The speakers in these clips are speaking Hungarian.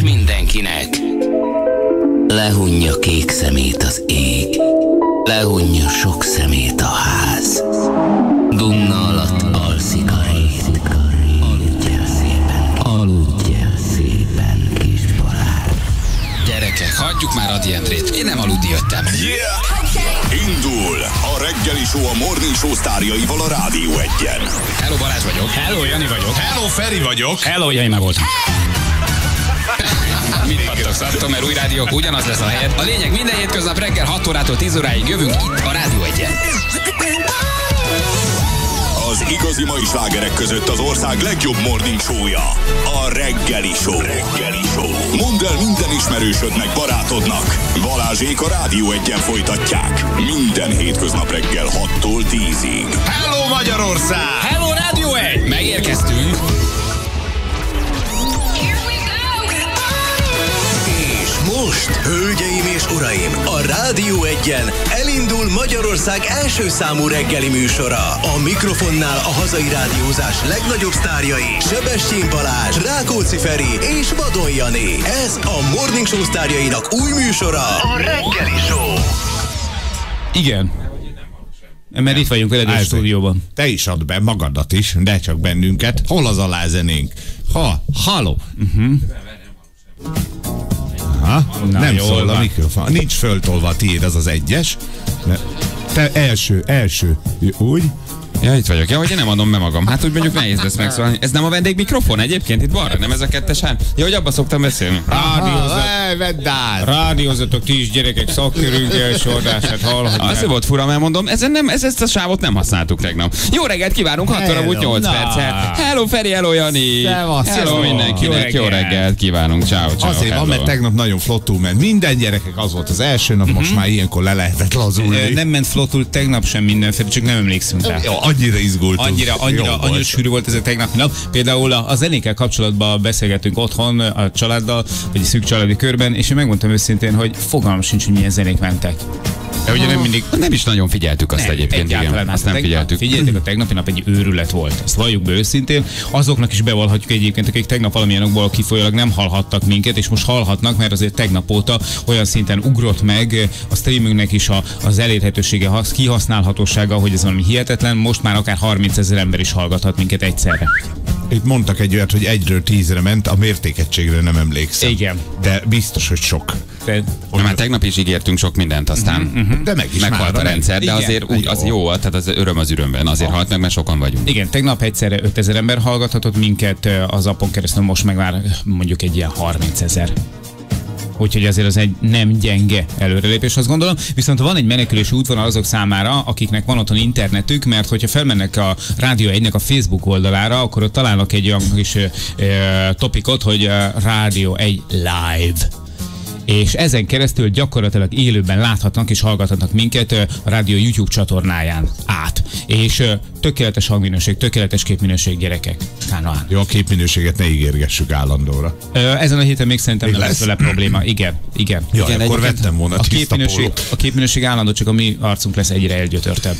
és mindenkinek. Lehunja kék szemét az ég, lehunja sok szemét a ház. Dunna alatt alszik a rét, aludjál szépen, aludjál szépen, kis barát. Gyerekek, hagyjuk már Adi Endrét. Én nem aludni jöttem. Yeah! Indul a reggeli show a Morning Show sztárjaival a Rádió egyen. Hello, Balázs vagyok. Hello, Jani vagyok. Hello, Feri vagyok. Hello, Jani már voltam. Mit pattogsz attól, mert új rádiók ugyanaz lesz a helyed. A lényeg minden hétköznap reggel 6 órától 10 óráig jövünk itt a Rádió egyen. Az igazi mai slágerek között az ország legjobb morning show-ja. A reggeli show. Reggeli show. Mondd el minden ismerősödnek, barátodnak. Balázsék a Rádió egyen folytatják. Minden hétköznap reggel 6-tól 10-ig. Hello, Magyarország! Hello, Rádió egy! Megérkeztünk. Most, hölgyeim és uraim, a Rádió egyen elindul Magyarország első számú reggeli műsora. A mikrofonnál a hazai rádiózás legnagyobb sztárjai, Sebestyén Balázs, Rákóczi Feri és Vadon Jani. Ez a Morning Show sztárjainak új műsora, a reggeli show. Igen. Mert itt vagyunk veled a stúdióban. Te is add be magadat is, de csak bennünket. Hol az alázenénk? Ha, haló. Uh-huh. Na, nem jól szól a van. mikrofon. Nincs föltolva a tiéd, az az egyes. Te első, első. Úgy? Ja, itt vagyok. Ja, hogy én nem adom be magam. Hát úgy mondjuk nehéz lesz megszólalni. Ez nem a vendég mikrofon egyébként itt balra, nem ez a kettes hán? Ja, hogy abba szoktam beszélni. Rádiózat, vedd át. rádiózatok ti is gyerekek szakkörünk első adását hallhatják. Az volt fura, mert mondom, ezen nem, ez, ezt a sávot nem használtuk tegnap. Jó reggelt kívánunk, 6 óra Hello. 8 Na. perccel. Hello Feri, hello Jani. Szevasz, Hello mindenkinek, jó Jó reggelt, kívánunk. Ciao, ciao. Azért van, mert tegnap nagyon flottul ment. Minden gyerekek az volt az első nap, most már ilyenkor le lehetett lazulni. Nem ment flottul tegnap sem mindenféle, csak nem emlékszünk rá. Annyira izgultunk. Annyira, annyira, volt. annyira sűrű volt ez a tegnapi nap. Például a, a zenékkel kapcsolatban beszélgettünk otthon a családdal, vagy szűk családi körben, és én megmondtam őszintén, hogy fogalmam sincs, hogy milyen zenék mentek. De ugye nem mindig Nem is nagyon figyeltük azt egyébként, igen. Azt Hát nem tegnap- figyeltük. Figyeljetek, a tegnapi nap egy őrület volt. Ezt valljuk be őszintén. Azoknak is bevallhatjuk egyébként, akik tegnap valamilyen okból kifolyólag nem hallhattak minket, és most hallhatnak, mert azért tegnap óta olyan szinten ugrott meg a streamingnek is a, az elérhetősége, hasz- kihasználhatósága, hogy ez valami hihetetlen. Most már akár 30 ezer ember is hallgathat minket egyszerre. Itt mondtak egy olyat, hogy egyről tízre ment, a mértékegységre nem emlékszem. Igen. De biztos, hogy sok. De, Na, már tegnap is ígértünk sok mindent, aztán De meg is meghalt a rendszer, de Igen. azért úgy, az jó tehát az öröm az örömben. Azért halt meg, mert sokan vagyunk. Igen, tegnap egyszerre 5000 ember hallgathatott minket az appon keresztül, most meg már mondjuk egy ilyen 30 ezer. Úgyhogy azért az egy nem gyenge előrelépés, azt gondolom. Viszont van egy menekülési útvonal azok számára, akiknek van otthon internetük, mert hogyha felmennek a Rádió 1 a Facebook oldalára, akkor ott találnak egy olyan kis ö, topikot, hogy Rádió 1 Live és ezen keresztül gyakorlatilag élőben láthatnak és hallgathatnak minket a rádió YouTube csatornáján át. És tökéletes hangminőség, tökéletes képminőség gyerekek. Kánoán. Jó, a képminőséget ne ígérgessük állandóra. Ö, Ezen a héten még szerintem Még nem lesz vele probléma. Igen, igen. Ja, Igen, akkor vettem volna A képminőség, a képminőség állandó, csak a mi arcunk lesz egyre elgyötörtebb.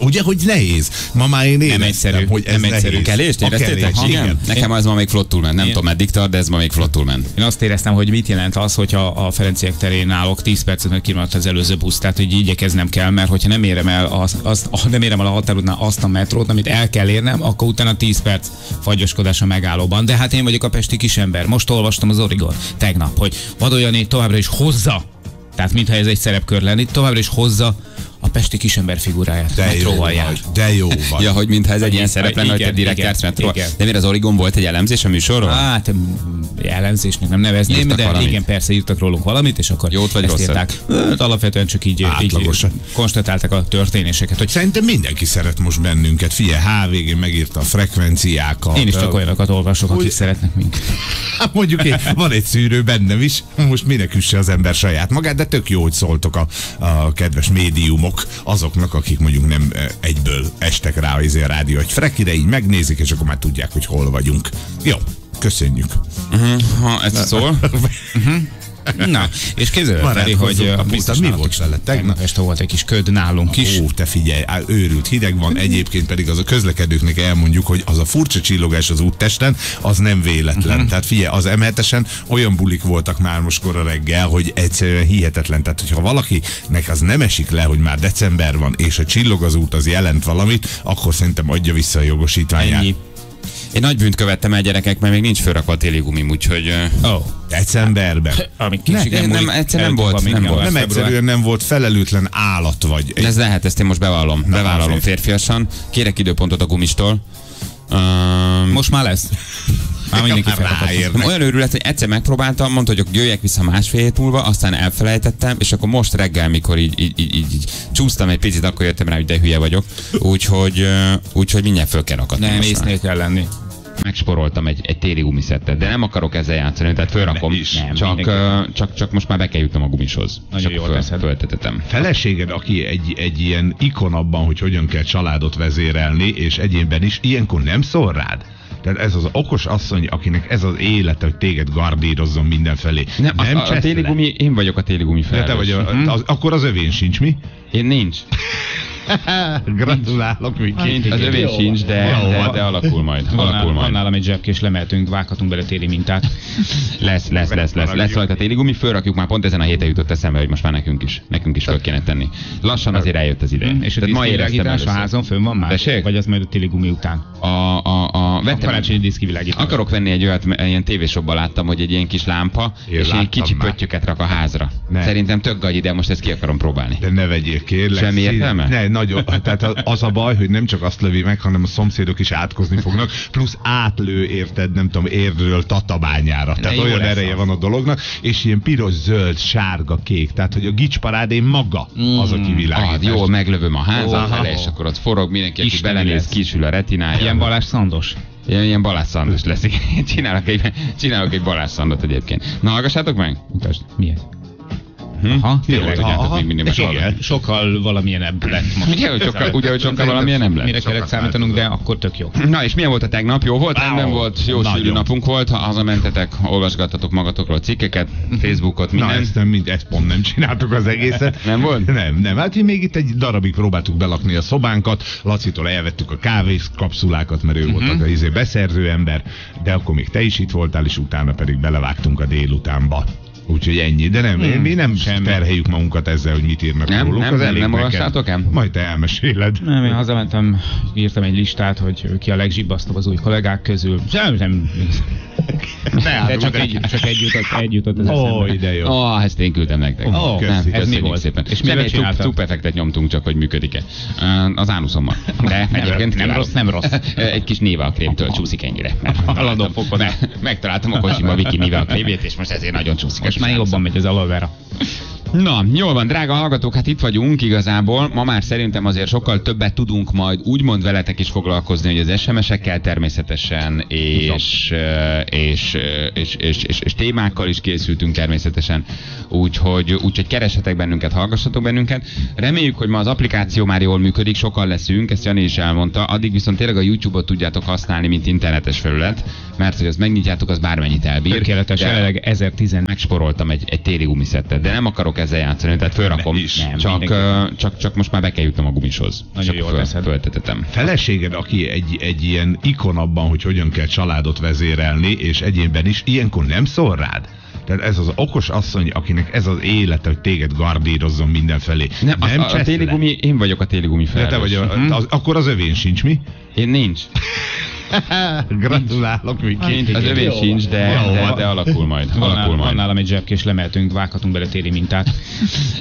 Ugye, hogy nehéz? Ma már én éreztem, egyszerű, hogy ez nem egyszerű. nehéz. Kelést A éreztétek? kelés, Igen. Nekem az ma még flottul ment. Nem tudom meddig tart, de ez ma még flottul ment. Én azt éreztem, hogy mit jelent az, hogyha a Ferenciek terén állok 10 percet, kimaradt az előző busz. Tehát, hogy így igyekeznem kell, mert hogyha nem érem el, az, az, nem érem el a határútnál azt a metrót, amit el kell érnem, akkor utána 10 perc fagyoskodás a megállóban. De hát én vagyok a pesti kisember. Most olvastam az Origon tegnap, hogy Vadolyané továbbra is hozza, tehát mintha ez egy szerepkör lenni, továbbra is hozza a pesti kisember figuráját. De jó vagy, de jó vagy. Ja, hogy mintha ez egy ilyen szerep lenne, hogy te direkt igen. De miért az Origon volt egy elemzés a műsorról? Hát, elemzésnek nem nevezném, de valamit? igen, persze írtak rólunk valamit, és akkor Jót vagy ezt írták. Hát, alapvetően csak így, így Átlagosan. konstatálták a történéseket, hogy Szerintem mindenki szeret most bennünket. Figyelj, HVG megírta a frekvenciákat. én is csak olyanokat olvasok, akik szeretnek minket. Hát mondjuk én, van egy szűrő bennem is, most minek üsse az ember saját magát, de tök jó, hogy szóltok a, a kedves médiumok azoknak, akik mondjuk nem egyből estek rá az a rádió, hogy frekire így megnézik, és akkor már tudják, hogy hol vagyunk. Jó, köszönjük. Ha ez szól. Na, és képzeld el, Feri, hogy a biztos. Mi volt vele tegnap? Este volt egy kis köd nálunk is. Ó, te figyelj, őrült hideg van, egyébként pedig az a közlekedőknek elmondjuk, hogy az a furcsa csillogás az úttesten, az nem véletlen. Mhm. Tehát figyelj, az m olyan bulik voltak már most kora reggel, hogy egyszerűen hihetetlen. Tehát, hogyha valakinek az nem esik le, hogy már december van, és a csillog az út az jelent valamit, akkor szerintem adja vissza a jogosítványát. Ennyi. Én nagy bűnt követtem el gyerekek, mert még nincs fölrakva a téli gumim, úgyhogy... oh, Decemberben. ami kicsit nem, nem, egyszer nem volt, nem volt. Nem egyszerűen nem volt, felelőtlen állat vagy. Ez lehet, ezt én most bevallom. Bevállalom azért. férfiasan. Kérek időpontot a gumistól. Um, Most már lesz. Már mindenki olyan őrület, hogy egyszer megpróbáltam, mondta, hogy jöjjek vissza másfél hét múlva, aztán elfelejtettem, és akkor most reggel, mikor így, így, így, így, így csúsztam egy picit, akkor jöttem rá, hogy de hülye vagyok. Úgyhogy, úgyhogy mindjárt föl kell akadni. Nem, észnél kell lenni. Megsporoltam egy, egy téli gumiszettet, de nem akarok ezzel játszani, tehát fölrakom. Is. Nem, csak, ö, csak, csak most már be kell jutnom a gumishoz. Nagyon csak jól föl, teszed. föltetetem. Feleséged, aki egy, egy ilyen ikon abban, hogy hogyan kell családot vezérelni, és egyénben is, ilyenkor nem szól rád? Tehát ez az okos asszony, akinek ez az élete, hogy téged gardírozzon mindenfelé. Nem, nem a, a, a csesz téli le? gumi, én vagyok a téli gumi De felelős. te vagy, a, Mhm. az, akkor az övén sincs, mi? Én nincs. Gratulálok, Miki. Az övén sincs, de, de, de alakul majd. Alakul nálam, van majd. nálam egy zsebkés, lemeltünk, vághatunk bele téli mintát. Lesz, lesz, lesz, lesz, lesz rajta téli gumi, fölrakjuk már pont ezen a héten jutott eszembe, hogy most már nekünk is, nekünk is föl kéne tenni. Lassan azért eljött az ide. És a ma a házon fönn van már? Tessék? Vagy az majd a téli gumi után? A, a, a, A vettem, karácsonyi diszkivilágítás. akarok venni egy olyat, mert ilyen tévésokban láttam, hogy egy ilyen kis lámpa, Én és láttam kicsi pöttyöket rak a házra. Ne. Szerintem tök gagyi, de most ezt ki akarom próbálni. De ne vegyél, kérlek. Semmi értelme? Ne, nagyon. Tehát az a baj, hogy nem csak azt lövi meg, hanem a szomszédok is átkozni fognak, plusz átlő, érted, nem tudom, érdről tatabányára. Tehát jó olyan ereje az. van a dolognak, és ilyen piros, zöld, sárga, kék. Tehát, hogy a gicsparádé maga az, aki Ah, világítás. jól meglövöm a házat vele, és akkor ott forog mindenki, aki belenéz, lesz. kisül a retinája. Ilyen Balázs Szandos. Ilyen, ilyen balásszandos lesz. Csinálok egy, csinálok egy balásszandot egyébként. Na, hallgassátok meg? Mutasd, mi ez? Hm? Aha, tényleg. tudjátok, Aha. még mindig sokkal, sokkal valamilyen ebb lett most. Ugye, hogy sokkal, ugye, hogy sokkal valamilyen nem Mire lett. kellett számítanunk, de akkor tök jó. Na, és milyen volt a tegnap? Jó volt? Rendben volt, jó sűrű napunk volt. Ha hazamentetek, olvasgattatok magatokról a cikkeket, Facebookot, Na, minden. ezt nem, mind, ezt pont nem csináltuk az egészet. Nem volt? Nem, nem. Hát mi még itt egy darabig próbáltuk belakni a szobánkat, Lacitól elvettük a kávés kapszulákat, mert ő Mhm. volt az izé beszerző ember, de akkor még te is itt voltál, és utána pedig belevágtunk a délutánba. Úgyhogy ennyi, de nem, hmm, mi nem semmi. terheljük magunkat ezzel, hogy mit írnak Nem? rólunk. Nem? az Nem? elég Nem neked. olvassátok el? Majd te elmeséled. Nem, én hazamentem, írtam egy listát, hogy ki a legzsibbasztóbb az új kollégák közül. Nem, nem. De csak egy, csak egy jutott, egy jutott az Ó, eszembe. ide jó. Ó, oh, ezt én küldtem nektek. Ó, Nem, köszi. Ez mi volt? szépen. És Semmi, egy effektet nyomtunk, csak hogy működik-e. Az ánuszommal. De egyébként nem rossz, nem rossz. Egy kis néva krémtől csúszik ennyire. Fokozat. Me- Megtaláltam a Kojima Viki néva krémjét, és most ezért nagyon csúszik. Már jobban megy az aloe vera. Na, jól van, drága hallgatók, hát itt vagyunk igazából. Ma már szerintem azért sokkal többet tudunk majd úgymond veletek is foglalkozni, hogy az SMS-ekkel természetesen, és, és, és, és, és, és témákkal is készültünk természetesen. Úgyhogy, úgyhogy keresetek bennünket, hallgassatok bennünket. Reméljük, hogy ma az applikáció már jól működik, sokan leszünk, ezt Jani is elmondta. Addig viszont tényleg a YouTube-ot tudjátok használni, mint internetes felület, mert hogy azt megnyitjátok, az bármennyit elbír. Tökéletes, jelenleg 1010 megsporoltam egy, egy téli gumiszettet, de nem akarok ezzel játszani, tehát fölrakom. Ne is. Nem, csak, ö, csak, csak most már be kell jutnom a gumishoz. Nagyon csak jól teszed. föltetetem. Feleséged, aki egy, egy ilyen ikon abban, hogy hogyan kell családot vezérelni, és egyénben is, ilyenkor nem szól rád? Tehát ez az okos asszony, akinek ez az élete, hogy téged gardírozzon mindenfelé. Nem, a, a, a csesz téli le? gumi, én vagyok a téli gumi De felelős. te vagy, a, Mhm. az, akkor az övén sincs, mi? Én nincs. Gratulálok, Miki. Az övén sincs, de, de, de alakul majd. Alakul nálam, van majd. nálam egy zsebkés, lemeltünk, vághatunk bele téli mintát.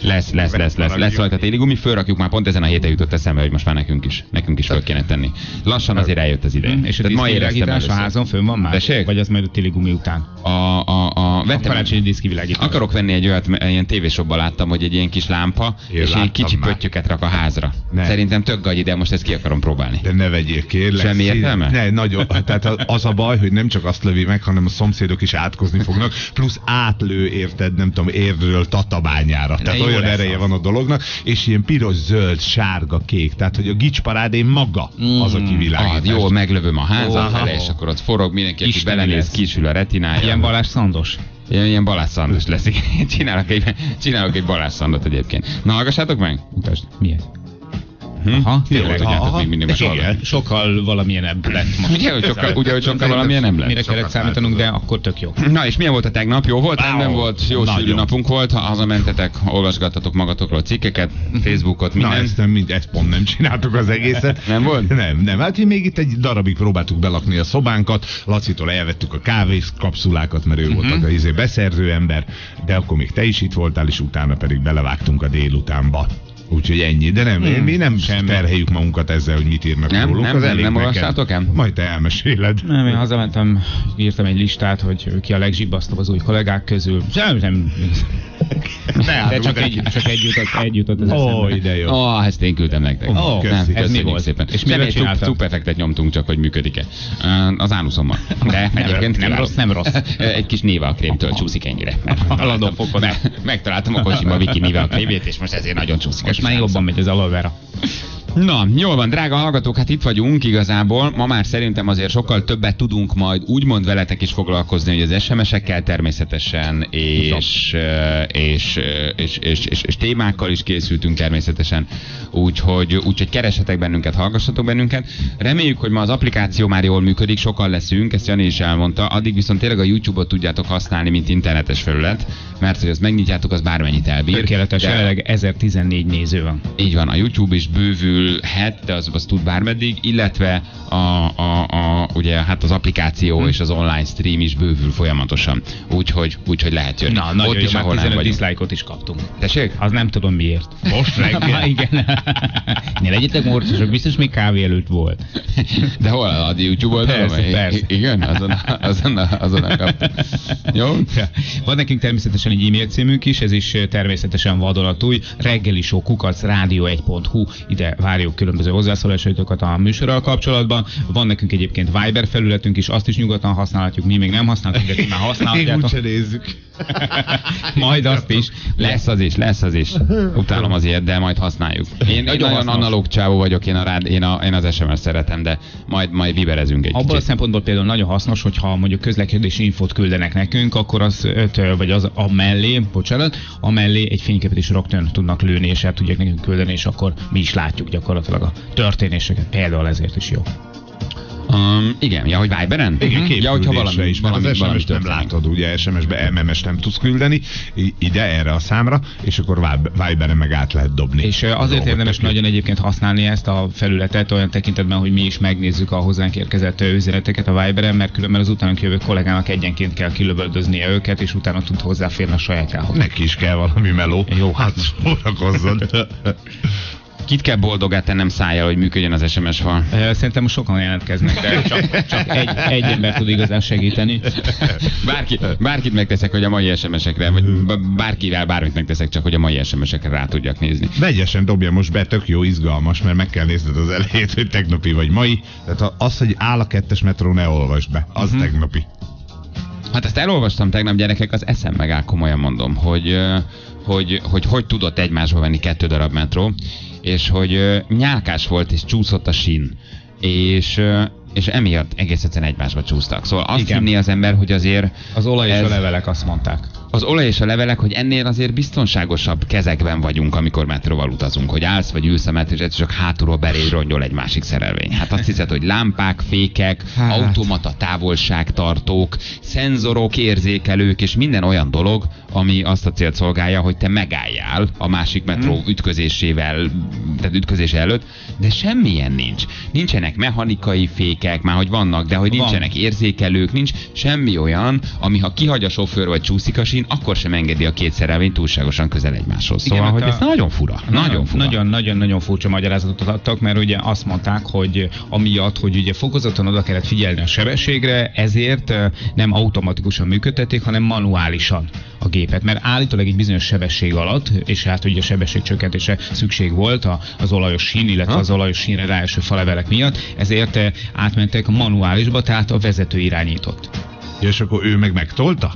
Lesz, lesz, lesz, lesz, lesz rajta téli gumi, fölrakjuk már pont ezen a héten jutott eszembe, hogy most már nekünk is, nekünk is föl kéne tenni. Lassan azért eljött az ide. És a Tehát ma éreztem diszkivilágítás a házon fönn van már? Tessék? Vagy az majd a téli gumi után? A, a, a, A vettem, karácsonyi diszkivilágítás. Akarok venni egy olyat, ilyen tévésokban láttam, hogy egy ilyen kis lámpa, és ilyen láttam kicsi pöttyöket rak a házra. Szerintem tök gagyi, de most ezt ki akarom próbálni. De ne vegyél, kérlek. Semmi értelme? Ne, nagyon. Tehát az a baj, hogy nem csak azt lövi meg, hanem a szomszédok is átkozni fognak, plusz átlő, érted, nem tudom, érdről tatabányára. Tehát jó olyan ereje az. van a dolognak, és ilyen piros, zöld, sárga, kék. Tehát, hogy a gicsparádé maga az, aki Ah, világítás. jól meglövöm a házat vele, és akkor ott forog mindenki, aki belenéz, kisül a retinája. Ilyen Balázs Szandos. Ilyen, ilyen balásszandus lesz. Csinálok egy, csinálok egy balásszandot egyébként. Na, hallgassátok meg? Mutasd, miért? Hm? Aha, tényleg. tudjátok Aha. még mindig Igen, sokkal valamilyenebb lett most. Ugye, hogy sokkal, ugye, hogy sokkal valamilyen nem lett. Mire kellett számítanunk, de akkor tök jó. Na és milyen volt a tegnap? Jó volt? Wow. Rendben volt, jó sűrű napunk volt. Ha hazamentetek, olvasgattatok magatokról cikkeket, Facebookot, Na, minden. ezt, nem, ezt pont nem csináltuk az egészet. Nem volt? Nem, nem. Hát mi még itt egy darabig próbáltuk belakni a szobánkat, Lacitól elvettük a kávés kapszulákat, mert ő Mhm. volt a izé beszerző ember, de akkor még te is itt voltál, és utána pedig belevágtunk a délutánba. Úgyhogy ennyi, de nem, mi nem sem terheljük magunkat ezzel, hogy mit írnak Nem? rólunk. Nem? az Nem? Nem olvastátok el? Majd te elmeséled. Nem, én hazamentem, írtam egy listát, hogy ki a legzsibbasztóbb az új kollégák közül. Nem, nem. De csak egy, csak egy jutott, egy jutott az Ó, eszembe. ide jó. Ó, oh, ezt én küldtem nektek. Ó, nem, köszi. Ez mi köszönjük volt? szépen. És mivel csináltad? cup effektet nyomtunk, csak hogy működik-e. Az ánuszommal. De egyébként nem rossz, nem rossz. Egy kis Nivea krémtől csúszik ennyire. Haladó me- Megtaláltam a kocsimba a Viki Nivea krémjét, és most ezért nagyon csúszik. a Most már jobban megy az aloe vera. Na, jól van, drága hallgatók, hát itt vagyunk igazából. Ma már szerintem azért sokkal többet tudunk majd úgymond veletek is foglalkozni, hogy az SMS-ekkel természetesen, és, és, és, és, és, és témákkal is készültünk természetesen. Úgyhogy, úgyhogy keresetek bennünket, hallgassatok bennünket. Reméljük, hogy ma az applikáció már jól működik, sokan leszünk, ezt Jani is elmondta. Addig viszont tényleg a YouTube-ot tudjátok használni, mint internetes felület, mert hogy azt megnyitjátok, az bármennyit elbír. Tökéletes, jelenleg 1014 néző van. így van, a YouTube is bővülhet, de az, az tud bármeddig, illetve a, a, a, ugye, hát az applikáció és az online stream is bővül folyamatosan. Úgyhogy, úgyhogy lehet jönni. Na, nagyon Ott jó, is, ahol nem 15 vagyunk. dislike-ot is kaptunk. Tessék? Az nem tudom miért. Most reggel? Igen. ne legyetek morcosok, biztos még kávé előtt volt. De hol a YouTube oldalon? Persze, I- persze. Igen, azon, azon, azon kaptam. Jó? Van nekünk természetesen egy e-mail címünk is, ez is természetesen vadonatúj, reggelisó kukac rádió1.hu, ide várjuk különböző hozzászólásaitokat a műsorral kapcsolatban. Van nekünk egyébként Viber felületünk is, azt is nyugodtan használhatjuk, mi még nem használtuk, de ti már Még használhatjátok. úgyse nézzük. Majd azt is. Lesz az is, lesz az is. Utálom az ilyet, de majd használjuk. Én nagyon, nagyon analóg csávó vagyok, én, a rád, én, a, én az SMS szeretem, de majd, majd viberezünk egy Abból a kicsit. szempontból például nagyon hasznos, hogyha mondjuk közlekedési infót küldenek nekünk, akkor az öt, vagy az a mellé, bocsánat, a mellé egy fényképet is rögtön tudnak lőni, és el tudják nekünk küldeni, és akkor mi is látjuk gyakorlatilag a történéseket. Például ezért is jó. Um, igen, ja, hogy Viberen? Igen, Mhm. ja, hogyha valami, is, valami, az valami SMS nem látod, ugye SMS-be MMS nem tudsz küldeni, ide erre a számra, és akkor Vib- Viberen meg át lehet dobni. És azért érdemes neki. nagyon egyébként használni ezt a felületet olyan tekintetben, hogy mi is megnézzük a hozzánk érkezett üzeneteket a Viberen, mert különben az utánunk jövő kollégának egyenként kell kilövöldöznie őket, és utána tud hozzáférni a sajátjához. Neki is kell valami meló. Jó, hát szórakozzon. Kit kell boldogát tennem szájjal, hogy működjön az SMS fal? Szerintem most sokan jelentkeznek, de csak, csak egy, egy ember tud igazán segíteni. Bárki, bárkit megteszek, hogy a mai SMS-ekre, vagy bárkivel bármit megteszek, csak hogy a mai SMS-ekre rá tudjak nézni. Vegyesen dobja most be, tök jó, izgalmas, mert meg kell nézned az elejét, hogy tegnapi vagy mai. Tehát az, hogy áll a kettes metró, ne olvasd be. Az Mhm. tegnapi. Hát ezt elolvastam tegnap gyerekek, az eszem megáll, komolyan mondom, hogy hogy, hogy hogy tudott egymásba venni kettő darab metró, és hogy nyálkás volt, és csúszott a sín. És, és emiatt egész egyszerűen egymásba csúsztak. Szóval azt Igen. hinni az ember, hogy azért Az olaj és Ez- a levelek azt mondták. Az olaj és a levelek, hogy ennél azért biztonságosabb kezekben vagyunk, amikor metróval utazunk, hogy állsz vagy ülsz a metró, és csak hátulról beléd rongyol egy másik szerelvény. Hát azt hiszed, hogy lámpák, fékek, Hát. automata távolságtartók, szenzorok, érzékelők, és minden olyan dolog, ami azt a célt szolgálja, hogy te megálljál a másik metró Hmm. ütközésével, tehát ütközés előtt, de semmilyen nincs. Nincsenek mechanikai fékek, már hogy vannak, de hogy Van. nincsenek érzékelők, nincs semmi olyan, ami ha kihagy a sofőr vagy csúszik a sín, akkor sem engedi a két szerelvény túlságosan közel egymáshoz. Szóval, Igen, hogy hát ez a- nagyon fura. Nagyon fura. Nagyon, nagyon, nagyon furcsa magyarázatot adtak, mert ugye azt mondták, hogy amiatt, hogy ugye fokozottan oda kellett figyelni a sebességre, ezért nem automatikusan működtették, hanem manuálisan a gépet. Mert állítólag egy bizonyos sebesség alatt, és hát ugye a sebesség csökkentése szükség volt az olajos sín, illetve az olajos sínre ráeső falevelek miatt, ezért átmentek manuálisba, tehát a vezető irányított. Ja, és akkor ő meg megtolta?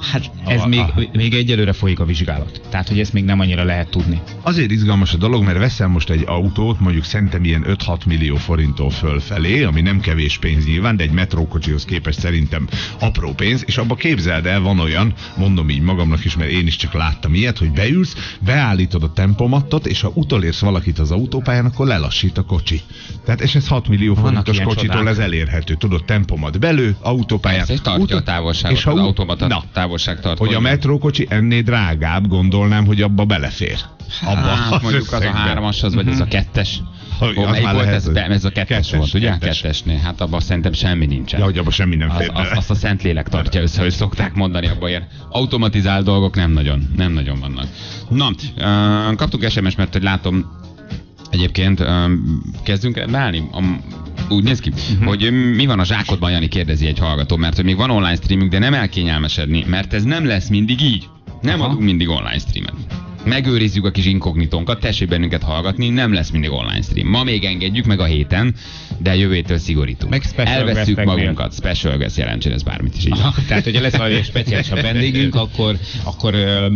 Hát ez A- még, a- még egyelőre folyik a vizsgálat. Tehát, hogy ezt még nem annyira lehet tudni. Azért izgalmas a dolog, mert veszel most egy autót, mondjuk szerintem ilyen 5-6 millió forinttól fölfelé, ami nem kevés pénz nyilván, de egy metrókocsihoz képest szerintem apró pénz, és abba képzeld el, van olyan, mondom így magamnak is, mert én is csak láttam ilyet, hogy beülsz, beállítod a tempomattot, és ha utolérsz valakit az autópályán, akkor lelassít a kocsi. Tehát és ez 6 millió forintos kocsitól csodák. ez elérhető. Tudod, tempomat belő, autópályán. És tartja a távolságot, és ha az ut- automata Na, távolságtartó. hogy a metrókocsi ennél drágább, gondolnám, hogy abba belefér. Abba Hát, mondjuk az a hármas, az vagy az a kettes. Ó, az már volt lehet, ez? Be- Ez a kettes, Kettes, volt, ugye? kettes. Kettesnél. Hát abban szerintem semmi nincsen. Ja, hogy abban semmi nem az, fér az, bele. azt a Szentlélek tartja össze, hogy szokták mondani, abban ilyen automatizált dolgok nem nagyon, nem nagyon vannak. Na, kaptuk SMS, mert hogy látom, Egyébként um, kezdünk beállni? Um, úgy néz ki, uh-huh. hogy mi van a zsákodban, Jani kérdezi egy hallgató, mert hogy még van online streamünk, de nem elkényelmesedni, mert ez nem lesz mindig így. Nem Aha. adunk mindig online streamet. Megőrizzük a kis inkognitónkat, tessék bennünket hallgatni, nem lesz mindig online stream. Ma még engedjük meg a héten, de jövő héttől szigorítunk. Meg Elveszük magunkat. Special guest jelentsen ez bármit is így. Aha, tehát, hogyha lesz valami speciálisabb vendégünk, akkor, akkor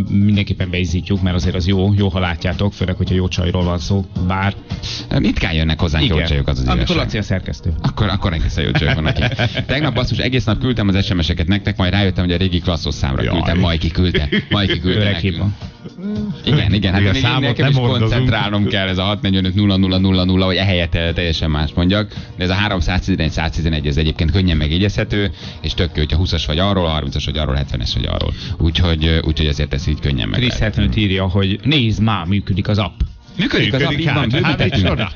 mindenképpen beizítjuk, mert azért az jó, jó, ha látjátok, főleg, hogyha jó csajról van szó, bár. Ritkán jönnek hozzánk jó csajok, az az Amikor. Laci a szerkesztő. Akkor, akkor egészen jó csajok vannak itt. Tegnap basszus, egész nap küldtem az SMS-eket nektek, majd rájöttem, hogy a régi klasszos számra Jaj. küldtem, Majki küldte. Majki küldte Öreg nekünk. hiba. Igen, igen, hát Igen, még számot nekem is hordozunk. koncentrálnom kell, ez a 645 0 0 0 0, hogy ehelyett teljesen más mondjak, de ez a 311 111 ez egyébként könnyen megjegyezhető, és tök jó, hogyha 20-as vagy arról, 30-as vagy arról, 70-es vagy arról. Úgyhogy, úgyhogy ezért ezt így könnyen meg. Lehet. 75 írja, hogy nézd már, működik az app. Működik az app, Működik, így van, hát, hát, bővítettünk. micsoda.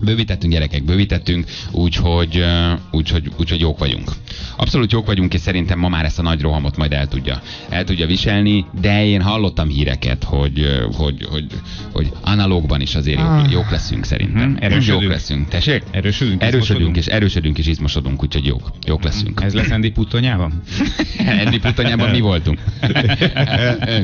Bővítettünk gyerekek, bővítettünk, úgyhogy, úgyhogy, úgyhogy jók vagyunk. Abszolút jók vagyunk, és szerintem ma már ezt a nagy rohamot majd el tudja, el tudja viselni, de én hallottam híreket, hogy, hogy, hogy, hogy analógban is azért jók, jók leszünk szerintem. Mhm, erősödünk. Jók leszünk. Tessék? Erősödünk, Erősödünk és erősödünk és izmosodunk, úgyhogy jók. Jók leszünk. Ez lesz Andy Puttonyában? Eddig putanyában mi voltunk.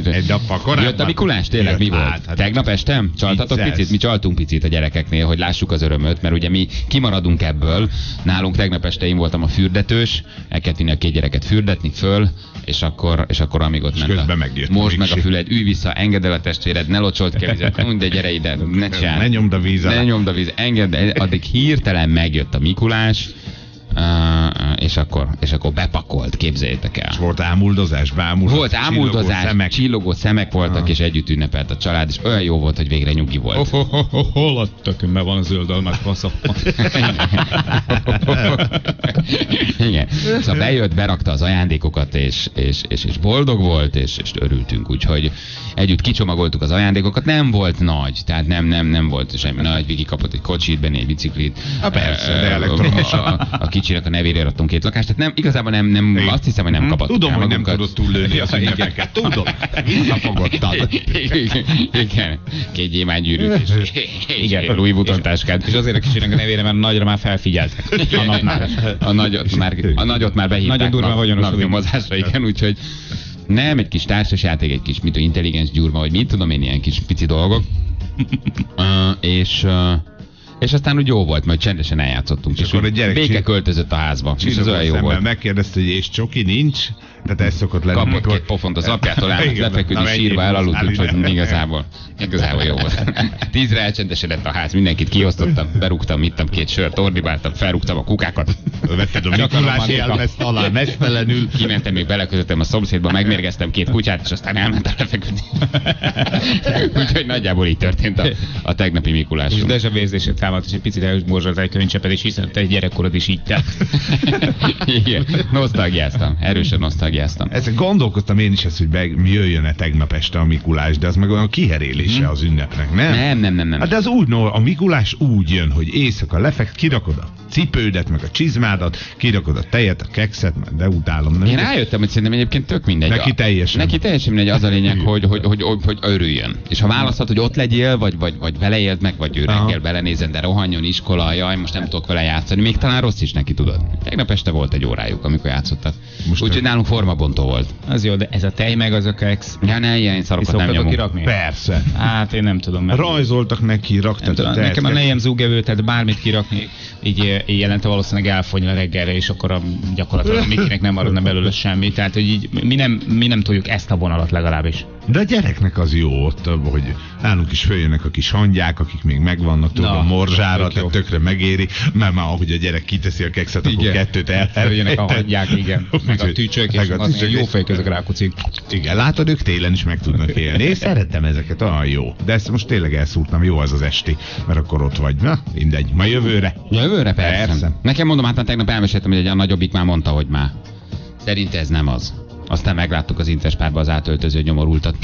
Egy nappal korábban. Jött a Mikulás, tényleg Jött, mi volt? hát, hát. Tegnap estem? Csaltatok picit? Mi csaltunk picit a gyerekeknél, hogy lássuk az örömöt, mert ugye mi kimaradunk ebből. Nálunk tegnap este én voltam a fürdetős, el kellett vinni a két gyereket fürdetni föl, és akkor, és akkor amíg ott ment a, megjött Most meg a füled, ülj vissza, engedd el a testvéred, ne locsolt ki vizet, de gyere ide, ne csinálj. Ne nyomd a víz. Ne nyomd a víz, engedd, addig hirtelen megjött a Mikulás, és akkor, és akkor bepakolt, képzeljétek el. Volt ámuldozás, bámuldozás. Volt ámuldozás, csillogó szemek. csillogó szemek voltak, és együtt ünnepelt a család, és olyan jó volt, hogy végre nyugi volt. Oh, oh, oh, oh, hol a tökönben van a zöld almás fasza? Igen. Szóval bejött, berakta az ajándékokat, és, és, és, és boldog volt, és, és örültünk. Úgyhogy együtt kicsomagoltuk az ajándékokat. Nem volt nagy, tehát nem, nem, nem volt semmi nagy. Vigi kapott egy kocsit, Benni egy biciklit. Há, persze, de elektromos. A, a, a kicsinek a nevére adtunk két lakást. Tehát nem, igazából nem, nem azt hiszem, hogy nem kapott. Tudom, hogy nem tudod túllőni az ünnepeket. Tudom. Visszafogottad. Igen, két gyémánygyűrű. Igen. Igen, Louis Vuitton táskát. És azért a kicsinek a nevére, mert nagyra már felfigyeltek. A napnál. A nagyot már, a nagyot már behívták Nagyon durván nap- vagyonosodik. napnyomozásra, igen, úgyhogy nem, egy kis társasjáték, egy kis mit, intelligens gyurma, vagy mit tudom én, ilyen kis pici dolgok. uh, és uh, és aztán úgy jó volt, majd csendesen eljátszottunk. És, akkor úgy a gyerek béke csin- költözött a házba. És ez Csillogó olyan jó volt. megkérdezte, hogy és csoki nincs? Tehát ez szokott lenni. Kapott mikor- két pofont az apjától, elment lefeküdni, sírva elaludt, úgyhogy igazából, igazából jó volt. Tízre elcsendesedett a ház, mindenkit kiosztottam, berúgtam, ittam két sört, ordibáltam, felrúgtam a kukákat. Vetted a Mikulás jelmezt alá, mesztelenül. Kimentem, még beleközöttem a szomszédba, megmérgeztem két kutyát, és aztán elmentem lefeküdni. Úgyhogy nagyjából így történt a, a tegnapi És Mikulásunk. Dezsa vérzését támadt, és egy picit elmorzsolt egy könycseped, és hiszen te gyerekkorod is így tett. Igen, nosztalgiáztam, erősen nosztalgiáztam. Ezzel gondolkoztam én is ezt, hogy be, jöjjön-e tegnap este a Mikulás, de az meg olyan kiherélése az ünnepnek, nem? Nem, nem, nem, nem. Hát de az úgy, no, a Mikulás úgy jön, hogy éjszaka lefekt, kirakod a cipődet, meg a csizmádat, kirakod a tejet, a kekszet, de utálom. Nem? Én rájöttem, hogy szerintem egyébként tök mindegy. Neki teljesen. Neki teljesen mindegy, az a lényeg, hogy, hogy, hogy, hogy, hogy örüljön. És ha választhat, hogy ott legyél, vagy, vagy, vagy vele éld meg, vagy ő Aha. reggel belenézen, de rohanjon iskola, jaj, most nem tudok vele játszani, még talán rossz is neki, tudod. Tegnap este volt egy órájuk, amikor játszottak. Úgyhogy nálunk formabontó volt. Az jó, de ez a tej meg az a kex. Ja, ne, ilyen szarokat nem nyomunk. kirakni? Persze. Hát én nem tudom. Mert Rajzoltak neki, nem raktad tudom, nekem a nejem zúgevő, tehát bármit kirakni, így, így jelente valószínűleg elfogyna reggelre, és akkor a, gyakorlatilag Mikinek nem maradna belőle semmi. Tehát, hogy így mi nem, mi nem tudjuk ezt a vonalat legalábbis. De a gyereknek az jó ott, hogy nálunk is följönnek a kis hangyák, akik még megvannak, Na, a morzsára, tehát tökre megéri, mert már ahogy a gyerek kiteszi a kekszet, akkor Igen. kettőt el. Följönnek a hangyák, igen. Meg a tücsök, és meg a az tücsök, jó fejek ezek rákucik. Igen, látod, ők télen is meg tudnak élni. Én szerettem ezeket, olyan jó. De ezt most tényleg elszúrtam, jó az az esti, mert akkor ott vagy. Na, mindegy, ma jövőre. Jövőre persze. Persze. Nekem mondom, hát már tegnap elmeséltem, hogy egy a nagyobbik már mondta, hogy már. Szerint ez nem az. Aztán megláttuk az intespárba az átöltöző nyomorultat.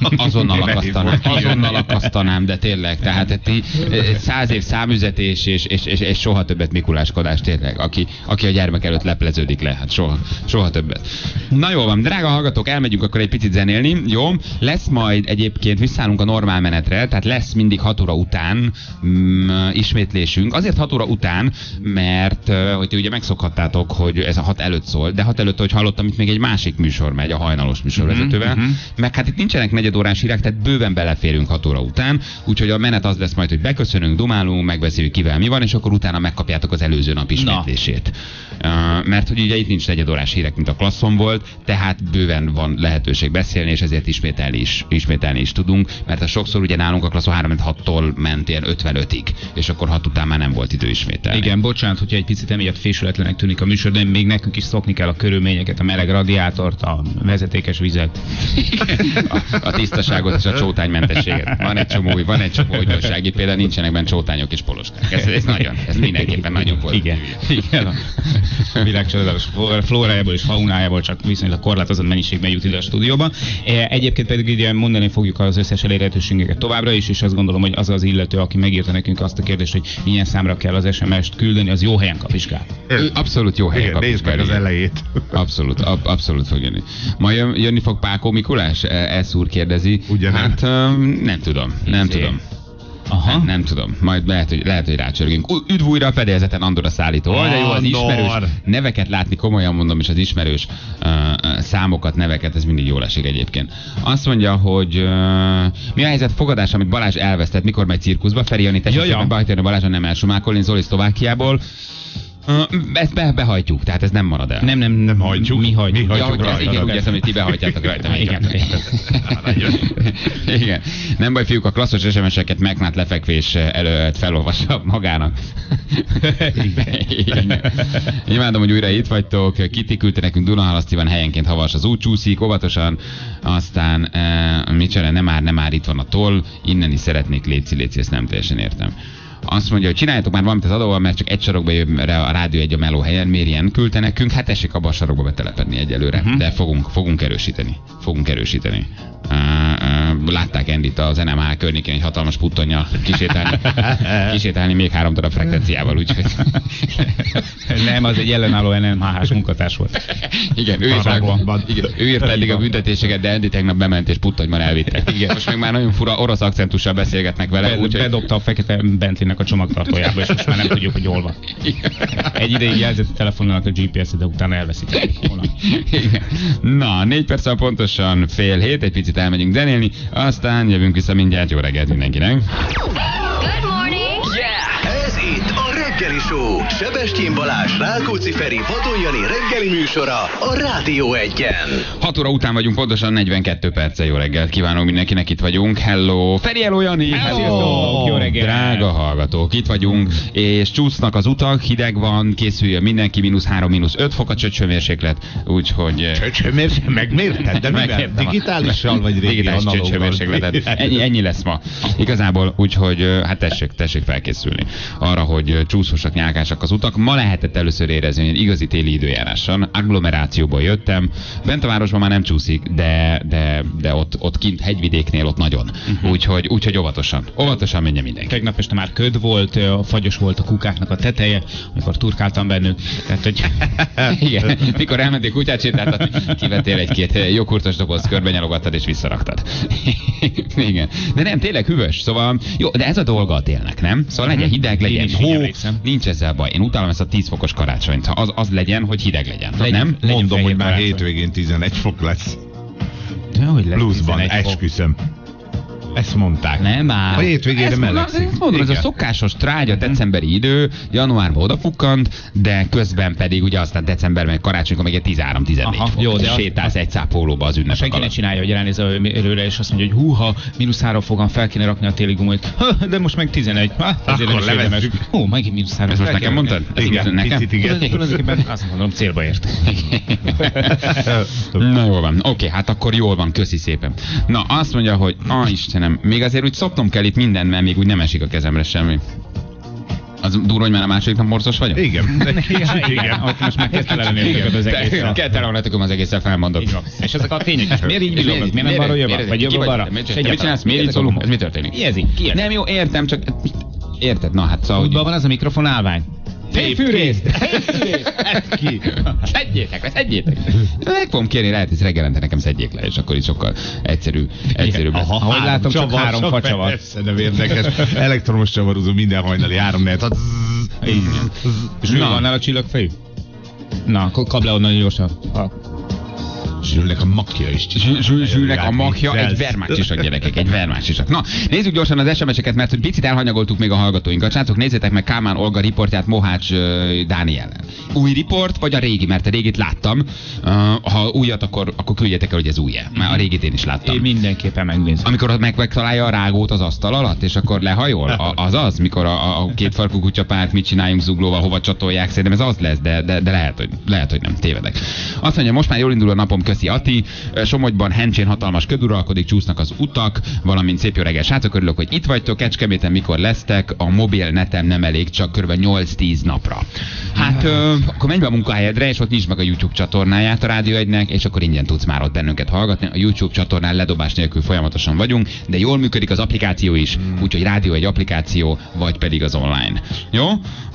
Azonnal akasztanám, azonnal akasztanám, de tényleg, tehát egy tí- száz év számüzetés és, és, és, és, soha többet Mikuláskodás tényleg, aki, aki a gyermek előtt lepleződik le, hát soha, soha többet. Na jó van, drága hallgatók, elmegyünk akkor egy picit zenélni, jó? Lesz majd egyébként, visszaállunk a normál menetre, tehát lesz mindig 6 óra után mm, ismétlésünk. Azért 6 óra után, mert hogy ti ugye megszokhattátok, hogy ez a 6 előtt szól, de 6 előtt, hogy hallottam, itt még egy másik műsor megy, a hajnalos műsorvezetővel, Mhm, meg hát itt nincsenek negyedórás hírek, tehát bőven beleférünk 6 óra után, úgyhogy a menet az lesz majd, hogy beköszönünk, dumálunk, megbeszéljük kivel mi van, és akkor utána megkapjátok az előző nap ismétlését. Uh, mert hogy ugye itt nincs negyedórás hírek, mint a klasszon volt, tehát bőven van lehetőség beszélni, és ezért ismételni is, ismételni is tudunk, mert a sokszor ugye nálunk a klasszon 3-6-tól ment ilyen 55-ig, és akkor 6 után már nem volt idő ismételni. Igen, bocsánat, hogyha egy picit emiatt fésületlenek tűnik a műsor, de még nekünk is szokni kell a körülményeket, a meleg radiátort, a vezetékes vizet. a, a tisztaságot és a csótánymentességet. Van egy csomó, van egy csomó újdonság, itt például nincsenek benne csótányok és poloskák. Ez, ez nagyon, ez mindenképpen nagyon pozitív. Igen, igen. A világ csodálatos flórájából és faunájából csak viszonylag korlátozott mennyiségben jut ide a stúdióba. E, Egyébként pedig ugye mondani fogjuk az összes elérhetőségeket továbbra is, és azt gondolom, hogy az az illető, aki megírta nekünk azt a kérdést, hogy milyen számra kell az SMS-t küldeni, az jó helyen kap. Ő abszolút jó helyen Igen, nézd meg az elejét. Abszolút, ab, abszolút fog jönni. Ma jön, jönni fog Pákó Mikulás? E- Ez úr kérdezi. Ugye hát nem tudom, nem Izé. tudom. Aha. Nem, nem tudom. Majd lehet, hogy, lehet, hogy rácsörgünk. Ú- Üdv újra a fedélzeten Andor a szállító. Oh, de jó, az Andor! ismerős neveket látni, komolyan mondom, és az ismerős uh, uh, számokat, neveket, ez mindig jól esik egyébként. Azt mondja, hogy uh, mi a helyzet fogadás, amit Balázs elvesztett, mikor megy cirkuszba? Feri Jani, tessék Ja, ja. Balázsra nem elsumákolni, Zoli Szlovákiából. Uh, ezt be, behajtjuk, tehát ez nem marad el. Nem, nem, nem hajtjuk. Mi hajtjuk. Mi Ja, hagyjuk hogy ez rajta. igen, úgy értem, hogy ti behajtjátok rajta. Igen. Igen. Nem baj, fiúk, a klasszos SMS-eket Meknát lefekvés előtt felolvassa magának. Igen. Imádom, hogy újra itt vagytok. Kiti küldte nekünk Dunahalaszti van helyenként havas az út csúszik, óvatosan. Aztán, e, mit csinál, nem már, nem már itt van a toll. Innen is szeretnék léci, léci, ezt nem teljesen értem. Azt mondja, hogy csináljátok már valamit az adóval, mert csak egy sarokba jön a rádió egy a meló helyen, miért ilyen küldte nekünk? Hát abba a sarokba betelepedni egyelőre, uh-huh. de fogunk, fogunk erősíteni. Fogunk erősíteni. Uh, uh, látták Endit az NMH környékén egy hatalmas puttonnyal kisétálni, kisétálni még három darab frekvenciával, úgyhogy Nem, az egy ellenálló NMHH munkatárs volt. igen, ő, Haragban. igen, ő írta eddig a büntetéseket, de Endi tegnap bement és puttonyban elvitte. Igen, most meg már nagyon fura orosz akcentussal beszélgetnek vele, Be- úgyhogy Bedobta a fekete Bentleynek a csomagtartójába, és most már nem tudjuk, hogy hol van. Egy ideig jelzett a telefonnak a GPS-et, de utána. Igen. Na, négy perc van pontosan fél hét, egy picit elmegyünk zenélni, aztán jövünk vissza mindjárt. Jó reggelt mindenkinek! Good morning. Reggeli Show. Sebestyén Balázs, Rákóczi Feri, Vadon Jani reggeli műsora a Rádió Egyen. 6 óra után vagyunk, pontosan 42 perce. Jó reggelt kívánok mindenkinek, itt vagyunk. Hello! Feri, hello, Jani! Sziasztok! Jó reggelt! Drága hallgatók, itt vagyunk, és csúsznak az utak, hideg van, készüljön mindenki, mínusz 3, mínusz 5 fok a csöcsőmérséklet, úgyhogy... eh, Csöcsömérséklet, megmérted, de mivel? Digitálisan vagy régi Digitális analóggal? csöcsőmérsékletet. Ennyi, ennyi lesz ma. Igazából, úgyhogy ö, hát tessék, tessék felkészülni arra, hogy ö, csúszósak, nyálkásak az utak. Ma lehetett először érezni, hogy igazi téli időjáráson, agglomerációból jöttem. Bent a városban már nem csúszik, de, de, de ott, ott kint hegyvidéknél ott nagyon. Úgyhogy, úgyhogy óvatosan. Óvatosan menjen mindenki. Tegnap este már köd volt, fagyos volt a kukáknak a teteje, amikor turkáltam bennük. Tehát, hogy Igen, mikor elmentél kutyát sétáltatni, kivettél egy-két joghurtos doboz, körbenyalogattad és visszaraktad. Igen. De nem, tényleg hűvös. Szóval, jó, de ez a dolga a télnek, nem? Szóval legyen hideg, Én legyen hó. Nincs ezzel baj. Én utálom ezt a 10 fokos karácsonyt. Ha az, az legyen, hogy hideg legyen. Legyen. Nem? Legyen Mondom, hogy már karácsony. hétvégén 11 fok lesz. De hogy lesz Pluszban, 11 fok? Ezt mondták. Nem áll. A hétvégére Ezt mondom, melegszik. ezt mondom, ez a Igen. szokásos trágya decemberi idő, januárban odafukkant, de közben pedig ugye aztán decemberben, karácsonykor még egy 13-14 Aha, fok. jó, de az- sétálsz egy szápolóba az ünnepek Senki ne csinálja, hogy ránéz előre, és azt mondja, hogy húha, mínusz három fogan fel kéne rakni a téli gumót. Ha, de most meg 11. Ha, ezért nem is levezzük. Hú, megint mínusz három. Ezt most nekem mondtad? Ezt Igen, nekem? picit igen. Tulajdonképpen azt mondom, célba ért. Na jól van, oké, hát akkor jól van, köszi szépen. Na azt mondja, hogy ah Istenem, még azért úgy szopnom kell itt mindent, mert még úgy nem esik a kezemre semmi. Az durva, hogy már a második nap morcos vagyok? Igen. Igen, igen. Ott most már kezdte lenni az egészre. Kell telefonátokom az egésszel felmondok. És ezek a tények, miért így villognak? Miért nem balról jövök? Vagy jobbra balra? Mit csinálsz? Miért így szólunk? Ez mi történik? Mi ez így? Nem jó, értem, csak érted, na hát szóval, Útban van az a mikrofon állvány. Fűrészt! Ki? Szedjétek le, szedjétek! Meg fogom kérni, lehet, hogy reggelente nekem szedjék le, és akkor így sokkal egyszerű, egyszerűbb. Aha. Ahogy látom, csak három facsa van. Nem érdekes. Elektromos csavarozó minden hajnali három lehet. Zsül Na. van nála csillagfejű? Na, akkor kap le onnan gyorsan. Zsülnek a makja is. Zsül- Zsül- Zsülnek a magja egy Viccelsz. vermácsisak gyerekek, egy vermácsisak. Na, nézzük gyorsan az SMS-eket, mert hogy picit elhanyagoltuk még a hallgatóinkat. Srácok, nézzétek meg Kálmán Olga riportját Mohács ö, Dánielen. Új riport, vagy a régi, mert a régit láttam. Ha újat, akkor, akkor küldjetek el, hogy ez új mert a régit én is láttam. Én mindenképpen megnézem. Amikor meg, megtalálja a rágót az asztal alatt, és akkor lehajol? A, az az, mikor a, a két farkú kutyapárt mit csináljunk zuglóval, hova csatolják, szerintem ez az lesz, de, de, de lehet, hogy, lehet, hogy nem tévedek. Azt mondja, most már jól indul a napom, köszi Ati. Somogyban Hencsén hatalmas köd uralkodik, csúsznak az utak, valamint szép jó reggel. Srácok, örülök, hogy itt vagytok. Kecskeméten mikor lesztek? A mobil netem nem elég, csak kb. 8-10 napra. Hát ö, akkor menj be a munkahelyedre, és ott nyisd meg a YouTube csatornáját a Rádió 1-nek, és akkor ingyen tudsz már ott bennünket hallgatni. A YouTube csatornán ledobás nélkül folyamatosan vagyunk, de jól működik az applikáció is, úgyhogy Rádió egy applikáció, vagy pedig az online. Jó?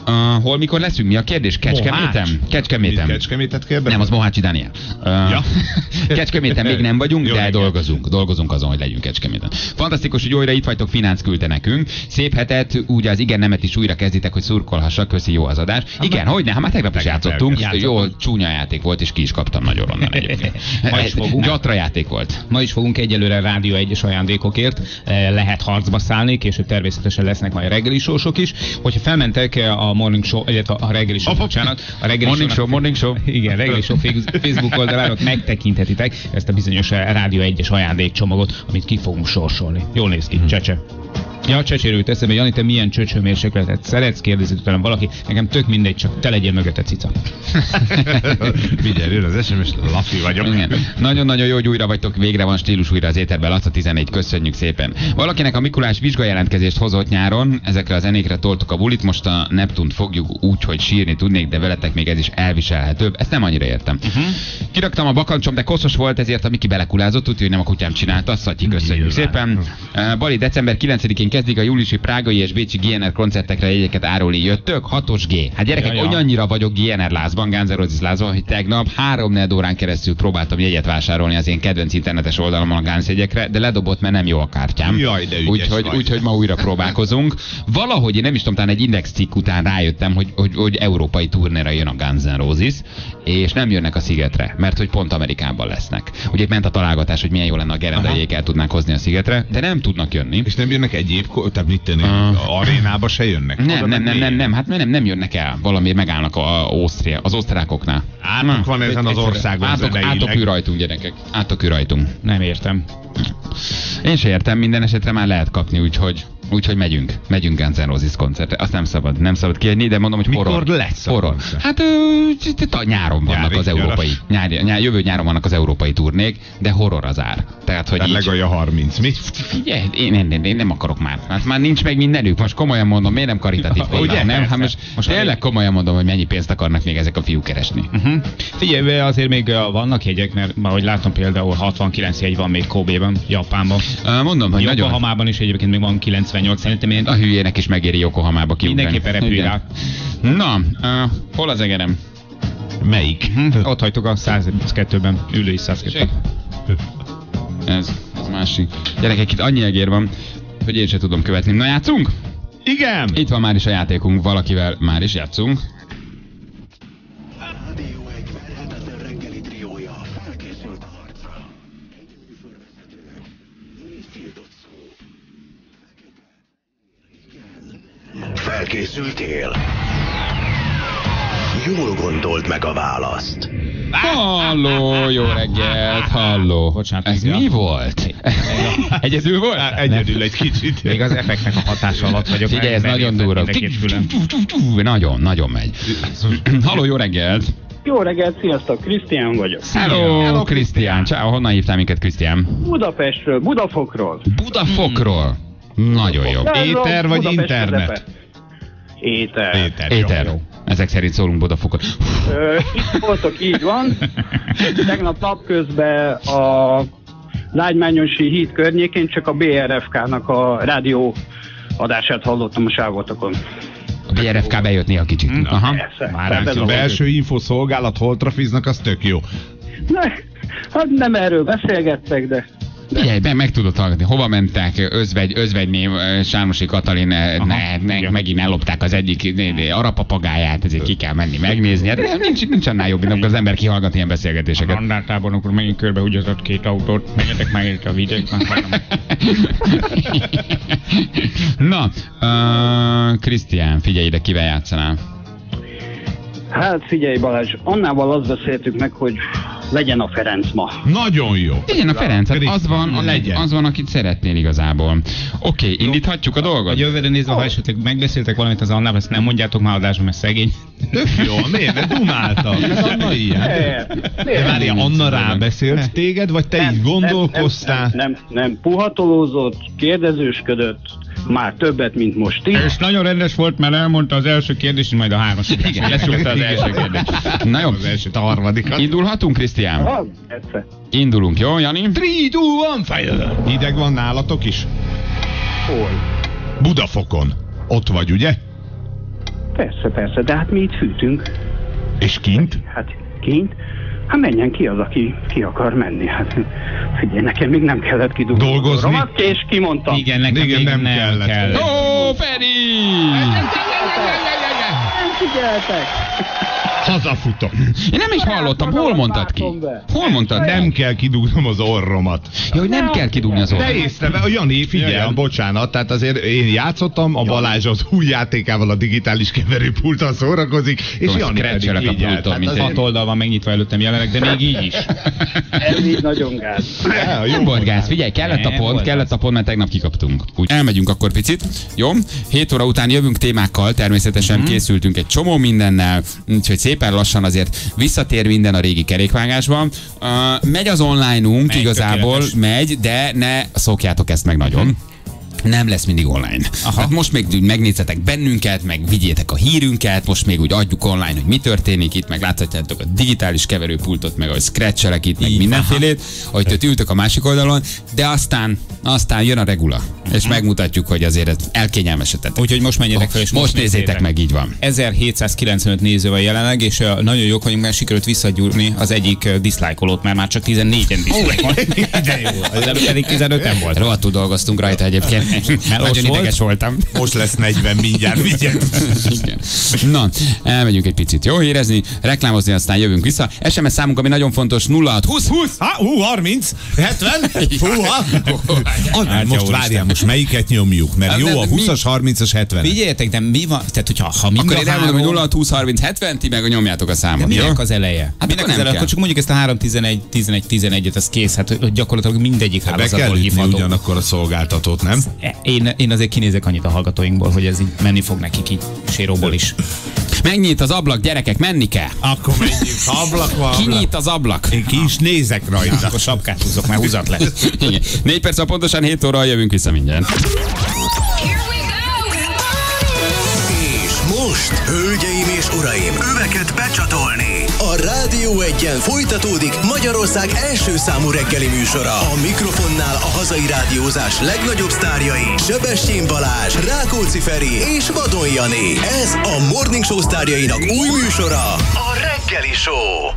Uh, hol, mikor leszünk? Mi a kérdés? Kecskeméten? Mit Kecskeméten. Kecskemétet kérdez? Nem, az Mohácsi Dániel. Uh, Ja. Kecskeméten még nem vagyunk, Jó de reggelt. dolgozunk. Dolgozunk azon, hogy legyünk Kecskeméten. Fantasztikus, hogy újra itt vagytok, Finánc küldte nekünk. Szép hetet, úgy az igen nemet is újra kezditek, hogy szurkolhassak, köszi jó az adás. Igen, hogy ne, hát már tegnap is játszottunk. Jó, csúnya játék volt, és ki is kaptam nagyon onnan egyébként. Ma is fogunk. Gyatra játék volt. Ma is fogunk egyelőre Rádió egyes ajándékokért eh, lehet harcba szállni, később természetesen lesznek majd reggeli sósok is. Hogyha felmentek eh, a Morning Show, illetve a reggeli show, bocsánat, a reggeli Morning show, morning show. Igen, reggeli show Face- Facebook oldalán ott megtekinthetitek ezt a bizonyos eh, Rádió egyes ajándékcsomagot, amit ki fogunk sorsolni. Jól néz ki, csecse. Ja, csecsérült eszembe, Jani, te milyen csöcsőmérsékletet szeretsz, kérdezi tőlem valaki, nekem tök mindegy, csak te legyél mögötte cica. Figyelj, jön az SMS, Laci vagyok. Nagyon-nagyon jó, hogy újra vagytok, végre van stílus újra az éterben, Laca 14, köszönjük szépen. Valakinek a Mikulás vizsgajelentkezést hozott nyáron, ezekre a zenékre toltuk a bulit, most a Neptunt fogjuk úgy, hogy sírni tudnék, de veletek még ez is elviselhetőbb. Ezt nem annyira értem. Uh-huh. Kiraktam a bakancsom, de koszos volt, ezért a Miki belekulázott, úgyhogy nem a kutyám csinálta, Szatyi, köszönjük Nyilván. szépen. Bali, december 9-én kezdik a júliusi prágai és bécsi GNR koncertekre jegyeket árulni. Jöttök? 6-os G. Hát gyerekek, Ja, ja. olyannyira vagyok GNR lázban, Roses lázban, hogy tegnap három negyed órán keresztül próbáltam jegyet vásárolni az én kedvenc internetes oldalamon a Guns jegyekre, de ledobott, mert nem jó a kártyám. Jaj, de úgyhogy, vagy. úgyhogy ma újra próbálkozunk. Valahogy én nem is tudom, talán egy index cikk után rájöttem, hogy, hogy, hogy európai turnéra jön a Guns N' Roses, és nem jönnek a szigetre, mert hogy pont Amerikában lesznek. Ugye ment a találgatás, hogy milyen jó lenne a gerendajék el tudnánk hozni a szigetre, de nem tudnak jönni. És nem jönnek egyéb, ko- tehát mit tenni, Ah. arénába se jönnek? Nem, nem, nem, nem, nem, hát nem, nem jönnek el. Valamiért megállnak a, a Ausztria, az osztrákoknál. Átok van ezen az országon Átok, átok ő rajtunk, gyerekek. Átok ő rajtunk. Nem értem. Én se értem, minden esetre már lehet kapni, úgyhogy Úgyhogy megyünk, megyünk Guns N' Roses koncertre. Azt nem szabad, nem szabad kiadni, de mondom, hogy Mikor horror. lesz horror. Hát ö, nyáron vannak Nyári, az európai, nyári, nyár, jövő nyáron vannak az európai turnék, de horror az ár. Tehát, hogy Tehát így, legalja 30, mi? Figyelj, én, én, én, én nem akarok már. Hát már nincs meg mindenük. Most komolyan mondom, miért nem karitatív Ugye? Ugye? Nem? Hát most, Most tényleg komolyan mondom, hogy mennyi pénzt akarnak még ezek a fiúk keresni. Uh-huh. Figyelj, azért még vannak jegyek, mert már ahogy látom például 69 jegy van még Kobe-ban, Japánban. Uh, mondom, hogy nagyon Yokohamában is egyébként még van 98, szerintem én a hülyének is megéri Yokohamába kiugrani. mindenképpen repülj rá. Na, uh, hol az egerem? Melyik? Hm, Ott hagytuk a 102-ben, ülői 102 Ez, ez másik. Gyerekek, itt annyi egér van, hogy én sem tudom követni. Na játszunk? Igen! Itt van már is a játékunk, valakivel már is játszunk. Felkészültél? Jól gondold meg a választ. Halló, jó reggelt, halló. Bocsánat, Ez mi volt? Egyedül volt? Egyedül egy kicsit. Még az effektnek a hatása alatt vagyok. Figyelj, ez nagyon durva. Nagyon, nagyon megy. Halló, jó reggelt. Jó reggelt, sziasztok, Krisztián vagyok. Hello, Krisztián. Ciao, honnan hívtál minket, Krisztián? Budapestről, Budafokról. Budafokról. Nagyon jó. Éter vagy Budapest internet? közepe. Éter. Éter. jó. Éter. Ezek szerint szólunk itt voltok, így van. Tegnap napközben a Lágymányosi híd környékén csak a BRFK-nak a rádió adását hallottam a sávotokon. A BRFK bejött néha kicsit. Aha. Persze. Már a belső infoszolgálat hol trafiznak, az tök jó. Ne, hát nem erről beszélgettek, de Figyelj, be, meg tudod hallgatni, hova mentek, özvegy, özvegyné, ö, Sármosi Katalin, ne, ne, ne, megint ellopták az egyik arapapagáját, ezért ki kell menni megnézni. Hát nem, nincs, nincs annál jobb, amikor az ember kihallgat ilyen beszélgetéseket. Randátában, akkor menjünk körbe, úgy az két autót, menjetek meg itt a videóknak. Na, uh, Krisztián, figyelj ide, kivel játszanál? Hát figyelj Balázs, annával azt beszéltük meg, hogy legyen a Ferenc ma. Nagyon jó. Igen, a Ferenc, hát az van, az, Legyen. az van, akit szeretnél igazából. Oké, okay, indíthatjuk a A dolgot? jövőre nézve, ha esetleg megbeszéltek valamit az Annával, ezt nem mondjátok már adásban, mert szegény. Tök jó, miért? Ne dumáltak. Ez Anna ilyen. De várja, Anna rábeszélt téged, vagy te így gondolkoztál? Nem, nem, nem, nem, puhatolózott, kérdezősködött, már többet, mint most ti. És nagyon rendes volt, mert elmondta az első kérdést, majd a hármas. Igen, lesúgta az első kérdés. Na jó, Az elsőt, a harmadikat. indulhatunk, Krisztián? Ah, persze. Indulunk, jó, Jani? 3, 2, 1, fire! Hideg van nálatok is? Hol? Budafokon. Ott vagy, ugye? Persze, persze, de hát mi itt fűtünk. És kint? Hát kint? Hát menjen ki az, aki ki akar menni. Hát figyelj, nekem még nem kellett kidugni. Dolgozni? Romat és kimondtam. Igen, nekem Igen, még nem nem, kellett. kell. Ó, Feri! Nem figyeltek. Hazafutok. Én nem is hallottam, hol mondtad ki? Hol mondtad? Nem kell kidugnom az orromat. Ja, hogy nem kell kidugni az De orrot. észreve, a Jani, figyelj, Jaj. bocsánat, tehát azért én játszottam, a Balázs az új játékával a digitális keverőpulttal szórakozik, és Jani pedig scratchelek a figyel. pulton, mint azért- Hat oldal van megnyitva előttem jelenleg, de még így is. Ez így nagyon gáz. Jó volt gáz, figyelj, kellett a Nem pont, kellett a pont, mert tegnap kikaptunk. Úgy elmegyünk akkor picit, jó? 7 óra után jövünk témákkal, természetesen Mhm. készültünk egy csomó mindennel, úgyhogy szépen lassan azért visszatér minden a régi kerékvágásban. Uh, megy az online-unk, Megy, igazából tökéletes. Mhm. megy, de ne szokjátok ezt meg nagyon. Nem lesz mindig online. Aha. Hát most még megnézzetek bennünket, meg vigyétek a hírünket, most még úgy adjuk online, hogy mi történik itt, meg láthatjátok a digitális keverőpultot, meg ahogy scratchelek itt, meg Így, mindenfélét, ahogy te ültök a másik oldalon, de aztán, aztán jön a regula, és megmutatjuk, hogy azért ez elkényelmesedett. Úgyhogy most menjetek fel, és most, most nézzétek nézzétek. meg, így van. 1795 néző van jelenleg, és uh, nagyon jók vagyunk, mert sikerült visszagyúrni az egyik uh, diszlájkolót, mert már csak 14-en diszlájkoltak. De jó, az pedig 15-en volt. Rohadtul dolgoztunk rajta egyébként. Ott Nagyon volt? ideges voltam. Most lesz 40 mindjárt, vigyed. Igen. Na, elmegyünk egy picit jó hírezni, reklámozni, aztán jövünk vissza. SMS számunk, ami nagyon fontos, 06 20 20 Ha, hú, 30, 70, húha. Hát, most várjál, most melyiket nyomjuk? Mert Hát, jó de a mi- 20-as, 30-as, 70 Figyeljetek, de mi van? Tehát, hogyha ha mind Akkor én elmondom, hogy három- 06 20 30 70, ti meg nyomjátok a De számot, jó? minek az eleje? Hát minek az eleje? Akkor csak mondjuk ezt a 3 11 11 11-et, ez kész. Hát gyakorlatilag mindegyik kell hálózatból hívható. ugyanakkor a szolgáltatót, nem? Én, én azért kinézek annyit a hallgatóinkból, hogy ez így menni fog nekik így séróból is. Megnyit az ablak, gyerekek, menni kell. Akkor menjünk, ha ablak van. Kinyit az ablak. Én ki is nézek rajta. Akkor sapkát húzok, mert húzat lesz. Igen. Négy perc a pontosan 7 óra, jövünk vissza mindjárt. Here we go! És most, hölgyeim és uraim, öveket becsatolni. A Rádió egyen folytatódik Magyarország első számú reggeli műsora. A mikrofonnál a hazai rádiózás legnagyobb sztárjai, Sebestyén Balázs, Rákóczi Feri és Vadon Jani. Ez a Morning Show sztárjainak új műsora, a Reggeli Show.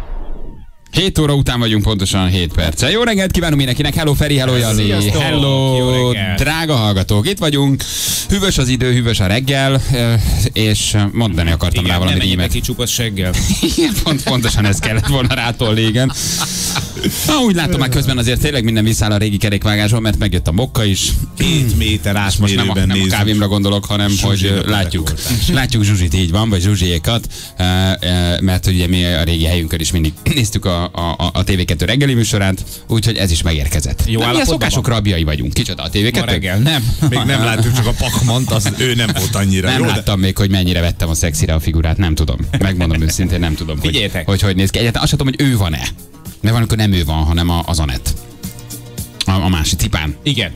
7 óra után vagyunk pontosan 7 perccel. Jó reggelt kívánunk mindenkinek. Hello Feri, hello Jani. Hello, drága hallgatók. Itt vagyunk. Hűvös az idő, hűvös a reggel, eh, és mondani akartam rá Igen, valami nem menjetek rímet. ki csupasz seggel. Igen, pont, pontosan ez kellett volna rátolni, igen. Na, úgy látom már közben azért tényleg minden visszáll a régi kerékvágáson, mert megjött a mokka is. Két méter Most nem a, nem a nézzük. kávémra gondolok, hanem hogy Zsuzsinak ö, a látjuk, látjuk Zsuzsit, így van, vagy Zsuzsiékat, ö, mert ugye mi a régi helyünkön is mindig néztük a, a, a- a TV2 reggeli műsorát, úgyhogy ez is megérkezett. Jó Na, mi a szokások van? rabjai vagyunk. Kicsoda a Ma TV2? reggel, nem. Még nem láttuk, csak a pakmant, az ő nem volt annyira Nem jó, de láttam még, hogy mennyire vettem a szexire a figurát, nem tudom. Megmondom őszintén, nem tudom, hogy, Figyeljetek. hogy hogy néz ki. Egyáltalán azt sem tudom, hogy ő van-e. De van, amikor nem ő van, hanem a, az Anett. A, a másik, Cipán. Igen.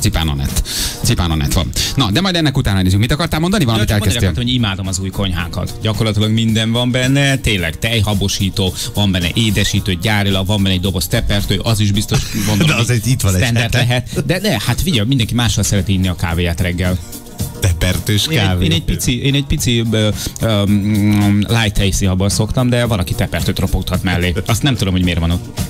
Cipán Anett. Cipán Anett van. Na, de majd ennek utána nézzük. Mit akartál mondani? Ja, Valamit mondani elkezdtél? akartam, hogy imádom az új konyhákat. Gyakorlatilag minden van benne, tényleg tejhabosító, van benne édesítő, gyárilag, van benne egy doboz tepertő, az is biztos gondolom, De az egy- itt van egy lehet. De, de hát figyelj, mindenki mással szereti inni a kávéját reggel. tepertős Én egy, kávé. én egy pici, én egy pici uh, um, light tasty abban szoktam, de van, aki tepertőt ropogtat mellé. Azt nem tudom, hogy miért van ott.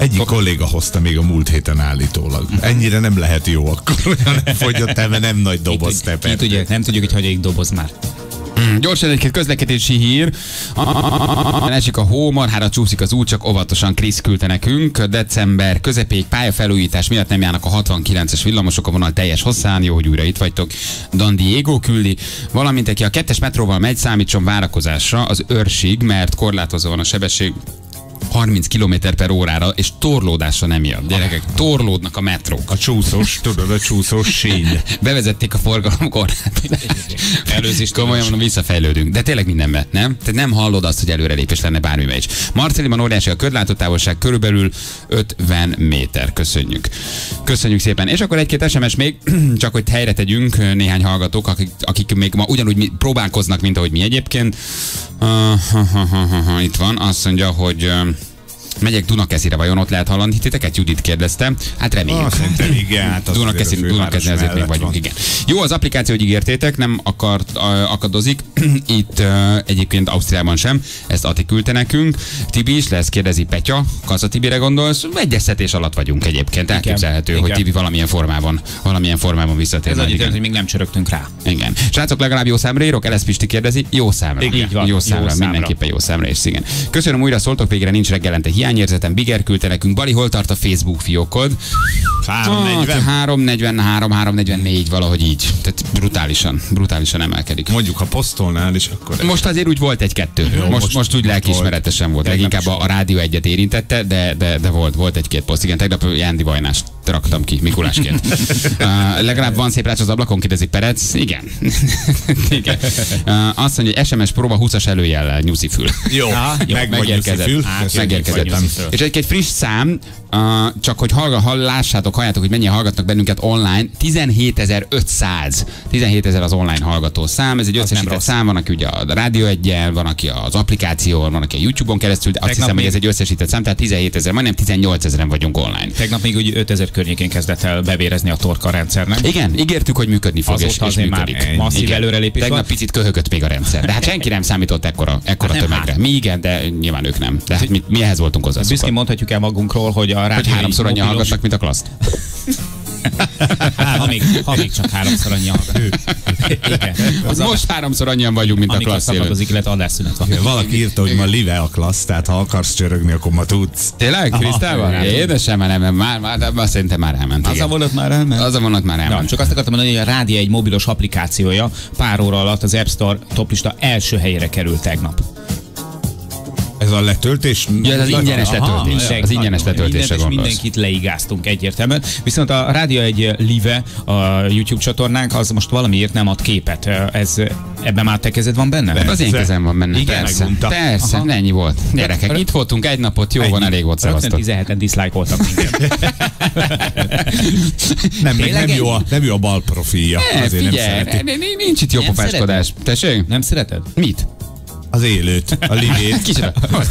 Egyik kolléga hozta még a múlt héten állítólag. Ennyire nem lehet jó akkor, nem fogyott el, mert nem nagy doboz Ki tepertő. tudja, nem tudjuk, hogy hagyjuk doboz már. Mm, Gyorsan egy közlekedési hír. A- a- a- a- Esik a hó, marhára csúszik az út, csak óvatosan Krisz küldte nekünk. December közepéig pályafelújítás miatt nem járnak a 69-es villamosok a vonal teljes hosszán. Jó, hogy újra itt vagytok. Don Diego küldi. Valamint aki a kettes metróval megy, számítson várakozásra az őrsig, mert korlátozó van a sebesség 30 km per órára, és torlódásra nem jön. Gyerekek, torlódnak a metrók. A csúszós, tudod, a csúszós síny. Bevezették a forgalomkorlátot. Előzést Komolyan visszafejlődünk. De tényleg mindenben, nem? Tehát nem hallod azt, hogy előrelépés lenne bármiben is. Marceliban óriási a ködlátótávolság körülbelül 50 méter. Köszönjük. Köszönjük szépen. És akkor egy-két SMS még, csak hogy helyre tegyünk néhány hallgatók, akik, akik még ma ugyanúgy próbálkoznak, mint ahogy mi egyébként. Uh, ha, ha, ha, ha, ha, itt van, azt mondja, hogy uh, Megyek Dunakeszire, vajon ott lehet hallani titeket? Judit kérdezte. Hát reméljük. Ah, szerintem igen, hát az Dunakeszin, azért a Dunakeszin ezért még vagyunk, van. igen. Jó, az applikáció, hogy ígértétek, nem akart, akadozik. Itt uh, egyébként Ausztriában sem. Ezt Ati küldte nekünk. Tibi is lesz, kérdezi Petya. Kaza Tibire gondolsz? Egyeztetés alatt vagyunk egyébként. Elképzelhető, Igen. hogy Tibi valamilyen formában, valamilyen formában visszatér. Ez annyit igen. hogy még nem csörögtünk rá. Igen. Srácok, legalább jó számra írok, Elesz Pisti kérdezi, jó számra. Igen. Így van, Jó jó számra, számra. mindenképpen jó számra, és igen. Köszönöm, újra szóltok, végre nincs reggelente hiányérzetem. Biger küldte nekünk, Bali, hol tart a Facebook fiókod? 340. 343, 344, valahogy így. Tehát brutálisan, brutálisan emelkedik. Mondjuk, ha posztolnál is, akkor... Most azért úgy volt egy-kettő. Jó, most, most- most, úgy lelkiismeretesen volt. Leginkább a, a rádió egyet érintette, de, de, de volt, volt egy-két poszt. Igen, tegnap Jándi Vajnást raktam ki Mikulásként. uh, legalább van szép rács az ablakon, kérdezi Perec. Igen. Igen. Uh, azt mondja, hogy SMS próba 20-as előjellel nyuszifül. Jó, Á, jó, meg megérkezett. Fül. Á, Megérkezett. És egy, egy friss szám, uh, csak hogy hallga, hall, lássátok, halljátok, hogy mennyien hallgatnak bennünket online. 17.500. 17.000 az online hallgató szám. Ez egy összesített szám, van, aki ugye a Rádió egyen, van, aki az applikáción, van, aki a YouTube-on keresztül, de azt Tegnap hiszem, hogy ez még- egy összesített szám, tehát 17.000, majdnem 18.000-en vagyunk online. Tegnap még úgy 5000 környékén kezdett el bevérezni a torka rendszernek. Igen, ígértük, hogy működni fog, és, Azóta és már működik. masszív Igen. előrelépés Tegnap van. picit köhögött még a rendszer. De hát senki nem számított ekkora, ekkora Hát tömegre. hát. Mi igen, de nyilván ők nem. De hát mi, mi ehhez voltunk hozzá. Büszkén mondhatjuk el magunkról, hogy a hogy rádió háromszor annyi hallgatnak, mint a klaszt. ha még, ha még csak háromszor annyi hallgat. Igen. Az a, Most háromszor annyian vagyunk, mint a klassz élőn. szakadozik, illetve adásszünet van. Valaki írta, hogy ma live a klassz, tehát ha akarsz csörögni, akkor ma tudsz. Tényleg? Krisztával? Édesem, már nem, már, már, már, szerintem már elment. Az a vonat már elment. Az a vonat már elment. csak azt akartam mondani, hogy a Rádia egy mobilos applikációja pár óra alatt az App Store toplista első helyére került tegnap. Ez a letöltés? Ja, ez az ingyenes Aha, letöltés. ja. Az ingyenes és gondolsz. mindenkit leigáztunk egyértelműen. Viszont a Rádia egy live, a YouTube csatornánk, az most valamiért nem ad képet. Ez ebben már te kezed van benne? Az én kezem van benne. Igen, persze. megunta. Persze, Aha. ennyi volt. Gyerekek, itt voltunk egy napot, jó van, elég volt szavaztok. 17-en dislike-oltak minket. Nem, nem, jó a, nem jó a bal profilja. Ne, nem figyelj, szereti. ne- ne- nincs itt jó Nem popáskodás. Tessék? Nem szereted? Mit? Az élőt, a livét. Most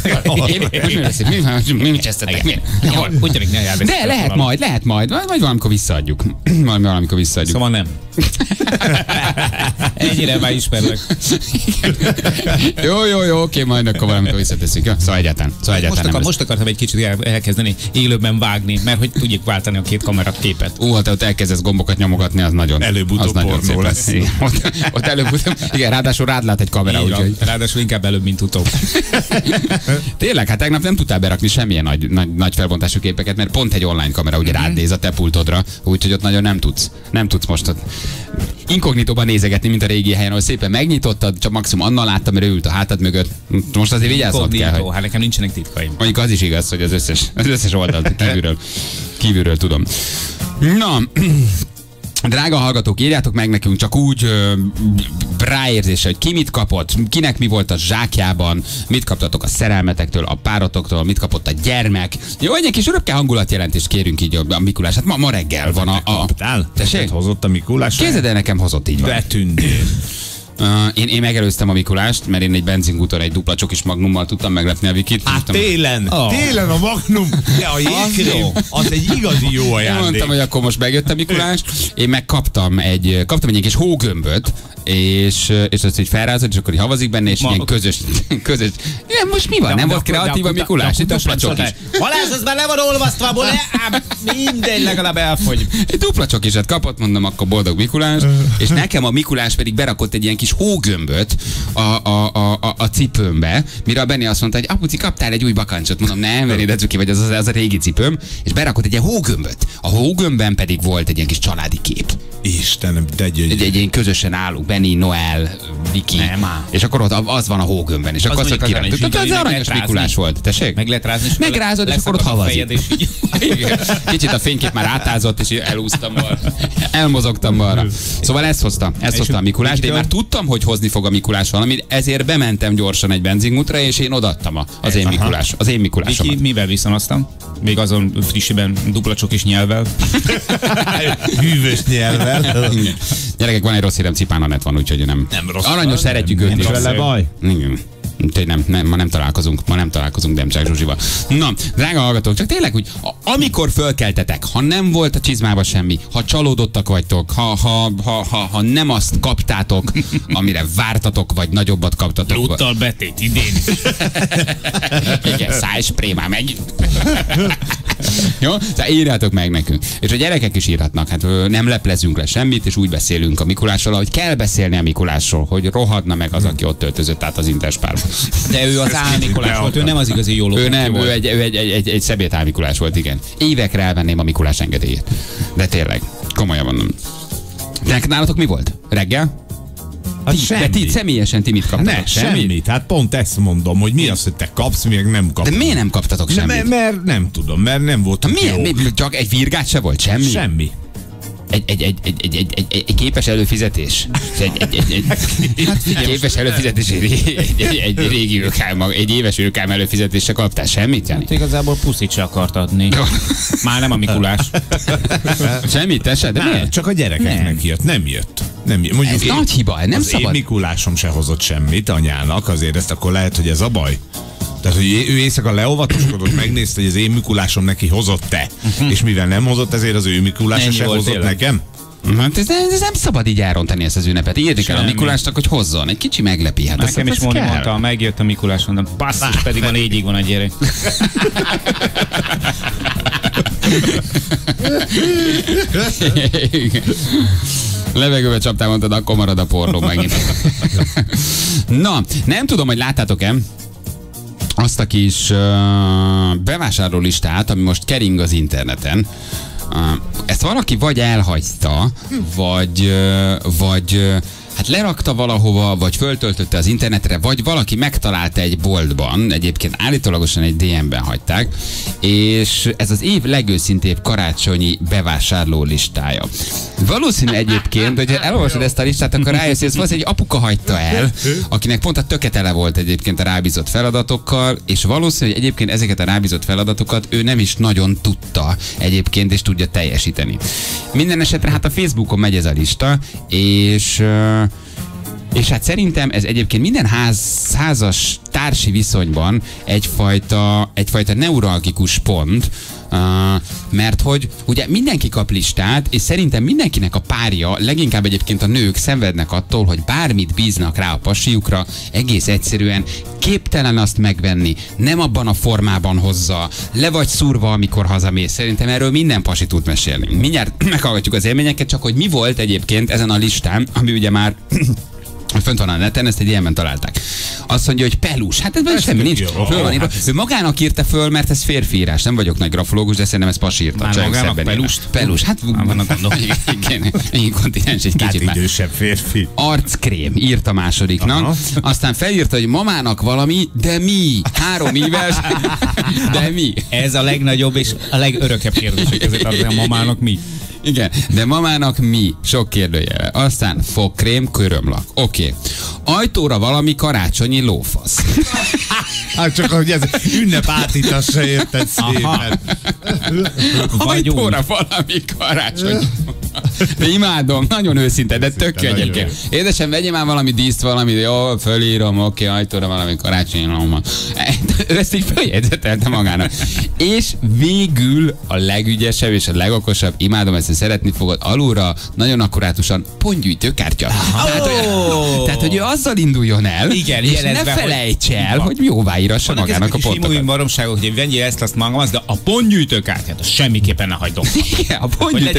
mi csesztetek? Úgy tűnik, ne De lehet majd, lehet majd, majd valamikor visszaadjuk. Majd valamikor visszaadjuk. Szóval nem. Ennyire már ismerlek. jó, jó, jó, oké, majd akkor valamikor visszateszünk. Ja, szóval egyáltalán, szóval Most, egyáltalán akar, nem most akartam egy kicsit el- elkezdeni élőben vágni, mert hogy tudjuk váltani a két kamera képet. Ú, ha te ott elkezdesz gombokat nyomogatni, az nagyon. Előbb-utóbb az nagyon szép lesz. Igen, ott, ott előbb-utóbb, igen, ráadásul rád lát egy kamera, Így úgyhogy. Ráadásul inkább előbb, mint utóbb. Tényleg, hát tegnap nem tudtál berakni semmilyen nagy, nagy, nagy felbontású képeket, mert pont egy online kamera ugye Mhm. rád néz a te pultodra, úgyhogy ott nagyon nem tudsz. Nem tudsz most ott inkognitóban nézegetni, mint a régi helyen, ahol szépen megnyitottad, csak maximum annal láttam, mert ő ült a hátad mögött. Most azért vigyáznod kell, hogy hát nekem nincsenek titkaim. Mondjuk az is igaz, hogy az összes, az összes oldalt kívülről, kívülről tudom. Na, Drága hallgatók, írjátok meg nekünk csak úgy ö, ráérzése, hogy ki mit kapott, kinek mi volt a zsákjában, mit kaptatok a szerelmetektől, a párotoktól, mit kapott a gyermek. Jó, egy kis röpke hangulatjelentést kérünk így a, Mikulás. Hát ma, ma reggel van a... a Kaptál? Tessék? Hozott a Mikulás? Képzeld el, nekem hozott így van. Betűndél. Uh, én, én megelőztem a Mikulást, mert én egy benzingúton egy dupla csokis magnummal tudtam meglepni a Vikit. Hát télen, Oh. télen a Magnum, de a jégkrém, az egy igazi jó Én ajándék. mondtam, hogy akkor most megjött a Mikulás. Én megkaptam egy, kaptam egy kis hógömböt, és, és azt így felrázott, és akkor így havazik benne, és Ma- ilyen közös, közös. Nem, most mi van? Nem volt kreatív a Mikulás? Egy dupla csokis. Balázs, az már le van olvasztva, ból, ám, mindegy, legalább elfogy. Egy dupla csokisat kapott, mondom, akkor boldog Mikulás, és nekem a Mikulás pedig berakott egy ilyen kis hógömböt a, a, a, a, cipőmbe, mire a Benni azt mondta, hogy apuci, kaptál egy új bakancsot. Mondom, nem, Benni, de cuki vagy, az, az, az a régi cipőm, és berakott egy ilyen hógömböt. A hógömbben pedig volt egy ilyen kis családi kép. Istenem, de Egy, gyönyörű. egy ilyen közösen állunk, Benni, Noel, Viki. Nem. És akkor ott az van a hógömbben, és akkor az aranyos Tehát Az idő, aranyos Mikulás volt. Tessék? Meg lehet rázni, és Megrázod, és akkor ott havazik. Kicsit a fénykép már átázott, és így elúsztam balra. Elmozogtam balra. Szóval ezt hozta, ezt hozta a Mikulás, de én már tudtam, hogy hozni fog a Mikulás valamit, ezért bementem gyorsan egy benzingútra, és én odaadtam a- az én Mikulás, az én Mikulásomat. Viki, mivel viszonoztam? Még azon frissiben dupla csokis nyelvvel. Hűvös nyelvvel. Igen. Gyerekek, van egy rossz hírem, Cipán Anett van, úgyhogy nem. Nem rossz. Aranyos, szeretjük őt. Nincs vele baj? Igen. Úgyhogy nem, nem, ma nem találkozunk, ma nem találkozunk Demcsák Zsuzsival. Na, drága hallgatók, csak tényleg úgy, amikor fölkeltetek, ha nem volt a csizmába semmi, ha csalódottak vagytok, ha, ha, ha, ha, ha nem azt kaptátok, amire vártatok, vagy nagyobbat kaptatok. Lúttal betét idén. Igen, szájspré már megy. Jó? Tehát írjátok meg nekünk. És a gyerekek is írhatnak. Hát nem leplezünk le semmit, és úgy beszélünk a Mikulásról, ahogy kell beszélni a Mikulásról, hogy rohadna meg az, aki ott öltözött át az Interspárba. De ő az Ál Mikulás volt, ő nem az igazi jóló. Ő nem, volt. ő egy, egy, egy, egy, egy szebétál Mikulás volt, igen. Évekre elvenném a Mikulás engedélyét. De tényleg, komolyan mondom. De nálatok mi volt? Reggel? Hát Ti, de ti személyesen ti mit kaptatok? Ne, semmit. Hát pont ezt mondom, hogy mi az, hogy te kapsz, még nem De kapsz. miért nem kaptatok semmit? mert, mert nem tudom, mert nem volt Milyen? jó. Mi, csak egy virgát se volt? Semmi? Semmi. Egy, egy, egy, egy, egy, egy, egy, egy képes előfizetés. Egy, egy, egy, egy, egy képes előfizetés egy, egy, egy, egy régi őkám, egy éves őkám előfizetésre kaptál semmit, Jani? Hát igazából puszit se akart adni. Már nem a Mikulás. Semmit, te se? De Nem, miért? csak a gyerekeknek jött. Nem jött. Nem jött. Mondjuk Ez nagy hiba, nem az szabad. én Mikulásom se hozott semmit anyának, azért ezt akkor lehet, hogy ez a baj. Tehát, hogy ő éjszaka leolvatoskodott, megnézte, hogy az én Mikulásom neki hozott-e. És mivel nem hozott, ezért az ő Mikulása Ennyi se volt hozott tényleg. nekem. Hát ez, ez nem szabad így elrontani ezt az ünnepet. Írdik el a. Mikulásnak, hogy hozzon. Egy kicsi meglepi. Hát Nekem is Móni kell. mondta, megjött a Mikulás, mondom, basszus, pedig a négyig van a gyerek. Levegőbe csaptál, mondtad, akkor marad a pornó megint. Na, nem tudom, hogy láttátok-e azt a kis uh, bevásárló listát, ami most kering az interneten. Uh, ezt valaki vagy elhagyta, vagy, uh, vagy uh, hát lerakta valahova, vagy föltöltötte az internetre, vagy valaki megtalálta egy boltban, egyébként állítólagosan egy DM-ben hagyták, és ez az év legőszintébb karácsonyi bevásárló listája. Valószínű egyébként, hogy elolvasod ezt a listát, akkor rájössz, hogy ez valószínűleg egy apuka hagyta el, akinek pont a töketele volt egyébként a rábízott feladatokkal, és valószínű, hogy egyébként ezeket a rábízott feladatokat ő nem is nagyon tudta egyébként, és tudja teljesíteni. Minden esetre hát a Facebookon megy ez a lista, és ö, És hát szerintem ez egyébként minden ház, házas társi viszonyban egyfajta, egyfajta neuralgikus pont, Uh, mert hogy ugye mindenki kap listát, és szerintem mindenkinek a párja, leginkább egyébként a nők szenvednek attól, hogy bármit bíznak rá a pasiukra, egész egyszerűen képtelen azt megvenni, nem abban a formában hozza, le vagy szúrva, amikor hazamész. Szerintem erről minden pasi tud mesélni. Mindjárt meghallgatjuk az élményeket, csak hogy mi volt egyébként ezen a listán, ami ugye már Fönt van a neten, ezt egy ilyenben találták. Azt mondja, hogy pelus. Hát ez, semmi nincs. jó. Föl van írva. Ő magának írta föl, mert ez férfi írás. Nem vagyok nagy grafológus, de szerintem ez pasi írta. Már magának pelust? Pelus. Hát vannak gondok. Igen, inkontinens egy Hát kicsit már. idősebb férfi. Arckrém írt a másodiknak, aztán felírta, hogy mamának valami, de mi? Három éves, de mi? Ez a legnagyobb és a legörökebb kérdések ezek a mamának mi? Igen, de mamának mi? Sok kérdőjele. Aztán fogkrém, körömlak. Oké. Okay. Ajtóra valami karácsonyi lófasz. Hát csak, hogy ez ünnep átítassa, érted szépen. Ajtóra valami karácsony. De imádom, nagyon őszinte, de tök jó egyébként. Édesem, vegyél már valami díszt, valami, jó, fölírom, oké, ajtóra valami karácsonyi. Ő ezt így följegyzetelte magának. És végül a legügyesebb és a legokosabb, imádom ezt, hogy szeretni fogod, alulra, nagyon akkurátusan, pontgyűjtőkártya. Tehát, hogy, tehát, hogy ő azzal induljon el, Igen, és ne hogy- felejts el, hogy jóváírassa Vannak magának ezek a pontokat. imói baromságok, hogy vegyél ezt, azt magam, de a pontgyűjtőkártyát, azt semmiképpen ne hagyd. Igen, a Hogy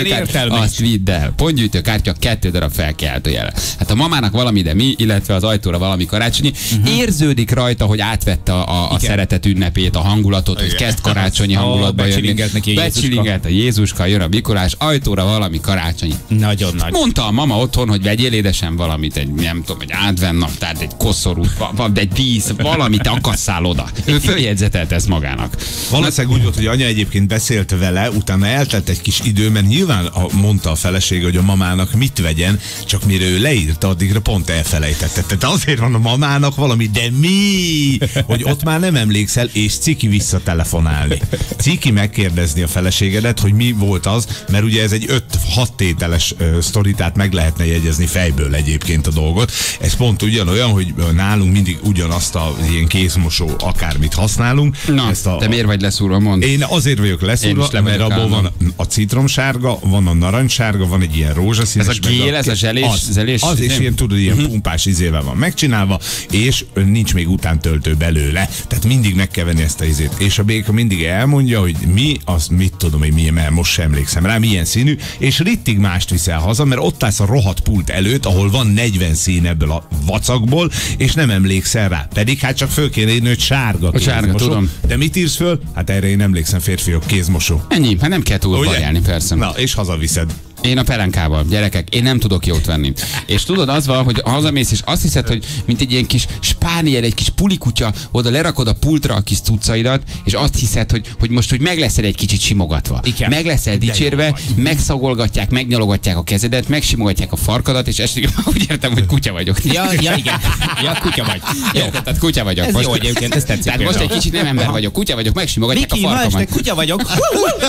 azt is. Vidd el. Pontgyűjtőkártya, kettő darab felkeltő jele. Hát a mamának valami, de mi, illetve az ajtóra valami karácsonyi. Uh-huh. Érződik rajta, hogy átvette a, a, a Igen. szeretet ünnepét, a hangulatot, hogy kezd karácsonyi hangulatba jönni. becsilingelt neki a Jézuska. Becsilingelt a Jézuska, jön a Mikulás, ajtóra valami karácsonyi. Nagyon nagy. Mondta a mama otthon, hogy vegyél édesem valamit, egy nem tudom, egy adventnaptárt, egy koszorút, egy dísz, valamit akasszál oda. Ő följegyzetelt ezt magának. Valószínűleg úgy volt, hogy anya egyébként beszélt vele, utána eltelt egy kis idő, mert nyilván a, mondta a feleség, hogy a mamának mit vegyen, csak mire ő leírta, addigra pont elfelejtette. Tehát azért van a mamának valami, de mi? Hogy ott már nem emlékszel, és ciki visszatelefonálni. Ciki megkérdezni a feleségedet, hogy mi volt az, mert ugye ez egy 5-6 tételes ö, sztori, tehát meg lehetne jegyezni fejből egyébként a dolgot. Ez pont ugyanolyan, hogy nálunk mindig ugyanazt a ilyen kézmosó akármit használunk. Na, Ezt a, de miért vagy leszúrva, mond? én azért vagyok leszúrva, mert abból van a citromsárga, van a narancssárga, van egy ilyen rózsaszínes. Ez a gél, ez a zselés- Az, zelés- az és ilyen, tudod, ilyen pumpás izével van megcsinálva, és nincs még utántöltő belőle. Tehát mindig meg kell venni ezt a izét. És a béka mindig elmondja, hogy mi, az mit tudom én milyen, mert most sem emlékszem rá, milyen színű, és rittig mást viszel haza, mert ott állsz a rohadt pult előtt, ahol van 40 szín ebből a vacakból, és nem emlékszel rá. Pedig hát csak föl kéne írni, hogy sárga. sárga, kézmosó. tudom. De mit írsz föl? Hát erre én emlékszem, férfiak kézmosó. Ennyi, hát nem kell túl variálni, persze. Na, és hazaviszed. Én a pelenkával, gyerekek, én nem tudok jót venni. És tudod, az van, hogy hazamész, és azt hiszed, hogy mint egy ilyen kis spániel, egy kis pulikutya, oda lerakod a pultra a kis cuccaidat, és azt hiszed, hogy, hogy most hogy meg leszel egy kicsit simogatva. Igen. Meg leszel dicsérve, megszagolgatják, megnyalogatják a kezedet, megsimogatják a farkadat, és estig úgy értem, hogy kutya vagyok. Ja, ja, igen. Ja, kutya vagy. Jó, tehát kutya vagyok. Ez jó egyébként, ez tetszik Tehát most egy kicsit nem ember vagyok, kutya vagyok, megsimogatják Viki, a ma farkamat. este kutya vagyok.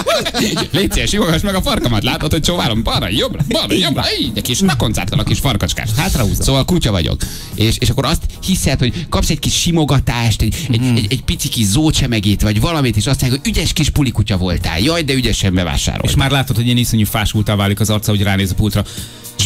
Légy szíves, meg a farkamat. Látod, hogy csóválom balra, jobbra, balra, jobbra. Így, egy kis nakoncártal a kis farkacskás. Hátrahúzom. Szóval kutya vagyok. És, és akkor azt hiszed, hogy kapsz egy kis simogatást, egy, egy, egy, egy pici kis zócsemegét, vagy valamit, és azt mondják, hogy ügyes kis pulikutya voltál. Jaj, de ügyesen bevásároltál. És már látod, hogy ilyen iszonyú fásultá válik az arca, hogy ránéz a pultra.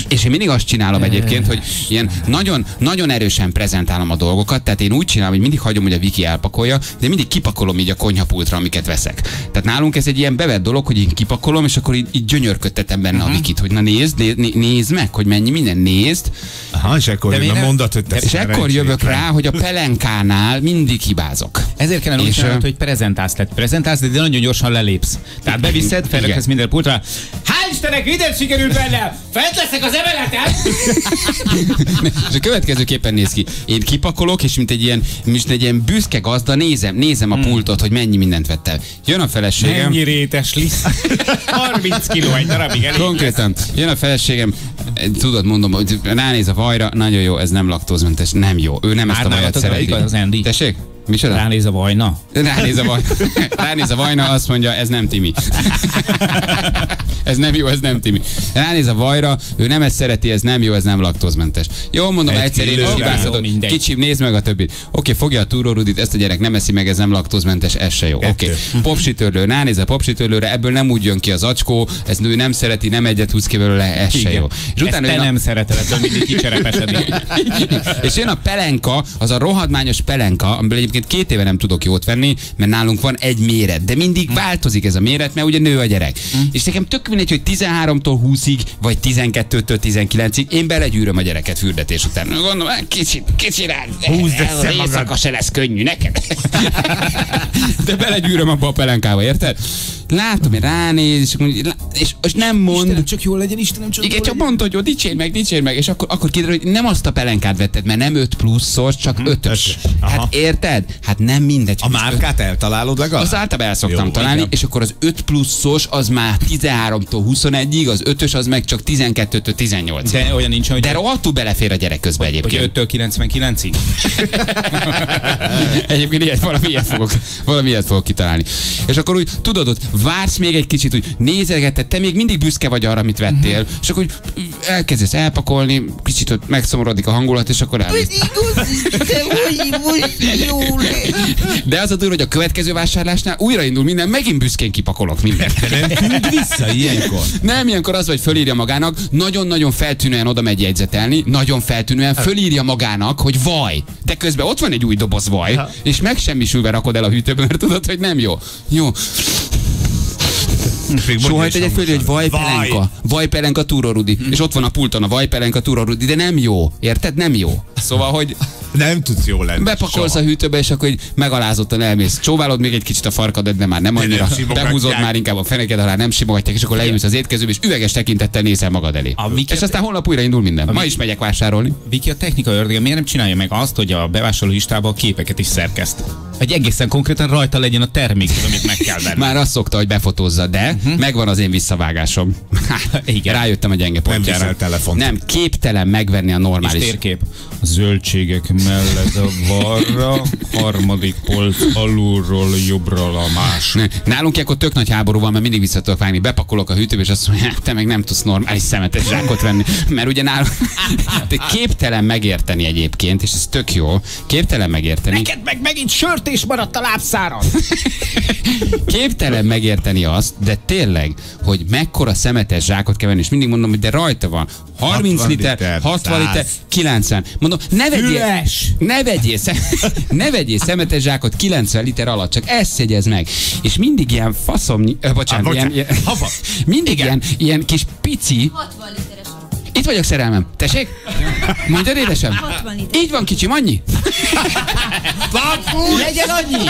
És én mindig azt csinálom egyébként, hogy ilyen nagyon, nagyon erősen prezentálom a dolgokat, tehát én úgy csinálom, hogy mindig hagyom, hogy a Viki elpakolja, de mindig kipakolom így a konyhapultra, amiket veszek. Tehát nálunk ez egy ilyen bevett dolog, hogy én kipakolom, és akkor így, így gyönyörködtetem benne Mhm. a Vikit, hogy na nézd, nézd, né- nézd meg, hogy mennyi minden nézd, Aha, és akkor De jön a nem- mondat, hogy te és ekkor jövök rá, hogy a pelenkánál mindig hibázok. Ezért kellene úgy És, csinálnod, ö, hogy prezentálsz, tehát prezentálsz, de nagyon gyorsan lelépsz. Tehát beviszed, felraksz minden pultra. Hál' Istennek, minden sikerült benne! Fent leszek az emeleten! és a következőképpen néz ki. Én kipakolok, és mint egy ilyen, mint egy ilyen büszke gazda nézem, nézem a pultot, hogy mennyi mindent vettem. Jön a feleségem. Mennyi rétes lisz? 30 kiló egy darabig elég. Konkrétan, jön a feleségem, tudod, mondom, hogy ránéz a vajra, nagyon jó, ez nem laktózmentes, nem jó. Ő nem ezt a Már vajat szereti. igaz, Andy? Tessék? Micsoda? Ránéz a vajna. Ránéz a, vaj... Ránéz a vajna, azt mondja, ez nem Timi. ez nem jó, ez nem Timi. Ránéz a vajra, ő nem ezt szereti, ez nem jó, ez nem laktózmentes. Jó, mondom, Egy egyszer én is hibáztatok. Kicsim, nézd meg a többit. Oké, fogja a túrórudit, ezt a gyerek nem eszi meg, ez nem laktózmentes, ez se jó. Oké, popsitörlő, ránéz a popsitörlőre, ebből nem úgy jön ki az acskó, ez nő nem szereti, nem egyet húz ki belőle, ez se jó. És utána te jön a- nem szereted, ettől mindig kicserepesedik. és jön a pelenka, az a rohadmányos pelenka, amiből egyébként két éve nem tudok jót venni, mert nálunk van egy méret, de mindig változik ez a méret, mert ugye nő a gyerek. És nekem tök mindegy, hogy 13-tól 20-ig, vagy 12-től 19-ig, én belegyűröm a gyereket fürdetés után. Gondolom, "Hát kicsit, kicsit rá, Húzd magad." éjszaka se lesz könnyű neked. de belegyűröm abba a pelenkába, érted? Látom, hogy ránéz, és, mondja, és, és nem mond. csak jól legyen, Istenem, csak Igen, csak mondta, hogy jó, dicsérj meg, dicsérj meg, és akkor, akkor kiderül, hogy nem azt a pelenkát vetted, mert nem 5 pluszos, csak 5 ötös. Aha. Hát érted? Hát nem mindegy. A márkát eltalálod legalább? Az általában el szoktam Jó, találni, igen. és akkor az 5 pluszos az már 13-tól 21-ig, az 5-ös az meg csak 12-től 18 De olyan nincs, hogy, De rohadtul belefér a gyerek közben hogy egyébként. 5-től 99-ig. Egyébként ilyet, valami ilyet fogok, valami ilyet fogok kitalálni. És akkor úgy, tudod, ott vársz még egy kicsit, úgy nézegeted, te még mindig büszke vagy arra, amit vettél, Mhm. és akkor úgy elkezdesz elpakolni, kicsit ott megszomorodik a hangulat, és akkor elmész. De az a durva, hogy a következő vásárlásnál újraindul minden, megint büszkén kipakolok mindent. Nem küld vissza ilyenkor. Nem, ilyenkor az, hogy fölírja magának, nagyon-nagyon feltűnően oda megy jegyzetelni, nagyon feltűnően fölírja magának, hogy vaj. De közben ott van egy új doboz vaj, és megsemmisülve rakod el a hűtőbe, mert tudod, hogy nem jó. Jó. Még Soha mondja egy egy föl, hogy vajpelenka. Vajpelenka túrorudi. És ott van a pulton a vajpelenka túrorudi, de nem jó. Érted? Nem jó. Szóval, hogy Nem tudsz jó lenni. bepakolsz soha. a hűtőbe, és akkor hogy megalázottan elmész. Csóválod még egy kicsit a farkadat, de már nem annyira. nem. Behúzod már inkább a feneked alá, nem simogatják, és akkor leülsz az étkezőbe, és üveges tekintettel nézel magad elé. A És aztán holnap újra indul minden. Ma is megyek vásárolni. Viki a technika ördöge, miért nem csinálja meg azt, hogy a bevásárló listába a képeket is szerkeszt? Hogy egészen konkrétan rajta legyen a termék, amit meg kell venni. Már azt szokta, hogy befotózza, de megvan az én visszavágásom. Igen. Rájöttem a gyenge pontjára. viszel telefont. Nem, képtelen megvenni a És normális. térkép. A zöldségek mellett a balra, harmadik polc alulról jobbra a más. Nálunk ilyenkor tök nagy háború van, mert mindig vissza tudok vágni. Bepakolok a hűtőbe, és azt mondja, te meg nem tudsz normális szemetes zsákot venni. Mert ugye nálunk te képtelen megérteni egyébként, és ez tök jó, képtelen megérteni. Neked meg megint sört is maradt a lábszáron. Képtelen megérteni azt, de tényleg, hogy mekkora szemetes zsákot kell venni, és mindig mondom, hogy de rajta van 30 60 liter, liter, 60 liter, 100. 90. Mondom, ne vegyél, Üres! ne vegyél, szem, ne vegyél szemetes zsákot 90 liter alatt, csak ezt jegyez meg. És mindig ilyen faszom, ö, bocsánat, ilyen, bocsánat. ilyen, Hava. mindig ilyen, ilyen kis pici, 60 literes a itt vagyok szerelmem, tessék? Mondjad édesem? 60 liter. Így van kicsim, annyi? Legyen annyi!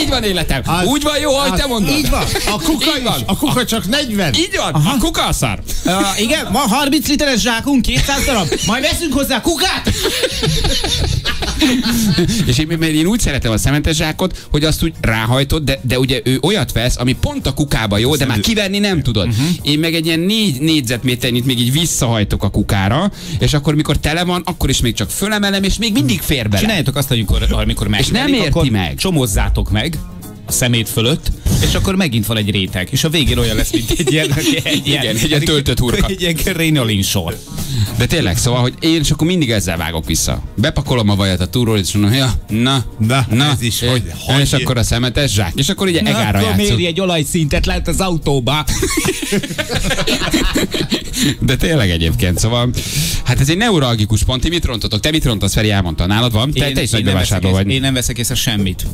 Így van életem. Az- Úgy van jó, ahogy te mondod. Így van. A kuka Így is. van. A kuka csak 40. Így van, a kuka a szar. Uh, igen, van 30 literes zsákunk, 200 darab. Majd veszünk hozzá kukát! És én, mert én úgy szeretem a szementes zsákot, hogy azt úgy ráhajtod, de, de ugye ő olyat vesz, ami pont a kukába jó, de már kivenni nem tudod. Mhm. Én meg egy ilyen négy négyzetméternyit még így visszahajtok a kukára, és akkor mikor tele van, akkor is még csak fölemelem, és még mindig fér bele. Csináljátok azt, amikor, amikor És nem érti akkor meg. csomozzátok meg a szemét fölött, és akkor megint van egy réteg, és a végén olyan lesz, mint egy ilyen, egy ilyen, Igen, egy ilyen töltött hurka. Egy ilyen krénolin sor. De tényleg, szóval, hogy én és akkor mindig ezzel vágok vissza. Bepakolom a vajat a túról, és mondom, ja, na, Na, na, ez is, eh, hogy- és hogy- akkor a szemetes zsák. És akkor ugye egára akkor játszunk. méri egy olajszintet lent az autóba. De tényleg egyébként, szóval, hát ez egy neuralgikus pont. Ti mit rontotok? Te mit rontasz, Feri elmondta, nálad van? Te, te is nagy bevásárló vagy. Én nem veszek észre semmit.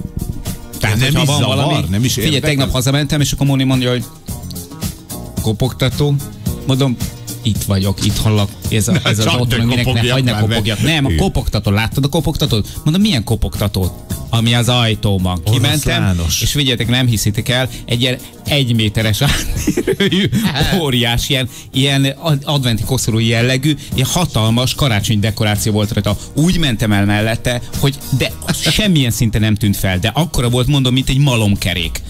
Nem hogyha is van zavar, nem is Figyelj, tegnap hazamentem, és akkor Moni mondja, hogy kopogtató. Mondom, itt vagyok, itt hallak. Ez, a, ez az otthon, ne aminek ne, hagyd ne kopogjak. Nem, a kopogtató. Láttad a kopogtatót? Mondom, milyen kopogtatót? Ami az ajtóban. Kimentem, Oroszlános. és figyeljetek, nem hiszitek el, egy ilyen egy méteres átmérőjű, óriás, ilyen, ilyen ad- adventi koszorú jellegű, ilyen hatalmas karácsony dekoráció volt rajta. Úgy mentem el mellette, hogy de semmilyen szinten nem tűnt fel, de akkora volt, mondom, mint egy malomkerék.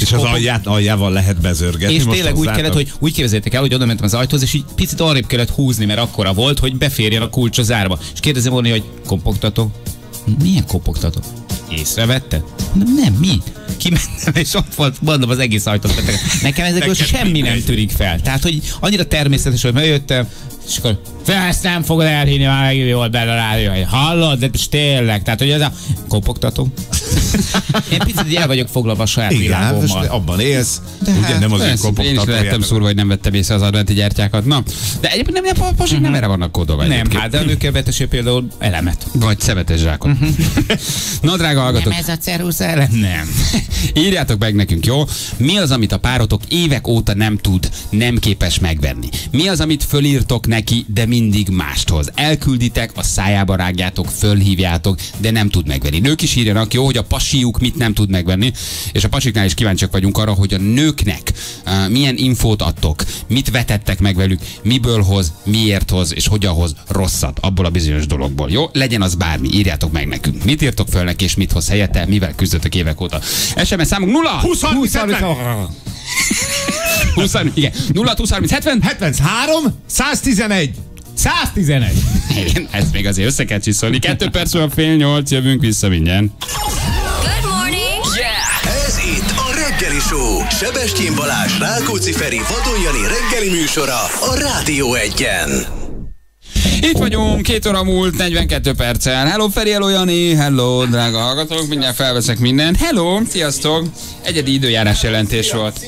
És az alját, aljával lehet bezörgetni. és tényleg úgy kellett, hogy úgy képzeljétek el, hogy oda mentem az ajtóhoz, és így picit arrébb kellett húzni, mert akkora volt, hogy beférjen a kulcs az árba. És kérdezem volna, hogy kopogtató. Milyen kopogtató? Észrevette? Mondom, nem, mi? Kimentem, és ott volt, mondom, az egész ajtót beteg. Nekem ezekből Neked semmi nem törik fel. Tehát, hogy annyira természetes, hogy bejöttem, és akkor "Fel, ezt nem fogod elhinni, már megint volt benne a rádió. hogy Hallod, de most tényleg. Tehát, hogy ez a kopogtató. Én picit el vagyok foglalva a saját Igen, hát most világommal. abban élsz. Ugye nem az ő Persze, Én is jelleg. szúrva, hogy nem vettem észre az adventi gyertyákat. Na, de egyébként nem, nem, pasik nem erre vannak kódolva. Nem, egyébként. hát de a nőkkel vetesé például elemet. Vagy szemetes zsákot. Na, drága hallgatók, ez a ceruza elem? Nem. Írjátok meg nekünk, jó? Mi az, amit a párotok évek óta nem tud, nem képes megvenni? Mi az, amit fölírtok neki, de mindig mást hoz? Elkülditek, a szájába rágjátok, fölhívjátok, de nem tud megvenni. Nők is írjanak, jó, hogy a pasiuk mit nem tud megvenni, és a pasiknál is kíváncsiak vagyunk arra, hogy a nőknek uh, milyen infót adtok, mit vetettek meg velük, miből hoz, miért hoz, és hogyan hoz rosszat abból a bizonyos dologból. Jó, legyen az bármi, írjátok meg nekünk. Mit írtok föl neki, és mit hoz helyette, mivel küzdötök évek óta. SMS számunk 0 20, 30, 70, 20, igen, 0 20 30 70. 73, 111. 111. Igen, ezt még azért össze kell csiszolni. Kettő perc a fél nyolc, jövünk vissza mindjárt. Good morning. Ez itt a Reggeli Show. Sebestyén Balázs, Rákóczi Feri, Vadon Jani reggeli műsora a Rádió Egyen. Itt vagyunk, két óra múlt, 42 perccel. Hello Feri, hello Jani, hello drága hallgatók, mindjárt felveszek mindent. Hello, sziasztok! Egyedi időjárás jelentés volt.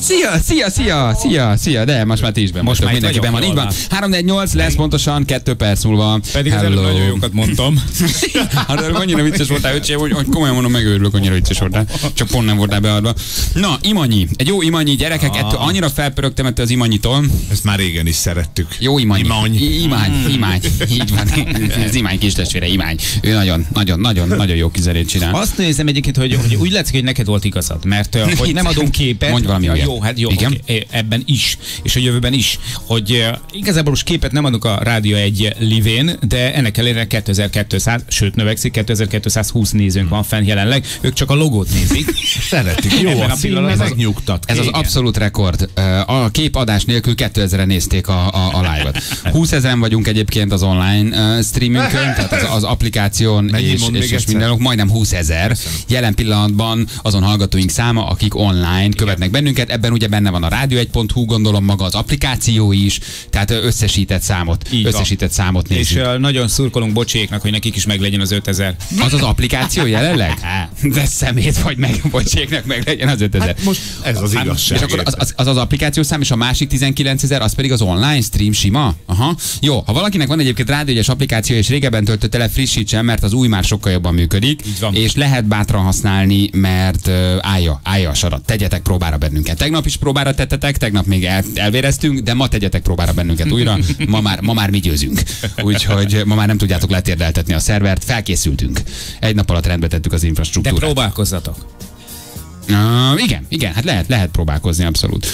Szia, szia, szia, szia, szia, de most már ti is benn Most már mindenki ben van. Így van. 3 4 8 lesz pontosan 2 perc múlva. Pedig az előbb nagyon jókat mondtam. hát de annyira vicces voltál, öcsém, hogy, hogy komolyan mondom, megőrülök, annyira vicces voltál. Csak pont nem voltál beadva. Na, imanyi. Egy jó imanyi gyerekek, Ah. ettől annyira felpörögtem ettől az imanyitól. Ezt már régen is szerettük. Jó imány. Imany. I- Imány, imány. Így van. Az imány kis testvére, imány. Ő nagyon, nagyon, nagyon, nagyon jó kizelét csinál. Azt nézem egyébként, hogy, hogy úgy látszik, hogy neked volt igazad, mert hogy nem adunk képet. Mondj valami olyat. Jó, hát jó, Igen? oké, ebben is, és a jövőben is, hogy igazából most képet nem adunk a Rádió egy livén, de ennek ellenére 2200, sőt növekszik, 2220 nézőnk van fenn jelenleg, ők csak a logót nézik. Szeretik. Jó, Ebben a a film pillanatban- megnyugtat. Ez az abszolút rekord. A képadás nélkül 2000-en nézték a, a, a live-ot. 20 ezeren vagyunk egyébként az online uh, streamünkön, tehát az, az applikáción Megint és, és, és mindenok, majdnem 20 ezer. Jelen pillanatban azon hallgatóink száma, akik online követnek bennünket. Ebben ugye benne van a rádió1.hu, gondolom maga az applikáció is, tehát összesített számot, Így van. összesített számot És nézzük. ö, nagyon szurkolunk bocséknak, hogy nekik is meglegyen az 5000. Az az applikáció jelenleg? De szemét vagy meg, bocséknek meg legyen az 5000. Hát most ez az igazság. És akkor az az, az az applikáció szám, és a másik 19 ezer, az pedig az online stream sima? Aha. Jó, ha valakinek van egyébként rádiógyes applikáció, és régebben töltötte le, frissítsen, mert az új már sokkal jobban működik, és lehet bátran használni, mert uh, állja, állja a sarat. Tegyetek próbára bennünket. Tegnap is próbára tettetek, tegnap még el, elvéreztünk, de ma tegyetek próbára bennünket újra. Ma már, ma már mi győzünk. Úgyhogy ma már nem tudjátok letérdeltetni a szervert, felkészültünk. Egy nap alatt rendbe tettük az De infrastruktúrát. próbálkozzatok. Uh, igen, igen, hát lehet, lehet próbálkozni, abszolút.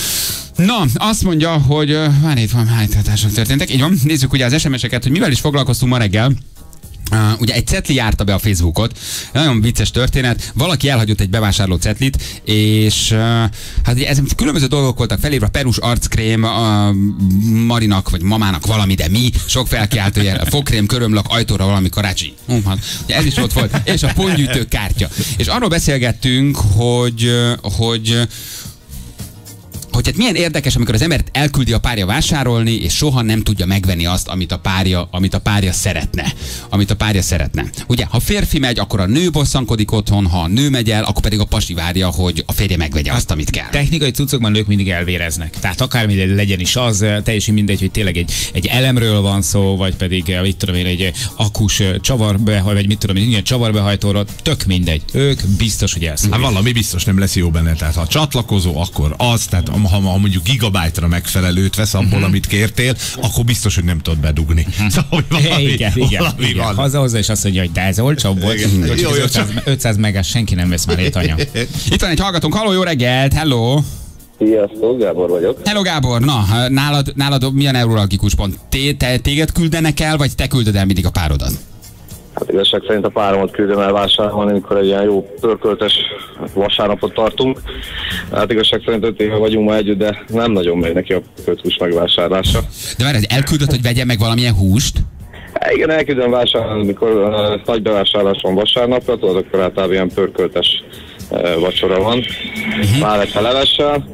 Na, azt mondja, hogy uh, már itt van, állíthatások történtek. Így van, nézzük ugye az SMS-eket, hogy mivel is foglalkoztunk ma reggel. Uh, ugye egy cetli járta be a Facebookot, nagyon vicces történet, valaki elhagyott egy bevásárló cetlit, és uh, hát ugye ezen különböző dolgok voltak felírva, perus arckrém, uh, Marinak vagy mamának valami, de mi, sok felkiáltójel, fogkrém, körömlak, ajtóra valami karácsony. Uh, hát, ugye ez is ott volt, és a pontgyűjtő kártya. És arról beszélgettünk, hogy, uh, hogy hogy hát milyen érdekes, amikor az embert elküldi a párja vásárolni, és soha nem tudja megvenni azt, amit a párja, amit a párja szeretne. Amit a párja szeretne. Ugye, ha férfi megy, akkor a nő bosszankodik otthon, ha a nő megy el, akkor pedig a pasi várja, hogy a férje megvegye azt, amit kell. Technikai cuccokban nők mindig elvéreznek. Tehát akármi legyen is az, teljesen mindegy, hogy tényleg egy, egy elemről van szó, vagy pedig, eh, mit tudom én, egy eh, akus eh, csavarbehaj, vagy mit tudom én, ilyen csavarbehajtóról, tök mindegy. Ők biztos, hogy elszúrják. Hát valami biztos nem lesz jó benne. Tehát ha csatlakozó, akkor az, tehát ha, ha mondjuk gigabájtra megfelelőt vesz abból, amit kértél, akkor biztos, hogy nem tudod bedugni. Szóval hogy valami, igen, igen, valami igen. van. Haza-hozzá, és azt mondja, hogy de ez olcsóbb volt. Igen. Jó, Jó, jó, jó, 500, 500 megás senki nem vesz már egy anya. Itt van egy hallgatónk, halló, jó reggelt, hello! Sziasztok, Gábor vagyok. Hello Gábor, na, nálad, nálad milyen neuralgikus pont? Té, te, téged küldenek el, vagy te küldöd el mindig a párodat? Hát igazság szerint a páromat küldöm el vásárolni, amikor egy ilyen jó pörköltes vasárnapot tartunk. Hát igazság szerint öt éve vagyunk ma együtt, de nem nagyon megy neki a köthús megvásárlása. De várj, elküldött, hogy vegye meg valamilyen húst? Hát igen, elküldöm vásárolni, amikor uh, nagy bevásárlás van vasárnapra, tudod, akkor általában ilyen pörköltes ö, vacsora van, már egy levessel,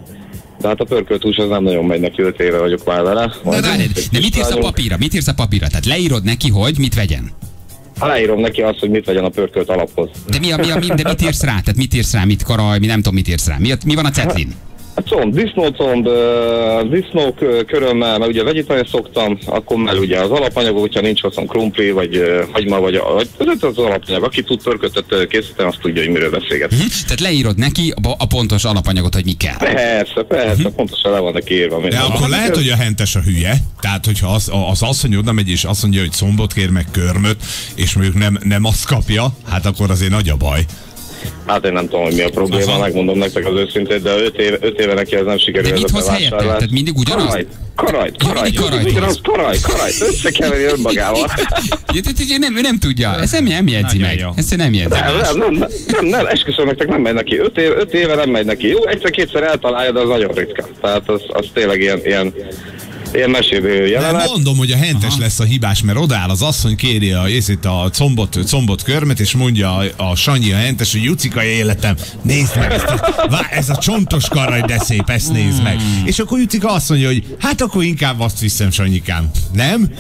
de hát a pörkölt hús az nem nagyon megy neki, 5 éve vagyok már vele. De, de kis mit írsz a papírra? Mit írsz a papírra? Tehát leírod neki, hogy mit vegyen? Ha leírom neki azt, hogy mit vegyen a pörkölt alaphoz. De mi, a, mi, a, mi, de mit írsz rá? Tehát mit írsz rá, mit karaj, mi nem tudom, mit írsz rá. Mi, a- mi van a cetlin? A comb, disznócomb, ö, disznó kö- körömmel, mert ugye vegetarián szoktam, akkor már ugye az alapanyagok, hogyha nincs hozzám krumpli, vagy hagyma, vagy, vagy ez az alapanyag. Aki tud pörkötet készíteni, azt tudja, hogy miről beszélget. Hm? Tehát leírod neki a, a pontos alapanyagot, hogy mi kell. Persze, persze, pontosan le van neki írva. De akkor lehet, hogy a hentes a hülye, tehát hogyha az, az asszony oda megy és azt mondja, hogy szombot kér meg körmöt, és mondjuk nem, nem azt kapja, hát akkor azért nagy a baj. Hát én nem tudom, hogy mi a probléma, Aha. megmondom nektek az őszintét, de 5 éve, öt éve neki ez nem sikerül. De mit ez a hoz helyette? bevásárlás. Tehát mindig ugyanaz? Ja, karajt, mindig karajt ugyanaz, hoz. karajt, karajt, összekeverni önmagával. Ja, ugye nem, ő nem tudja, ezt nem, nem jegyzi meg. jó. Ezt ő nem jegyzi Nem, meg. nem, nem, nem, nem, nem, esküszöm nektek, nem megy neki. Öt, év, öt éve nem megy neki. Jó, egyszer-kétszer eltalálja, de az nagyon ritka. Tehát az, az tényleg ilyen, ilyen, ilyen mesélő Nem jelenet. mondom, hogy a hentes Aha. lesz a hibás, mert odáll az asszony, kéri a, észét a combot, combot körmet, és mondja a, a Sanyi a hentes, hogy Jucika életem, nézd meg, ezt a, vá, ez a csontos karaj, de szép, ezt nézd meg. És akkor Jucika azt mondja, hogy hát akkor inkább azt viszem, Sanyikám. Nem?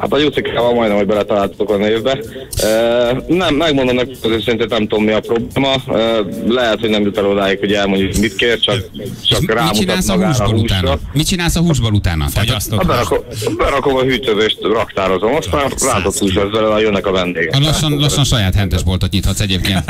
Hát a Jucikával majdnem, hogy beletaláltatok a névbe. Uh, nem, megmondom nektek, az őszintén nem tudom mi a probléma. Uh, lehet, hogy nem jut el odáig, hogy elmondjuk, mit kér, csak, csak Mit rámutat csinálsz a magára a húsból utána? húsra. Mit csinálsz a húsból utána? Tehát, Fagyasztott. Hát berakom, berakom a hűtőzést, raktározom, aztán rántott hús lesz belőle, jönnek a vendégek. a lassan, lassan saját hentes boltot nyithatsz egyébként.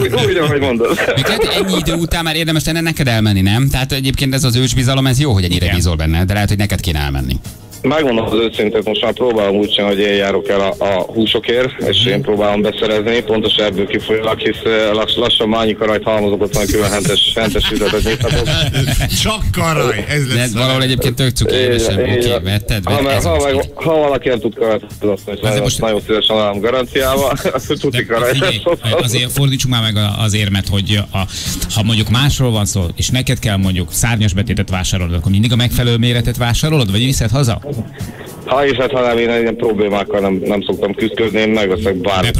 Úgy, úgy, ahogy mondod. Miket ennyi idő után már érdemes lenne neked elmenni, nem? Tehát egyébként ez az ősbizalom, ez jó, hogy ennyire Igen. bízol benne, de lehet, hogy neked kéne elmenni. Megmondom az őszintét, most már próbálom úgy csinálni, hogy én járok el a, a húsokért, és én próbálom beszerezni, pontosan ebből kifolyólag, hisz eh, lass, lassan már annyi karajt halmozok, ott van külön hentes, hentes üzletet nyithatok. Csak karaj, ez De lesz. valahol egyébként tök cuki évesen. Oké, vetted, ha, meg- ez ha, az meg, ha valaki nem tud karajt, azt mondja, nagyon, most- nagyon szívesen adom garanciával, tuti De karajt. azért fordítsuk már meg a- az érmet, hogy a, ha mondjuk másról van szó, és neked kell mondjuk szárnyas betétet vásárolod, akkor mindig a megfelelő méretet vásárolod, vagy viszed haza? Tá Obrigado. Ha is, hát ha nem, én ilyen problémákkal nem, nem szoktam küzdködni, én megveszek bármit.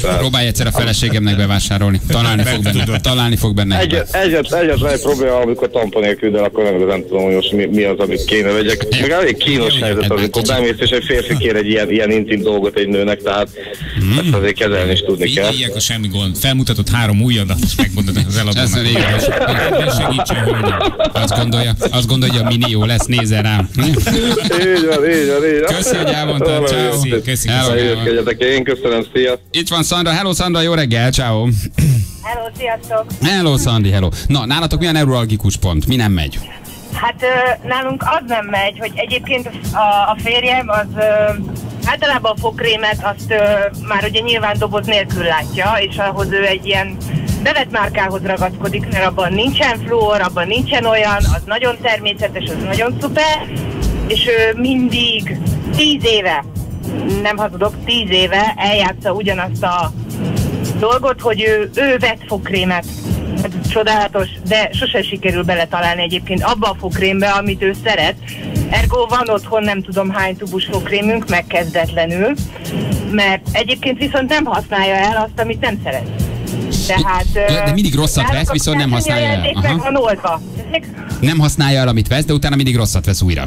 Tehát- Próbálj egyszer a feleségemnek bevásárolni. Találni fog benne. Találni fog benne. Egyet, egyet, egyetlen egy probléma, amikor tampon küld el, akkor nem, nem tudom, hogy most mi, mi az, amit kéne vegyek. Meg elég kínos helyzet, amikor bemész, és egy férfi kér egy ilyen, ilyen intim dolgot egy nőnek, tehát ezt azért kezelni is tudni kell. Így ilyenkor semmi gond. Felmutatod három ujjadat, és megmondod az Ez eladónak. elég igaz. hogy Segítsen. Azt gondolja, azt gondolja, hogy a mini jó lesz, nézze rám. Így van, így van, így. Köszi, hogy elmondtad, ciao. Köszi, köszi. Én köszönöm, szia! Itt van Szandra. Hello, Szandra, jó reggel, ciao. Hello, sziasztok! Hello, Szandi, hello. Na, nálatok milyen neuralgikus pont? Mi nem megy? Hát nálunk az nem megy, hogy egyébként a, a férjem az ö, általában a fogkrémet azt ö, már ugye nyilván doboz nélkül látja, és ahhoz ő egy ilyen nevet márkához ragaszkodik, mert abban nincsen fluor, abban nincsen olyan, az nagyon természetes, az nagyon szuper, és ő mindig tíz éve, nem hazudok, tíz éve eljátsza ugyanazt a dolgot, hogy ő, ő vett fogkrémet. Ez csodálatos, de sose sikerül beletalálni egyébként abba a fogkrémbe, amit ő szeret. Ergo van otthon nem tudom hány tubus fogkrémünk, megkezdetlenül, mert egyébként viszont nem használja el azt, amit nem szeret. Tehát... De- de mindig rosszat vesz, viszont nem használja el. Aha. Van oldva. Nem használja el, amit vesz, de utána mindig rosszat vesz újra.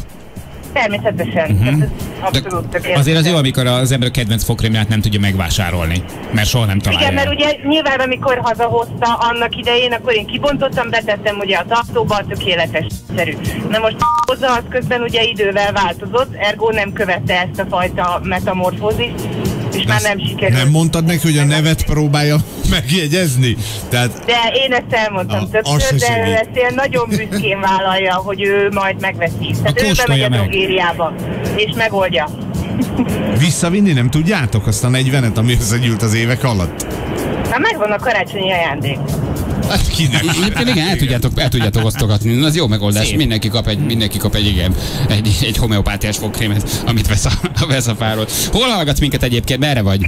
Természetesen. Uh-huh. Ez abszolút tökéletes. Azért az jó, amikor az ember a kedvenc fogkrémját nem tudja megvásárolni, mert soha nem találja. Igen, mert ugye nyilván amikor hazahozta annak idején, akkor én kibontottam, betettem ugye a tartóba, tökéletes szerű. Na most hozzá az közben ugye idővel változott, ergo nem követte ezt a fajta metamorfózist, és már nem sikerült. Nem mondtad neki, hogy a nevet próbálja megjegyezni? Tehát De én ezt elmondtam A- többször, de ő ezt ilyen nagyon büszkén vállalja, hogy ő majd megveszi. Tehát ő kóstolja bemegy a drogériába, és megoldja. visszavinni nem tudjátok azt a 40-et, ami összegyűlt az évek alatt? Már megvan a karácsonyi ajándék. Hát kinek? Egyébként igen, el tudjátok, el tudjátok osztogatni. Az jó megoldás. Szép. Mindenki kap egy, mindenki kap egy, igen, egy, egy homeopátiás fogkrémet, amit vesz a, vesz a párod. Hol hallgatsz minket egyébként? Merre vagy?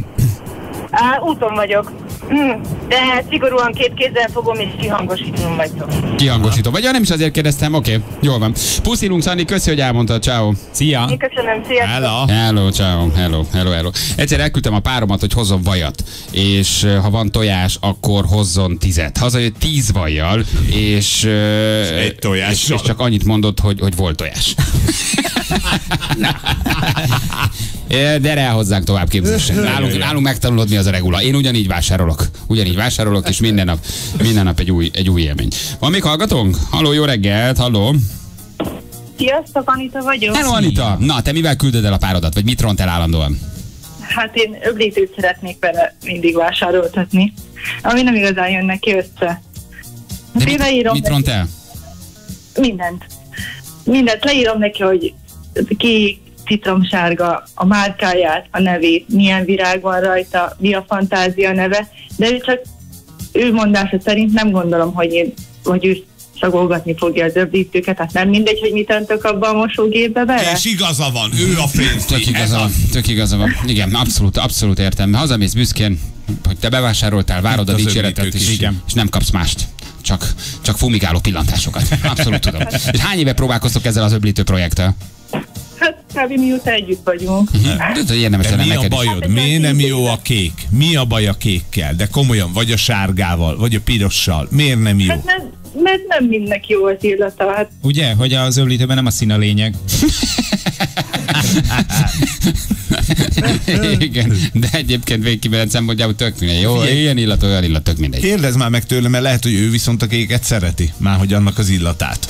Á, úton vagyok. Hm, De szigorúan két kézzel fogom és kihangosítom vagytok. Kihangosító. Vagy ja, nem is azért kérdeztem, oké, okay, jól van. Puszilunk, Szani, köszi, hogy elmondtad, ciao. Szia! Én köszönöm, sziasztok! Hello. Hello, ciao, hello, hello, hello. Egyszer elküldtem a páromat, hogy hozzon vajat, és ha van tojás, akkor hozzon tizet. Hazajött tíz vajjal, és, uh, egy tojással. és, és csak annyit mondott, hogy, hogy volt tojás. De rá hozzánk tovább képzésen. Nálunk, nálunk megtanulod, mi az a regula. Én ugyanígy vásárolok. Ugyanígy vásárolok, és minden nap, minden nap egy új, egy új élmény. Van még hallgatónk? Halló, jó reggelt, halló. Sziasztok, Anita vagyok. Hello, Anita. Na, te mivel küldöd el a párodat, vagy mit ront el állandóan? Hát én öblítőt szeretnék vele mindig vásároltatni, ami nem igazán jön neki össze. De Én mit, leírom mit ront el? Mindent. Mindent leírom neki, hogy ki citromsárga, a márkáját, a nevét, milyen virág van rajta, mi a fantázia neve, de ő csak ő mondása szerint nem gondolom, hogy én, vagy ő szagolgatni fogja az öblítőket, hát nem mindegy, hogy mit öntök abba a mosógépbe bele. És igaza van, ő a pénz. Tök igaza van, tök igaza van. Igen, abszolút, abszolút értem. Hazamész büszkén, hogy te bevásároltál, várod a Itt az dicséretet, öblítők és, igen. és nem kapsz mást. Csak, csak fumigáló pillantásokat. Abszolút tudom. És hány éve próbálkoztok ezzel az öblítő projekttel? Hát kb. mióta együtt vagyunk. De érdemes De lenne mi a neked is. bajod? Miért nem jó a kék? Mi a baj a kékkel? De komolyan, vagy a sárgával, vagy a pirossal. Miért nem jó? Hát nem, mert nem mindnek jó az illata. Hát Ugye, hogy az öblítőben nem a szín a lényeg. Igen, de egyébként végkimenet szempontjából tök mindegy. Jó, ilyen illat, olyan illat, tök mindegy. Kérdezz már meg tőle, mert lehet, hogy ő viszont a kéket szereti. Már hogy annak az illatát.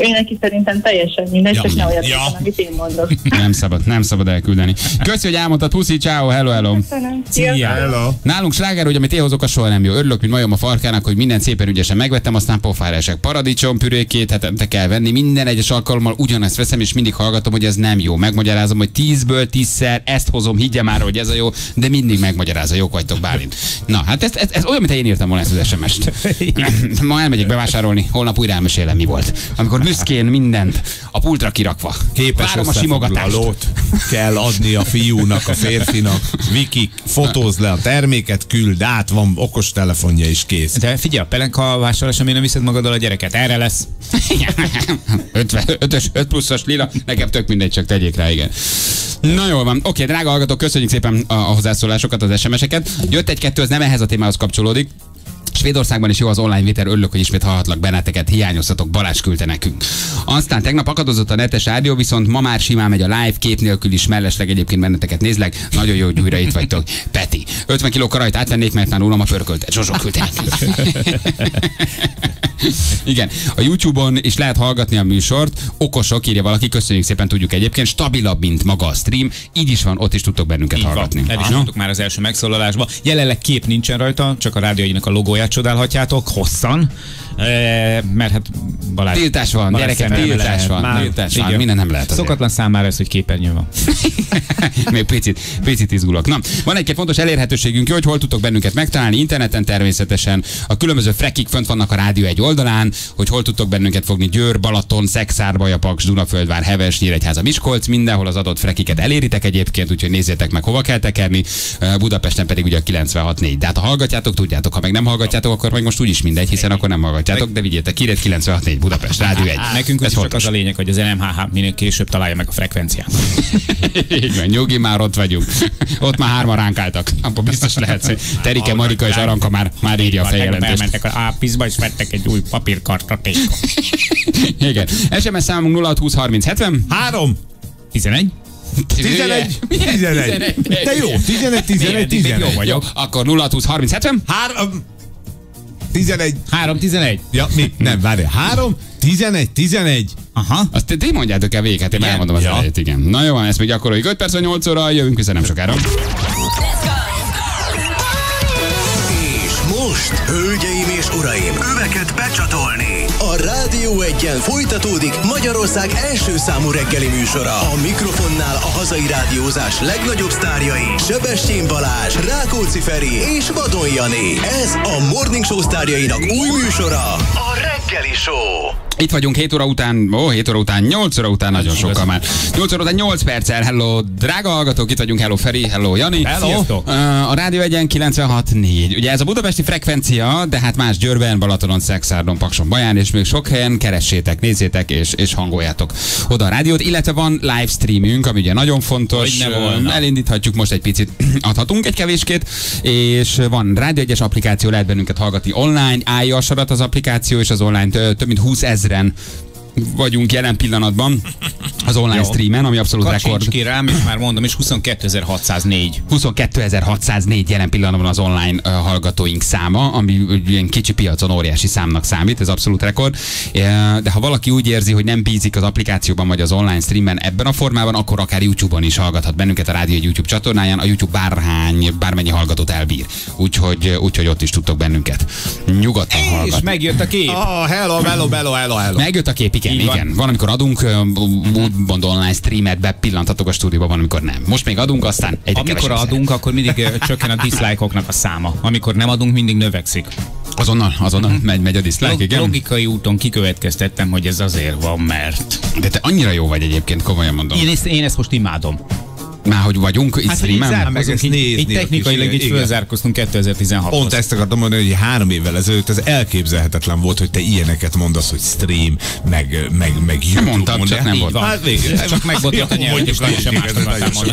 Ő neki szerintem teljesen mindegy, Ja. csak ne olyat, Ja. ja. amit én mondok. Nem szabad, nem szabad elküldeni. Köszi, hogy elmondtad, puszi, ciao, hello, hello. Köszönöm. Sziasztok. Hello. Nálunk sláger, hogy amit én hozok, az soha nem jó. Örülök, mint majom a farkának, hogy minden szépen ügyesen megvettem, aztán pofára esek. Paradicsom pürékét hetente kell venni, minden egyes alkalommal ugyanezt veszem, és mindig hallgatom, hogy ez nem jó. Megmagyarázom, hogy tízből tízszer ezt hozom, higgye már, hogy ez a jó, de mindig megmagyarázza, jók vagytok, Bálint. Na, hát ez, ez, ez olyan, mint én írtam volna ezt az SMS-t. Ma elmegyek bevásárolni, holnap újra elmesélem, mi volt. Amikor büszkén mindent a pultra kirakva. Képes Várom a simogatást. kell adni a fiúnak, a férfinak. Viki, fotóz le a terméket, küld át, van okos telefonja is kész. De figyelj, a pelenka vásárlás, ami nem viszed magaddal a gyereket. Erre lesz. 50, 5, 5 pluszos lila, nekem tök mindegy, csak tegyék rá, igen. Na jól van. Oké, drága hallgatók, köszönjük szépen a, a hozzászólásokat, az SMS-eket. Jött egy-kettő, az nem ehhez a témához kapcsolódik. Svédországban is jó az online vétel, örülök, hogy ismét hallhatlak benneteket, hiányoztatok, Balázs küldte nekünk. Aztán tegnap akadozott a netes rádió, viszont ma már simán megy a live, kép nélkül is mellesleg egyébként benneteket nézlek. Nagyon jó, hogy újra itt vagytok. Peti, 50 kiló karajt átvennék, mert már rólam a pörköltet. Zsozsó küldte. Igen, a YouTube-on is lehet hallgatni a műsort. Okosok, írja valaki, köszönjük szépen, tudjuk egyébként. Stabilabb, mint maga a stream. Így is van, ott is tudtok bennünket hallgatni. El is mondtuk már az első megszólalásban. Jelenleg kép nincsen rajta, csak a rádióinak a logóját csodálhatjátok hosszan. E, mert hát Balázs... Tiltás van, Balázs gyerekek, tiltás lehet. van, Már- tiltás van, igen. minden nem lehet azért. Szokatlan számára ez, hogy képernyő van. Még picit, picit izgulok. Na, van egy fontos elérhetőségünk, jó, hogy hol tudtok bennünket megtalálni, interneten természetesen. A különböző frekik fönt vannak a rádió egy oldalán, hogy hol tudtok bennünket fogni Győr, Balaton, Szexár, Bajapaks, Dunaföldvár, Heves, Nyíregyháza, Miskolc, mindenhol az adott frekiket eléritek egyébként, úgyhogy nézzétek meg, hova kell tekerni. Budapesten pedig ugye a 96.4. De hát ha hallgatjátok, tudjátok, ha meg nem hallgatjátok, akkor meg most úgyis mindegy, hiszen akkor nem hallgatjátok, de vigyétek, kiret 96.4 Budapest, Rádió 1. Nekünk Ez csak az a lényeg, hogy az NMHH minél később találja meg a frekvenciát. Így van, nyugi, már ott vagyunk. Ott már hárman ránkáltak. Abban biztos lehet, hogy Terike, Marika és Aranka már, már írja a feljelentést. elmentek a ápizba, és vettek egy új papírkartotékot. Igen. SMS számunk 0620 30 70. Három, 11? 11, Milyen 11. Te jó, 11, 11, Milyen, még 11. jó vagy. Jó, akkor 0620 30 70. Három, 11. 3, 11. Ja, mi? Nem, várj. 3, 11, 11. Aha. Azt ti, ti mondjátok el végig, hát én Igen. elmondom az Ja. elejét, igen. Na jó van, ezt még gyakoroljuk 5 perc, 8 óra, jövünk vissza nem sokára. Most, hölgyeim és uraim, öveket becsatolni. A Rádió egyen folytatódik Magyarország első számú reggeli műsora. A mikrofonnál a hazai rádiózás legnagyobb sztárjai. Sebestyén Balázs, Rákóczi Feri és Vadon Jani. Ez a Morning Show sztárjainak új műsora. A Reggeli Show. Itt vagyunk 7 óra után, ó, 7 óra után, 8 óra után, nagyon sokkal már. 8 óra után 8 perccel, hello, drága hallgatók, itt vagyunk, hello Feri, hello Jani. Hello. Sziasztok. Uh, A Rádió egyen 96.4. Ugye ez a budapesti frekvencia, de hát más Győrben, Balatonon, Szexárdon, Pakson, Baján, és még sok helyen keressétek, nézzétek és, és hangoljátok oda a rádiót, illetve van livestreamünk, ami ugye nagyon fontos. Hogy ne volna. Elindíthatjuk most egy picit, adhatunk egy kevéskét, és van Rádió egyes applikáció, lehet bennünket hallgatni online, adat az applikáció, és az online tö- több mint 20 Then. Vagyunk jelen pillanatban az online Jó. streamen, ami abszolút rekord. Kacsincs ki rám, és már mondom, és 22.604. 22.604 jelen pillanatban az online uh, hallgatóink száma, ami egy ilyen kicsi piacon óriási számnak számít, ez abszolút rekord. De ha valaki úgy érzi, hogy nem bízik az applikációban vagy az online streamben ebben a formában, akkor akár YouTube-on is hallgathat bennünket a Rádió egy YouTube csatornáján. A YouTube bárhány, bármennyi hallgatót elbír. Úgyhogy, úgyhogy ott is tudtok bennünket nyugodtan És hallgatni. megjött a kép. Ah, hello, hello, hello, hello, hello. Megjött a kép, igen, Így igen. Van, amikor adunk úgymond online streamet, bepillantatok a stúdióba, van, amikor nem. Most még adunk, aztán egyre Amikor adunk, akkor mindig csökken a dislike-oknak a száma. Amikor nem adunk, mindig növekszik. Azonnal, azonnal megy, megy a dislike, Log- igen. logikai úton kikövetkeztettem, hogy ez azért van, mert... De te annyira jó vagy egyébként, komolyan mondom. Én ezt, én ezt most imádom. Már hogy vagyunk itt Hát, így streamen? meg zárkozunk, ezt így, nézni így technikailag kis- így fölzárkoztunk 2016 Pont ezt akartam mondani, hogy három évvel ezelőtt ez elképzelhetetlen volt, hogy te ilyeneket mondasz, hogy stream, meg, meg, meg YouTube. mondtam, mondja. csak nem volt. Hát végül. Csak megbotjat a nyelv,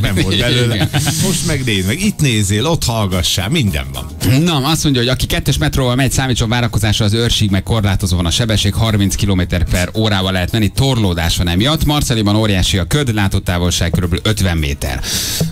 nem volt belőle. Most meg nézd meg, itt nézél, ott hallgassál, minden van. Na, azt mondja, hogy aki kettes metróval megy, számítson várakozásra az őrsig, meg korlátozó van a sebesség, 30 km per órával lehet menni, torlódás van emiatt. Marceliban óriási a köd, látótávolság kb. 50 méter.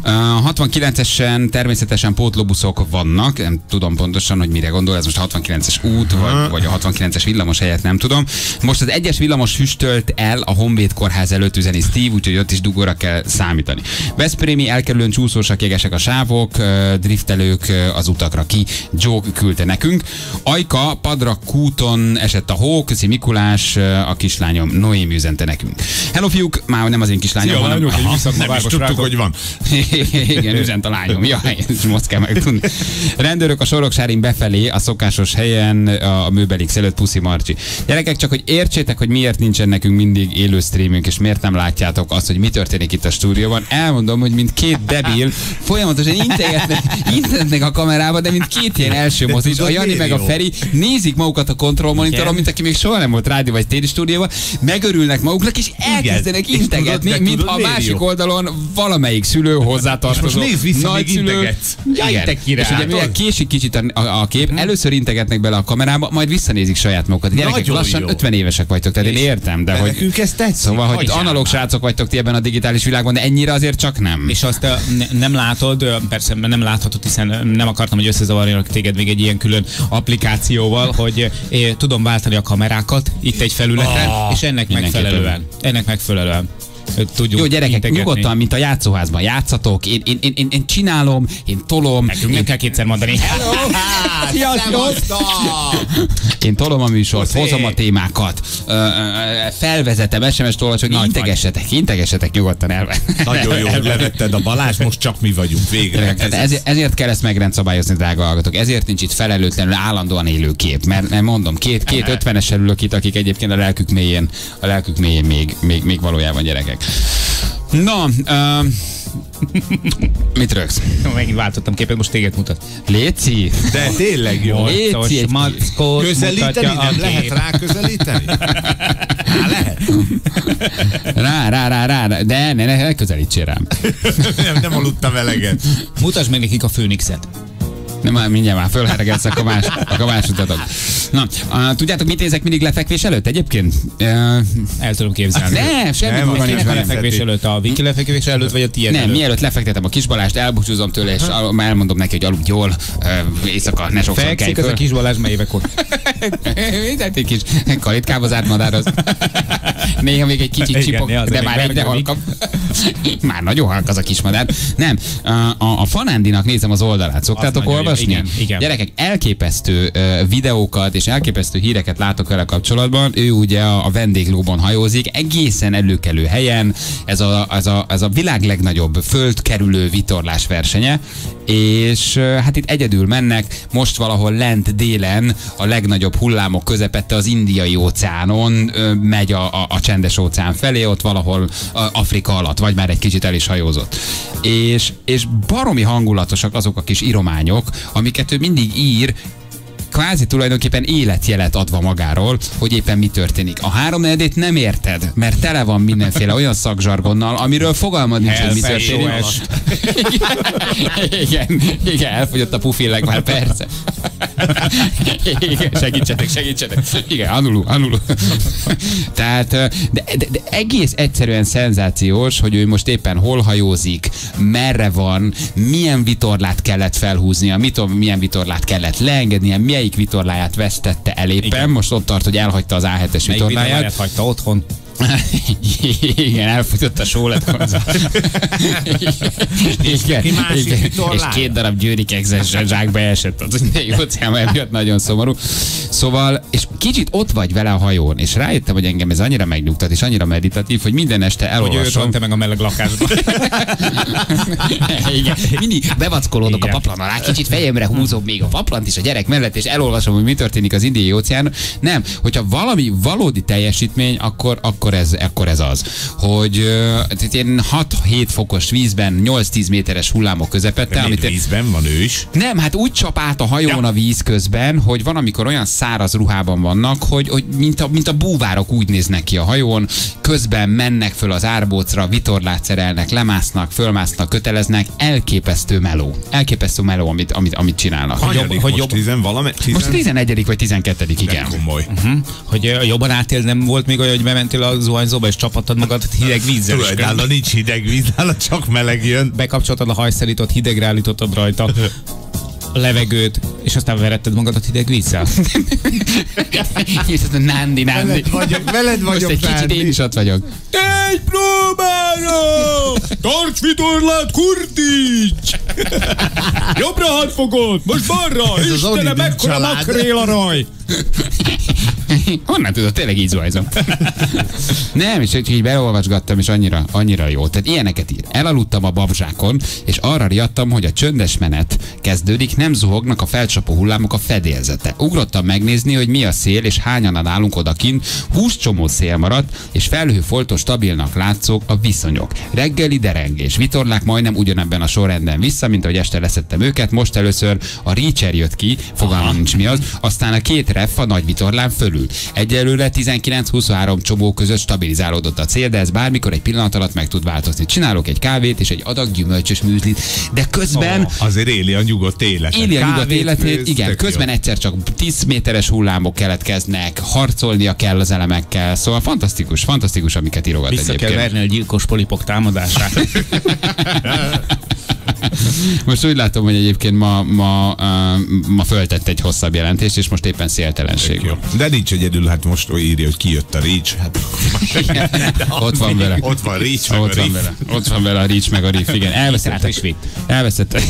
Uh, 69-esen természetesen pótlóbuszok vannak, nem tudom pontosan, hogy mire gondol, ez most a 69-es út, vagy, vagy a 69-es villamos helyett nem tudom. Most az egyes villamos füstölt el a Honvéd kórház előtt üzeni Steve, úgyhogy ott is dugóra kell számítani. Veszprémi elkerülőn csúszósak, jegesek a sávok, driftelők az utakra ki, Joe küldte nekünk. Ajka, Padra kúton esett a hó, köszi Mikulás, a kislányom Noémi üzente nekünk. Hello fiúk, már nem az én kislányom, hanem... Aha. Nem is tudtuk, hogy van. Igen, üzent a lányom. Jaj, és most kell megtudni. Rendőrök a Soroksárin befelé, a szokásos helyen, a műbelik előtt Puszi Marcsi. Gyerekek, csak hogy értsétek, hogy miért nincsen nekünk mindig élő streamünk, és miért nem látjátok azt, hogy mi történik itt a stúdióban. Elmondom, hogy mint két debil folyamatosan integetnek, integetnek a kamerába, de mint két ilyen első moz is. A Jani meg a? Feri nézik magukat a kontrollmonitoron, mint aki még soha nem volt rádió vagy téli stúdióban, megörülnek maguknak, és elkezdenek integetni, mint a másik oldalon valamelyik szülő hozzátartozó. most nézd vissza, integetsz. Igen. Jaj, te király. És ugye mivel késik kicsit a, a, kép, először integetnek bele a kamerába, majd visszanézik saját magukat. Gyerekek, Nagyon lassan jó. 50 évesek vagytok, tehát én értem, de De hogy... nekünk ez tetszik. Szóval, hogy analóg srácok vagytok ti ebben a digitális világban, de ennyire azért csak nem. És azt ne, nem látod, persze nem láthatod, hiszen nem akartam, hogy összezavarjanak téged még egy ilyen külön applikációval, hogy ö, tudom váltani a kamerákat itt egy felületen, Ah, és ennek megfelelően. Ennek megfelelően. Tudjuk Jó, gyerekek, integetni. nyugodtan, mint a játszóházban játszatok. Én, én, én, én, én csinálom, én tolom. Nekünk nem kell kétszer mondani. Sziasztok! Én tolom a műsort, Puszi. hozom a témákat, ö, ö, felvezetem, SMS-t olvasok, integessetek, integessetek nyugodtan el. Nagyon jó, hogy levetted a Balázs, most csak mi vagyunk végre. Tehát ezért, ezért kell ezt megrendszabályozni, drága hallgatók. Ezért nincs itt felelőtlenül állandóan élő kép. Mert nem mondom, két, két ötvenesen ülök itt, akik egyébként a lelkük mélyén, a lelkük mélyén még, még, még valójában gyerekek. Na, uh, mit rögsz? Megint váltottam képet, most téged mutat. Léci? De tényleg jó. Léci mackot Közelíteni nem lehet kép. rá közelíteni? Rá lehet. Rá, rá, rá, rá, rá. de ne, ne, ne közelítsél rám. Nem, nem aludtam eleget. Mutasd meg nekik a főnixet. Nem, már mindjárt már fölheregetsz, akkor más, akkor más utatok. Na, uh, tudjátok, mit nézek mindig lefekvés előtt egyébként? Uh, El tudom képzelni. ne, semmi Nem, az nincs a lefekvés előtt? A Viki lefekvés előtt, vagy a tiéd Nem, előtt? mielőtt lefektetem a kisbalást, elbúcsúzom tőle, és al- már elmondom neki, hogy aludj jól, éjszaka ne sokszor kelj Fekszik az a föl. kis Balázs, mely évek óta? Mindent egy kis kalitkába zárt madár az. Néha még egy kicsit Igen, néha az de már egyre halkabb. már nagyon halk az a kis madár. Nem, a, a Fanándinak nézem az oldalát. Szoktátok jó. Olvasni? Igen, igen. Gyerekek, elképesztő videókat és elképesztő híreket látok vele kapcsolatban. Ő ugye a, a vendéglóban hajózik, egészen előkelő helyen. Ez a, ez, a, ez a világ legnagyobb földkerülő vitorlás versenye. és hát itt egyedül mennek, most valahol lent délen a legnagyobb hullámok közepette az indiai óceánon megy a, a, a csendes óceán felé, ott valahol Afrika alatt, vagy már egy kicsit el is hajózott. És, és baromi hangulatosak azok a kis írományok, amiket ő mindig ír, kvázi tulajdonképpen életjelet adva magáról, hogy éppen mi történik. A három negyedét nem érted, mert tele van mindenféle olyan szakzsargonnal, amiről fogalmad nincs, hogy mi történik. SOS. igen, igen, elfogyott a pufilleg már, persze. Igen, segítsetek, segítsetek. Igen, Anulu, Anulu. Tehát, de, de, de, egész egyszerűen szenzációs, hogy ő most éppen hol hajózik, merre van, milyen vitorlát kellett felhúznia, mit, milyen vitorlát kellett leengednie, melyik vitorláját vesztette el éppen. Igen. Most ott tart, hogy elhagyta az A7-es Melyik vitorláját. vitorláját hagyta otthon? Igen, elfogyott a sólet igen, igen. És két darab győrikegzes zsákba esett az indiai óceánban, emiatt nagyon szomorú. Szóval, és kicsit ott vagy vele a hajón, és rájöttem, hogy engem ez annyira megnyugtat, és annyira meditatív, hogy minden este Hogy ő elolvasom. van te meg a meleg lakásban. Igen, mindig bevackolódok Igen. a paplan alá, kicsit fejemre húzom még a paplant is a gyerek mellett, és elolvasom, hogy mi történik az indiai óceánon. Nem, hogyha valami valódi teljesítmény, akkor, akkor, ez, akkor ez az, hogy tehát ilyen 6-7 fokos vízben 8-10 méteres hullámok közepette, Még amit vízben van ő is. nem, hát úgy csap át a hajón Ja. a víz közben, hogy van, amikor olyan száraz ruhában vannak, hogy, hogy mint, a, mint a búvárok úgy néznek ki a hajón, közben mennek föl az árbócra, vitorlát szerelnek, lemásznak, fölmásznak, köteleznek, elképesztő meló. Elképesztő meló, amit, amit, amit csinálnak. Hogy most jobb- tizen valami? Tizen? Most 11. vagy 12. De igen. komoly. Hm? Hogy ö, jobban átél, nem volt még olyan, hogy bementél a zuhanyzóba és csapattad magad hideg vízzel. Tudod, nála nincs hideg víz, nála csak meleg jön. Bekapcsoltad a hajszerítót, hidegre állítottad rajta a levegőt, és aztán veretted magadat hideg vízzel. És ez a nándi, nándi. Veled vagyok, veled Most vagyok, egy kicsit Nándi. én is ott vagyok. Egy próbára! Tarts vitorlát, kurtíts! Jobbra hat fogod, most balra! Ez az Istenem, mekkora makrél a raj! Honnan tudod, tényleg így zuhanyzom. Nem, és hogy így beolvasgattam, és annyira, annyira jó. Tehát ilyeneket ír. Elaludtam a babzsákon, és arra riadtam, hogy a csöndes menet kezdődik, nem zuhognak a felcsapó hullámok a fedélzete. Ugrottam megnézni, hogy mi a szél, és hányan állunk odakint. 20 csomó szél maradt, és felhőfoltos stabilnak látszók a viszonyok. Reggeli derengés, vitorlák majdnem ugyanebben a sorrendben vissza, mint ahogy este leszettem őket. Most először a Reacher jött ki, fogalmam nincs mi az, aztán a két ref a nagy vitorlán fölül. Egyelőre 19-23 csomó között stabilizálódott a cél, de ez bármikor egy pillanat alatt meg tud változni. Csinálok egy kávét és egy adag gyümölcsös műzlit, de közben Oh, azért éli a nyugodt életet. Éli a Kávét életét, főz, igen, közben egyszer csak 10 méteres hullámok keletkeznek, harcolnia kell az elemekkel, szóval fantasztikus, fantasztikus, amiket írogat Vissza kell egyébként. verni a gyilkos polipok támadását. Most úgy látom, hogy egyébként ma, ma, ma föltett egy hosszabb jelentést, és most éppen széltelenség Jó. De nincs egyedül, hát most írja, hogy kijött a Reach. Hát, Ott van vele. Ott van Reach, meg Ott a van Riff. vele. Ott van vele a Reach meg a Riff, igen. Vitt. elveszette,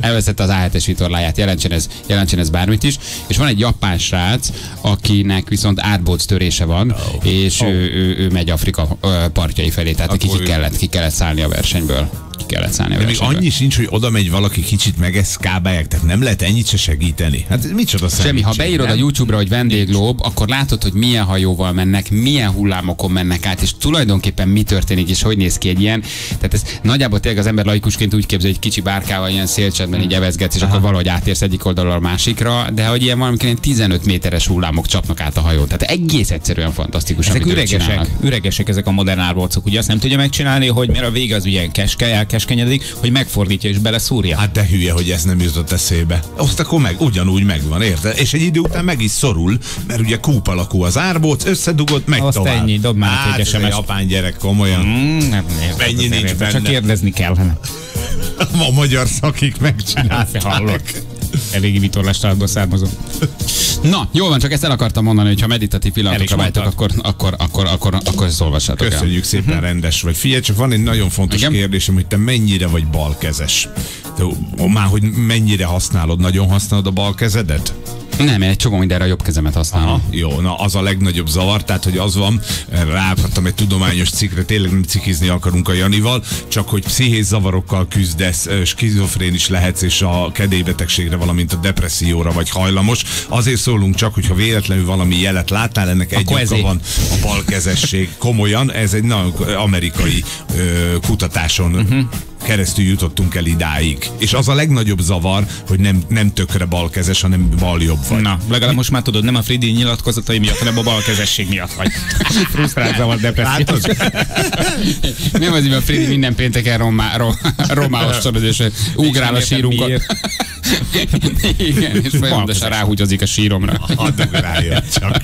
elveszette az A7-es vitorláját, jelentsen ez, jelentsen ez bármit is. És van egy japán srác, akinek viszont átbóc törése van, és Ő, ő, ő, megy Afrika partjai felé, tehát neki ki kellett, ki kellett szállni a versenyből. Kellett szállni a De még annyi sincs, hogy oda megy valaki kicsit megeszkábálják, tehát nem lehet ennyit se segíteni. Hát micsoda Semmi, ha beírod a nem? YouTube-ra, hogy vendéglób, akkor látod, hogy milyen hajóval mennek, milyen hullámokon mennek át, és tulajdonképpen mi történik, és hogy néz ki egy ilyen. Tehát ez nagyjából tényleg az ember laikusként úgy képzel, hogy egy kicsi bárkával ilyen szélcsetben így evezgetsz, és akkor valahogy átérsz egyik oldalról a másikra, de hogy ilyen valamikor ilyen 15 méteres hullámok csapnak át a hajón. Tehát egész egyszerűen fantasztikus. Ezek üregesek, üregesek ezek a modern árbocok. Ugye azt nem tudja megcsinálni, hogy mire a vége az ugye keske, elkeskenyedik, hogy megfordítja és beleszúrja. Hát de hülye, hogy ez nem jutott eszébe. Azt akkor meg ugyanúgy megvan, érted? És egy idő után meg is szorul, mert ugye kúp alakú az árbóc, összedugott, meg Azt tovább. ennyi, dob már hát, egy SMS-t. japán gyerek, komolyan. Mm, nem, nem, Ennyi nincs benne. Csak kérdezni kellene. A magyar szakik megcsinálták. Hallok. Eléggé vitorlástalból származom. Na, jó van, csak ezt el akartam mondani, hogy ha meditatív pillanatokra El vágytok, akkor, akkor, akkor, akkor, akkor ezt olvassátok el. Köszönjük szépen, rendes vagy. Figyelj, csak van egy nagyon fontos Igen? kérdésem, hogy te mennyire vagy balkezes? Te, már, hogy mennyire használod, nagyon használod a bal kezedet? Nem, én egy csomó mindenre a jobb kezemet használom. Aha, jó, na az a legnagyobb zavar, tehát hogy az van, ráadhattam egy tudományos cikkre, tényleg nem cikizni akarunk a Janival, csak hogy pszichés zavarokkal küzdesz, skizofrén is lehetsz, és a kedélybetegségre, valamint a depresszióra vagy hajlamos. Azért szólunk csak, hogyha véletlenül valami jelet láttál, ennek egy oka ezért. van a balkezesség. Komolyan, ez egy nagyon amerikai ö, kutatáson uh-huh keresztül jutottunk el idáig. És az a legnagyobb zavar, hogy nem, nem tökre balkezes, hanem baljobb vagy. Na, legalább most már tudod, nem a Fridi nyilatkozatai miatt, hanem a balkezesség miatt vagy. Frusztrált zavar, depressziós. Nem az, hogy a Fridi minden pénteken romá, ro, romáos szorod, és ugrál a miért. Igen, és folyamatosan ráhúgyozik a síromra. Hadd csak.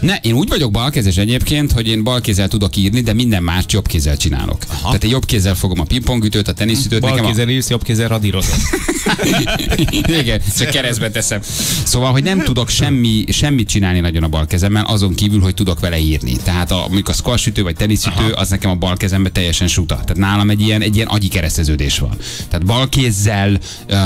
Ne, én úgy vagyok balkezes egyébként, hogy én balkézzel tudok írni, de minden más jobb kézzel csinálok. Aha. Tehát én jobb kézzel fogom a pingpongütőt, a teniszütőt, Bal nekem a... kézzel írsz, jobb kézzel. Igen, csak keresztbe teszem. Szóval, hogy nem tudok semmi, semmit csinálni nagyon a bal kezemmel, azon kívül, hogy tudok vele írni. Tehát a, mondjuk a squashütő vagy teniszütő, az nekem a bal kezemben teljesen suta. Tehát nálam egy ilyen, egy ilyen agyi kereszteződés van. Tehát bal kézzel uh,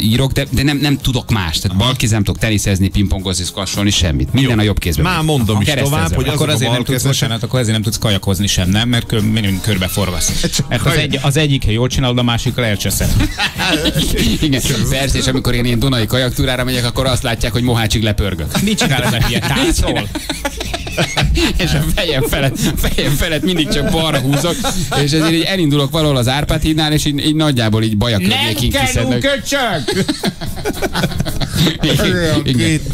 írok, de, de nem, nem tudok más. Tehát bal kézem tudok teniszezni, pingpongozni, squasholni, semmit. Minden a jobb kézben. Már mondom is tovább, hogy. Akkor azért nem tudsz, bocsánat, akkor ezért nem tudsz kajakozni sem, nem? Mert kör, körbe forgasz. Mert az, egy, az egyik jól csinálod, a másikkal elcseszed. Igen, persze, és amikor én ilyen Dunai kajaktúrára megyek, akkor azt látják, hogy Mohácsig lepörgök. Mit csinál ez a hülye? Táncol? és a fejem felett, fejem felett mindig csak balra húzok, és ezért így elindulok valahol az Árpád hídnál, és így, így nagyjából így baja Nem környékén kiszednek. köcsög!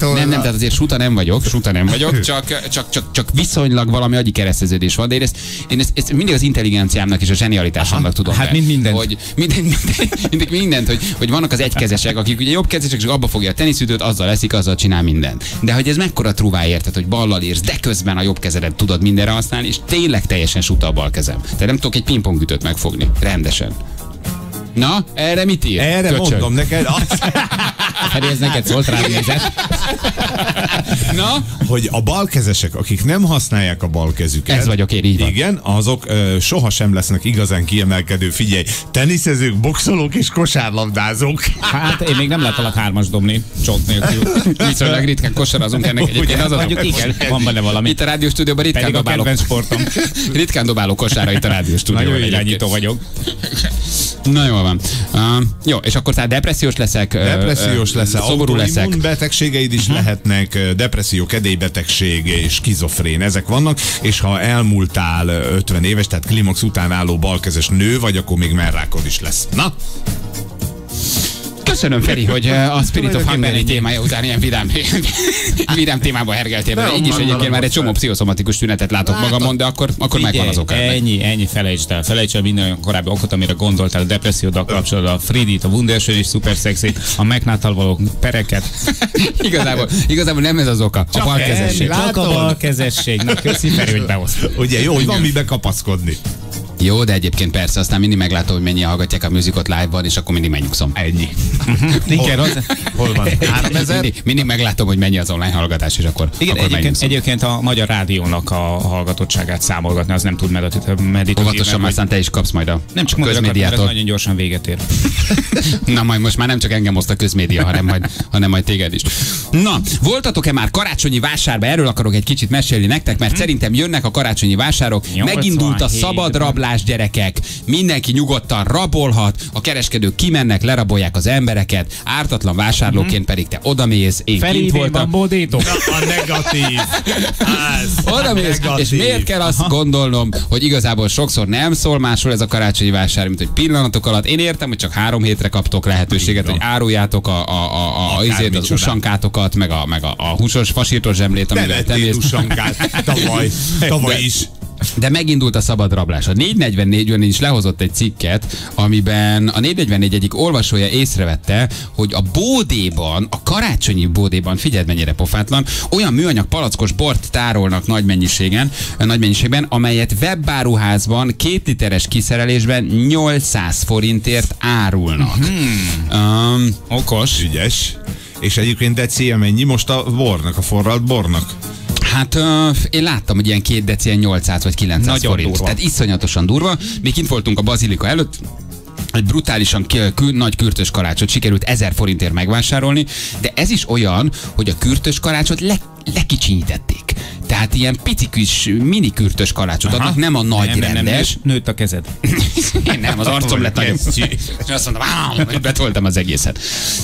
Nem, nem, tehát azért suta nem vagyok, suta nem vagyok, csak, csak, csak, csak viszonylag valami agyi kereszteződés van, de én ezt, én ezt, ezt mindig az intelligenciámnak és a zsenialitásomnak tudom hát be. mint mindent. Hogy minden, minden, minden, mindent, hogy, hogy vannak az egykezesek, akik ugye jobbkezesek, és abba fogja a teniszütőt, azzal leszik, azzal csinál mindent. De hogy ez mekkora truvá érted, hogy ballal érsz, de közben a jobb kezedet tudod mindenre használni, és tényleg teljesen suta a bal kezem. Tehát nem tudok egy pingpongütőt megfogni. Rendesen. Na, erre mit ír? Erre Köcsög? mondom neked, azt, Feri, ez neked szólt rá nézet. Na, hogy a balkezesek, akik nem használják a bal kezüket. Ez vagyok én, így van. Igen, azok ö, sohasem lesznek igazán kiemelkedő. Figyelj, teniszezők, boxolók és kosárlabdázók. Hát én még nem láttalak hármas dobni, csont nélkül. viszonylag ritkán kosarazunk ennek egyébként. Az Mondjuk igen, van benne valami. Itt a rádió stúdióban ritkán Pedig dobálok. sportom. ritkán dobálok kosára itt a rádió stúdióban. Nagyon irányító vagyok. Na jól van. Uh, jó, és akkor tehát depressziós leszek. Depressziós leszel, Szomorú leszek. betegségeid is lehetnek, ö, depresszió, kedélybetegség és skizofrén, ezek vannak, és ha elmúltál ö, 50 éves, tehát klimax után álló balkezes nő vagy, akkor még merrákod is lesz. Na, Köszönöm, Feri, hogy ö, a Spirit of Hungary témája után ilyen vidám, vidám témába hergeltél. Mert így is egyébként már egy csomó pszichoszomatikus tünetet látok magamon, de akkor, akkor megvan az oka. ennyi, ennyi, felejtsd el. Felejtsd el minden olyan korábbi okot, amire gondoltál, a depresszióddal kapcsolatban, a Fridit, a Wunderschön is szuper szexi, a McNáttal való pereket. Igazából, igazából nem ez az oka. A balkezesség. Csak a balkezesség. Na, köszi Feri, hogy behoztad. ugye jó, hogy van mibe kapaszkodni. Jó, de egyébként persze, aztán mindig meglátom, hogy mennyien hallgatják a műzikot live-ban, és akkor mindig megnyugszom. Ennyi. Igen, az, Hol van? 3000? Mindig, mindig meglátom, hogy mennyi az online hallgatás, és akkor, igen, akkor egyébként, egyébként a magyar rádiónak a hallgatottságát számolgatni, az nem tud meditatív Óvatosan, mert már aztán te is kapsz majd a nem csak ez közmédiától. nagyon gyorsan véget ér. Na majd most már nem csak engem oszt a közmédia, hanem majd, hanem majd téged is. Na, voltatok-e már karácsonyi vásárba? Erről akarok egy kicsit mesélni nektek, mert szerintem jönnek a karácsonyi vásárok. 87-ben. Megindult a szabad rablás gyerekek. Mindenki nyugodtan rabolhat, a kereskedők kimennek, lerabolják az embereket, ártatlan vásárlóként pedig te odamész, én idén voltam. van bódétok. A negatív. Ez. Oda mész, negatív. és miért kell azt gondolnom, hogy igazából sokszor nem szól másról ez a karácsonyi vásár, mint hogy pillanatok alatt. Én értem, hogy csak három hétre kaptok lehetőséget, Így hogy áruljátok a, a, a, a, izét, az usankátokat, meg a, meg a, a húsos fasírtos zsemlét, amivel te tavaly. Tavaly is. De megindult a szabad rablás. A 444 is lehozott egy cikket, amiben a 444 egyik olvasója észrevette, hogy a bódéban, a karácsonyi bódéban, figyeld mennyire pofátlan, olyan műanyag palackos bort tárolnak nagy mennyiségen, nagy mennyiségben, amelyet webáruházban két literes kiszerelésben 800 forintért árulnak. Um, Okos. Ügyes. És egyébként deci mennyi most a bornak, a forralt bornak? Hát uh, én láttam, hogy ilyen két deci, ilyen 800 vagy 900 Nagyon forint. durva. Tehát iszonyatosan durva. Mi kint voltunk a bazilika előtt, egy brutálisan ki, kü, nagy kürtös kalácsot sikerült 1000 forintért megvásárolni, de ez is olyan, hogy a kürtös kalácsot le, lekicsinyítették. Tehát ilyen pici kis mini kürtös kalácsot adnak, nem a nagy nem, nem, nem, rendes. nőtt, nőtt a kezed. Én nem, az arcom lett nagyobb. És azt mondtam, hogy betoltam az egészet.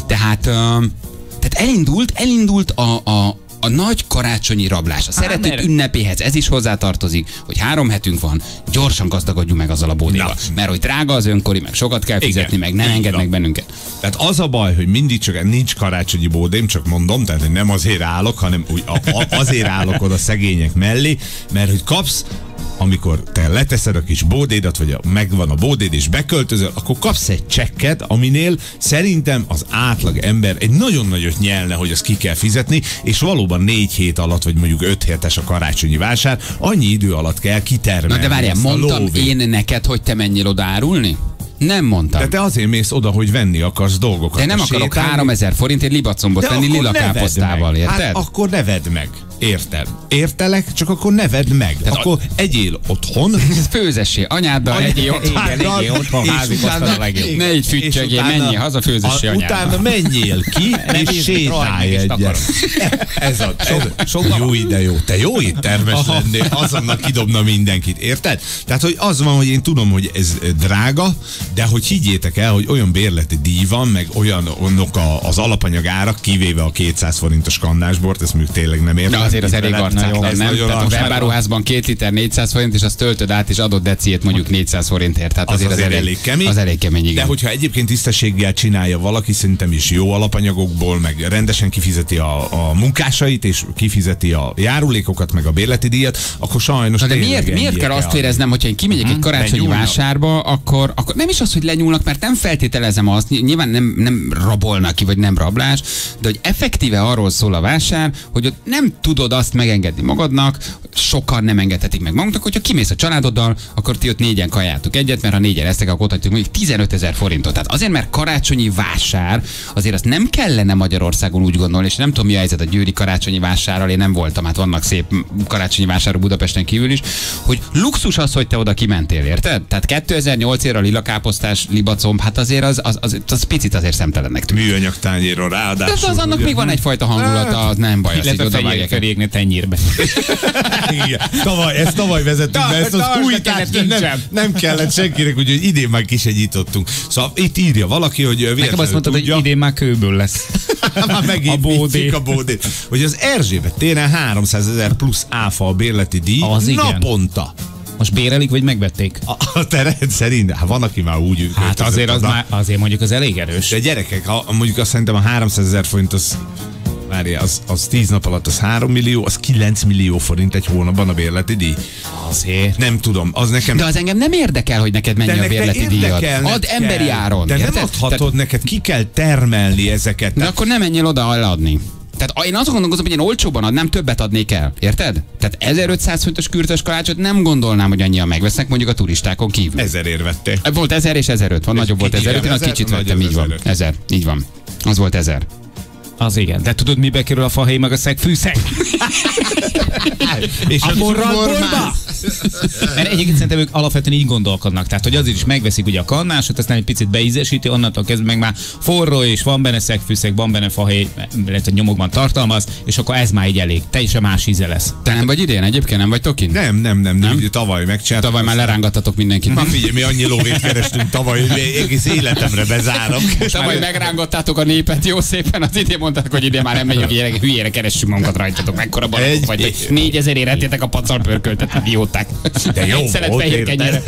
Tehát, tehát elindult, elindult a, a, a nagy karácsonyi rablás. A szeretet mert- ünnepéhez ez is hozzátartozik, hogy három hetünk van, gyorsan gazdagodjunk meg azzal a bódéval. Mert hogy drága az önkori, meg sokat kell fizetni, meg nem engednek bennünket. Tehát az a baj, hogy mindig csak nincs karácsonyi bódém, csak mondom, tehát nem azért állok, hanem úgy azért állok oda szegények mellé, mert hogy kapsz amikor te leteszed a kis bódédat, vagy a, megvan a bódéd és beköltözöl, akkor kapsz egy csekket, aminél szerintem az átlag ember egy nagyon nagyot nyelne, hogy azt ki kell fizetni, és valóban négy hét alatt, vagy mondjuk öt hétes a karácsonyi vásár, annyi idő alatt kell kitermelni. Na de várjál, mondtam én neked, hogy te menjél oda árulni? Nem mondtam. De te azért mész oda, hogy venni akarsz dolgokat. De nem A akarok sétálni- 3000 forintért libacombot venni akkor lila káposztával, meg. érted? Hát akkor ne vedd meg. Érted? Értelek, csak akkor ne vedd meg. Tehát akkor egyél otthon. Főzessé anyáddal, egyél otthon. Igen, igen, otthon házi utána- a legjobb. Ne így füttyögjél, menjél haza, főzessé a- anyáddal. Utána menjél ki, és sétálj egyet. Ez a, a jó ide jó. Te jó éttermes lennél, azonnal kidobna mindenkit, érted? Tehát, hogy az van, hogy én tudom, hogy ez drága, de hogy higgyétek el, hogy olyan bérleti díj van, meg olyan onok a, az alapanyagárak, kivéve a 200 forintos kannásbort, ezt még tényleg nem értem. De azért az elég arcátlan, nem? nagyon Tehát a arcátlan. webáruházban két liter 400 forint, és azt töltöd át, és adott deciét mondjuk 400 forintért. Tehát az azért, azért, az elég kemény. Az elég kemény, igen. De hogyha egyébként tisztességgel csinálja valaki, szerintem is jó alapanyagokból, meg rendesen kifizeti a, a munkásait, és kifizeti a járulékokat, meg a bérleti díjat, akkor sajnos Na de miért, miért kell azt éreznem, hogyha én kimegyek egy karácsonyi lenyúlnak. vásárba, akkor, akkor nem is az, hogy lenyúlnak, mert nem feltételezem azt, ny- nyilván nem, nem rabolnak ki, vagy nem rablás, de hogy effektíve arról szól a vásár, hogy ott nem tudod azt megengedni magadnak, sokan nem engedhetik meg maguknak, hogyha kimész a családoddal, akkor ti ott négyen kajáltuk egyet, mert ha négyen lesztek, akkor ott mondjuk 15 ezer forintot. Tehát azért, mert karácsonyi vásár, azért azt nem kellene Magyarországon úgy gondolni, és nem tudom, mi a helyzet a győri karácsonyi vásárral, én nem voltam, hát vannak szép karácsonyi vásárok Budapesten kívül is, hogy luxus az, hogy te oda kimentél, érted? Tehát 2008 ér a lila káposztás libacomb, hát azért az, az, az, az picit azért szemtelennek tűnik. Műanyag tányéron De ráadásul. az, az annak ugye? még van egyfajta hangulata, az nem baj, Illetve oda feljé- vágják. felégni tenyírbe. Igen. Tavaly, ezt tavaly vezettük be, ezt az tartsd, új neked társ, nem, nem kellett senkinek, úgyhogy idén már kisegyítottunk. Szóval itt írja valaki, hogy Nekem azt mondtad, hogy idén már kőből lesz. már megint a bódé. a bódét. Hogy az Erzsébet téren 300 ezer plusz áfa a bérleti díj Az igen. naponta. Most bérelik, vagy megvették? A, a te rendszerint, hát van, aki már úgy Hát azért, az már, azért mondjuk az elég erős. De gyerekek, ha, mondjuk azt szerintem a 300 ezer forint az Várjál, az, az 10 nap alatt az 3 millió, az 9 millió forint egy hónapban a bérleti díj. Azért. Nem tudom, az nekem... De az engem nem érdekel, hogy neked mennyi a bérleti érdekelned Ad emberi áron. De nem érted? adhatod, Tehát- neked ki kell termelni ezeket. De akkor nem menjél oda eladni. Tehát én azt gondolkozom, hogy én olcsóban adnám, többet adnék el. Érted? Tehát 1500 forintos kürtös kalácsot nem gondolnám, hogy annyian megvesznek, mondjuk a turistákon kívül. Ezerért vettél. Volt 1000 és 1005, van És nagyobb volt ki- 1005, én azt kicsit ezer, vettem, így van. 1005. 1000, így van. Az volt 1000. Az igen. De tudod, mibe kerül a fahéj meg a szegfűszeg? És A forradbolba? Mert egyébként szerintem ők alapvetően így gondolkodnak. Tehát, hogy azért is megveszik ugye a kannásot, aztán egy picit beízesíti, onnantól kezdve meg már forró, és van benne szegfűszeg, van benne fahéj, illetve nyomokban tartalmaz, és akkor ez már így elég. Teljesen más íze lesz. Te nem vagy idén egyébként, nem vagy tokin? Nem, nem, nem, nem. Ugye tavaly megcsináltam. Tavaly már lerángattatok mindenkit. Már figyelj, mi annyi lóvét kerestünk tavaly, hogy egész életemre bezárom. Tavaly megrángattátok a népet, jó szépen, az idén mondták, hogy idén már nem megyünk hülyére, hülyére keressük magunkat rajtatok, mekkora barakok Egy- vagy. Négyezer érettétek a pacal pörköltet, idióták. De jó Egy szelet volt, fehér.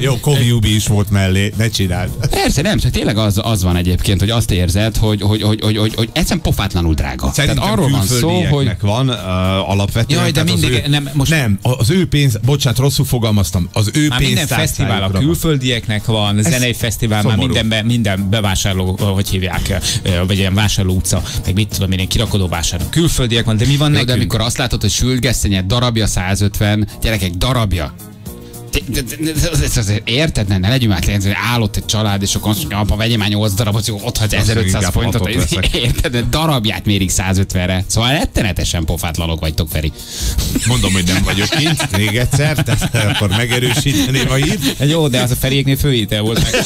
Jó, Kovi Ubi is volt mellé, ne csináld. Persze, nem, csak tényleg az, az van egyébként, hogy azt érzed, hogy, hogy, hogy, hogy, hogy, hogy egyszerűen pofátlanul drága. Szerintem Tehát arról van szó, hogy van uh, alapvetően. Jaj, de mindig- ő, nem, most- nem, az ő pénz, bocsánat, rosszul fogalmaztam, az ő Már minden pénztárcájukra fesztivál a külföldieknek van, zenei fesztivál, már szomorú. minden, be, minden bevásárló, hogy hívják, vagy ilyen vásárló utca, meg mit tudom én, kirakodó vásárló. Külföldiek van, de mi van Jó, nekünk? de amikor azt látod, hogy sült gesztenyed darabja 150, gyerekek, darabja. Ez azért érted, ne, ne legyünk már tényleg, hogy állott egy család, és akkor azt mondja, apa, vegyél már 8 darabot, hogy ott hagysz 1500 inkább forintot, érted, darabját mérik 150-re. Szóval rettenetesen pofátlanok vagytok, Feri. Mondom, hogy nem vagyok kint, még egyszer, tehát akkor megerősíteném a hírt. Jó, de az a Feriéknél főétel volt meg.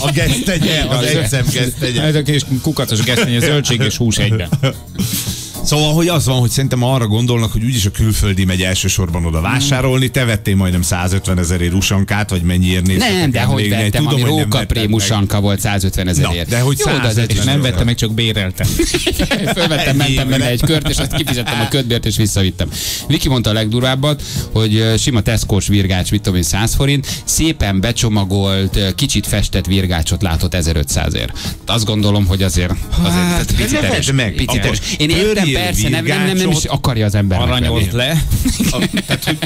A gesztenye, az egyszem gesztenye. Ez a kis kukatos gesztenye, zöldség és hús egyben. Szóval, hogy az van, hogy szerintem arra gondolnak, hogy úgyis a külföldi megy elsősorban oda vásárolni. Te vettél majdnem 150 ezerért usankát, vagy mennyiért néztetek Nem, de hogy vettem, ami hogy nem Róka vetted meg. prémusanka volt 150 Na, ezerért. de hogy Jó, de az 150 egy- És nem vette meg, csak béreltem. Fölvettem, mentem benne egy kört, és azt kifizettem a ködbért, és visszavittem. Viki mondta a legdurvábbat, hogy sima Tesco-s virgács, mit tudom én, 100 forint, szépen becsomagolt, kicsit festett virgácsot látott 1500-ért. Azt gondolom, hogy azért, azért Hát, picit erős. meg. Picit erős. Én értem, törjél persze, nem, nem, nem, nem is akarja az ember Aranyolt le. A, tehát, hogy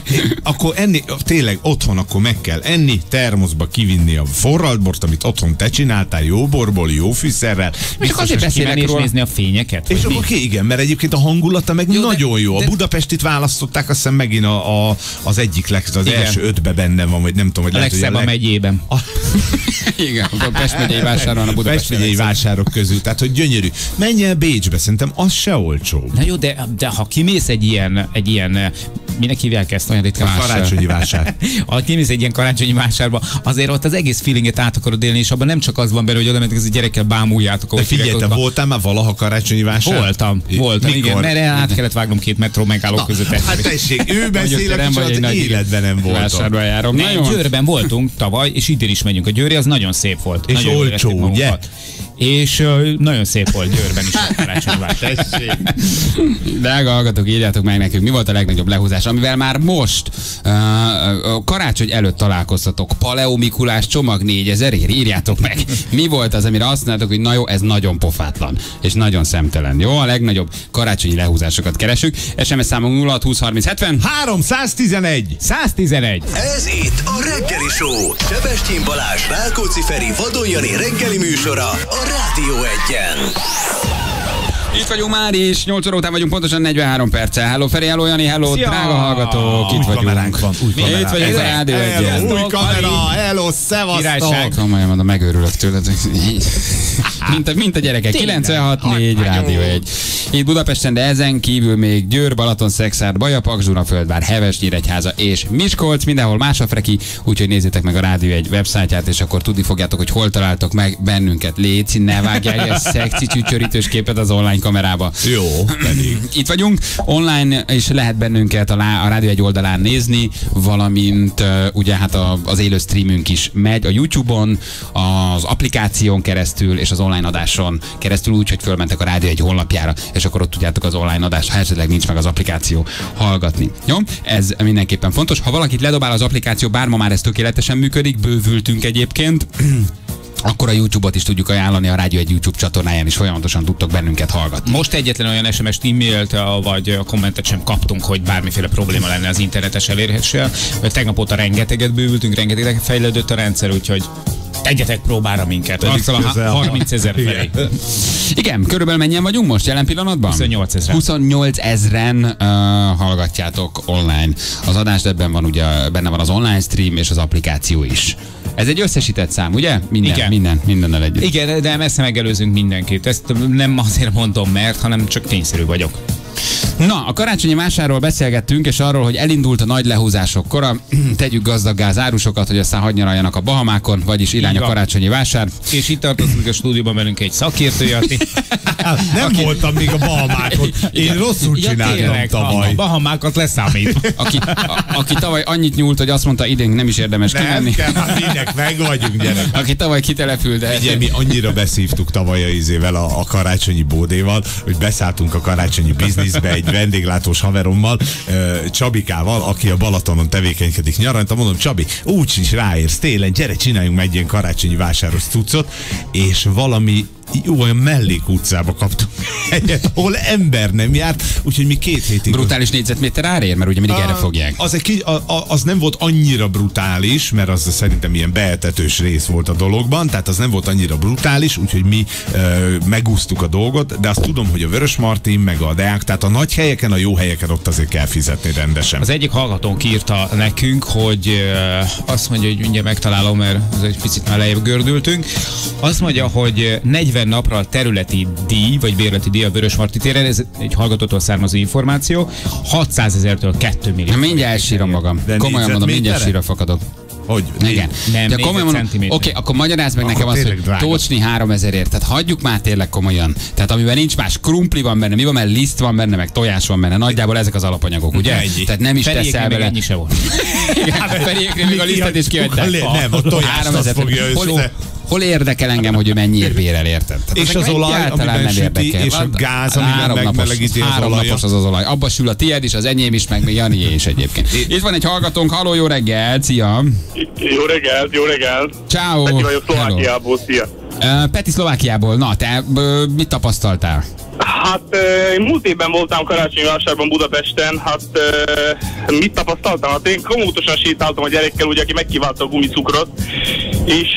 akkor enni, tényleg otthon akkor meg kell enni, termoszba kivinni a forralt bort, amit otthon te csináltál, jó borból, jó fűszerrel. Csak azért beszélek és róla. nézni a fényeket? És akkor ki, igen, mert egyébként a hangulata meg Jó, de- nagyon jó. A de- Budapestit választották, azt hiszem megint a, a, az egyik leg, az Igen. első ötbe benne van, vagy nem tudom, hogy A lehet, hogy legszebb a leg- megyében. Igen, a Pest megyei vásáron a Budapest Pest megyei vásárok közül, tehát hogy gyönyörű. Menj el Bécsbe, szerintem az se olcsó. Na jó, de, de ha kimész egy ilyen, egy ilyen, minek hívják ezt olyan ritkán? Karácsonyi vásár. ha kimész egy ilyen karácsonyi vásárba, azért ott az egész feelinget át akarod élni, és abban nem csak az van belőle, hogy oda mentek, ez a gyerekkel bámuljátok. De figyelj, te figyeltek, voltál már valaha karácsonyi vásár? Voltam, voltam, Mikor? igen, mert át kellett vágnom két metró megálló között. Hát tessék, ő beszél, nem vagy egy életben nem voltam. Vásárba járom. Na Nem. Győrben voltunk tavaly, és idén is megyünk. A Győri az nagyon szép volt. És nagyon olcsó, ugye? És ö, nagyon szép volt Győrben is a karácsonyi vásár. Drága hallgatók, írjátok meg nekünk, mi volt a legnagyobb lehúzás, amivel már most uh, uh, karácsony előtt találkoztatok. Paleo Mikulás csomag 4000 ér, írjátok meg. Mi volt az, amire azt mondtátok, hogy na jó, ez nagyon pofátlan, és nagyon szemtelen. Jó, a legnagyobb karácsonyi lehúzásokat keresünk. SMS számunk 06 20 30 70. 311! 111. Ez itt a Reggeli Show. Sebestyén Balázs, Rákóczi Feri, Vadon Jani reggeli műsora a Rádió Egyen. Itt vagyunk már is, 8 óra után vagyunk, pontosan 43 perccel. Hello Feri, hello Jani, hello Szia! drága hallgatók, itt Új vagyunk. kameránk van, új kameránk. Itt vagyunk a Rádió hello, egyen. Új kamera, hello, szevasztok! Királyság. Komolyan mondom, megőrülök tőled. mint, a, mint a gyerekek. 96 4 Rádió 1. Itt Budapesten, de ezen kívül még Győr, Balaton, Szexárd, Bajapak, Zsunaföldvár, Heves, Nyíregyháza és Miskolc. Mindenhol más a freki, úgyhogy nézzétek meg a Rádió egy websájtját, és akkor tudni fogjátok, hogy hol találtok meg bennünket. Léci, ne vágják a szexi csücsörítős képet az online kamerába. Jó, pedig. Itt vagyunk, online is lehet bennünket a, lá- a Rádió egy oldalán nézni, valamint ugye hát a, az élő streamünk is megy a YouTube-on, az applikáción keresztül és az online adáson keresztül úgy, hogy fölmentek a Rádió egy honlapjára, és akkor ott tudjátok az online adást, ha esetleg nincs meg az applikáció, hallgatni. Jó? Ez mindenképpen fontos. Ha valakit ledobál az applikáció, bár ma már ez tökéletesen működik, bővültünk egyébként, akkor a YouTube-ot is tudjuk ajánlani, a Rádió egy YouTube csatornáján is folyamatosan tudtok bennünket hallgatni. Most egyetlen olyan SMS-t, e-mailt a- vagy a kommentet sem kaptunk, hogy bármiféle probléma lenne az internetes eléréssel. Tegnap óta rengeteget bővültünk, rengeteget fejlődött a rendszer, úgyhogy tegyetek próbára minket. Azzal a közel ha- van. 30 ezer felé. Igen, körülbelül mennyien vagyunk most jelen pillanatban? 28 ezeren. 28 ezeren uh, hallgatjátok online. Az adást ebben van ugye, benne van az online stream és az applikáció is. Ez egy összesített szám, ugye? Minden, Igen. minden, mindennel együtt. Igen, de messze megelőzünk mindenkit. Ezt nem azért mondom, mert, hanem csak tényszerű vagyok. Na, a karácsonyi vásárról beszélgettünk, és arról, hogy elindult a nagy lehúzások kora. Tegyük gazdaggá az árusokat, hogy aztán hadd nyaraljanak a Bahamákon, vagyis irány a karácsonyi vásár. És itt tartozik a stúdióban velünk egy szakértője, aki Nem voltam még a Bahamákon. Én rosszul csináltam tényleg, tavaly. A Bahamákat leszámít. Aki, a, aki tavaly annyit nyúlt, hogy azt mondta, idén nem is érdemes Nem kimenni. kell, hát minek meg vagyunk, gyerek. Aki tavaly kitelepül, de... Ugye mi annyira beszívtuk tavaly a izével a, a karácsonyi bódéval, hogy beszálltunk a karácsonyi bizniszbe egy vendéglátós haverommal, Csabikával, aki a Balatonon tevékenykedik nyaranta. Mondom, Csabi, úgy is ráérsz télen, gyere, csináljunk meg egy ilyen karácsonyi vásáros cuccot, és valami jó, olyan mellék utcába kaptunk egyet, ahol ember nem járt, úgyhogy mi két hétig... Brutális négyzetméter árér, mert ugye mindig a, erre fogják. Az, egy, ki, a, az nem volt annyira brutális, mert az szerintem ilyen beetetős rész volt a dologban, tehát az nem volt annyira brutális, úgyhogy mi ö, megúsztuk a dolgot, de azt tudom, hogy a Vörös Martin, meg a Deák, tehát a nagy helyeken, a jó helyeken ott azért kell fizetni rendesen. Az egyik hallgatónk írta nekünk, hogy ö, azt mondja, hogy mindjárt megtalálom, mert az egy picit már lejjebb gördültünk, azt mondja, hogy 40 minden napra a területi díj, vagy bérleti díj a Vörös Marti téren, ez egy hallgatótól származó információ, 600 ezertől 2 millió. Na mindjárt sírom magam. De Komolyan mondom, mindjárt síra fakadok. Hogy? Igen. Nem, De komolyan mondom, oké, akkor magyarázd meg nekem azt, hogy drága. tócsni 3000ért. Tehát hagyjuk már tényleg komolyan. Tehát amiben nincs más, krumpli van benne, mi van benne, liszt van benne, meg tojás van benne. Nagyjából ezek az alapanyagok, ugye? Egy. Tehát nem is Feriék teszel bele. Ennyi se volt. Feriéknél még a lisztet is kihagyták. Nem, a tojást azt fogja össze hol érdekel engem, hogy ő mennyiért bérel, érted? Tehát És az olaj, amiben nem süti, érdekel. és a gáz, amiben három napos- megmelegíti az Három napos az az olaj. Abba sül a tiéd is, az enyém is, meg még Janié is egyébként. Itt van egy hallgatónk, haló, jó reggel, szia! Jó reggelt, jó reggelt. Ciao. Peti vagyok. Szlovákiából, szia. Peti Szlovákiából, na te mit tapasztaltál? Hát én múlt évben voltam karácsonyi vásárban Budapesten, hát mit tapasztaltam? Hát én komótosan sétáltam a gyerekkel, ugye, aki megkívánta a gumicukrot, és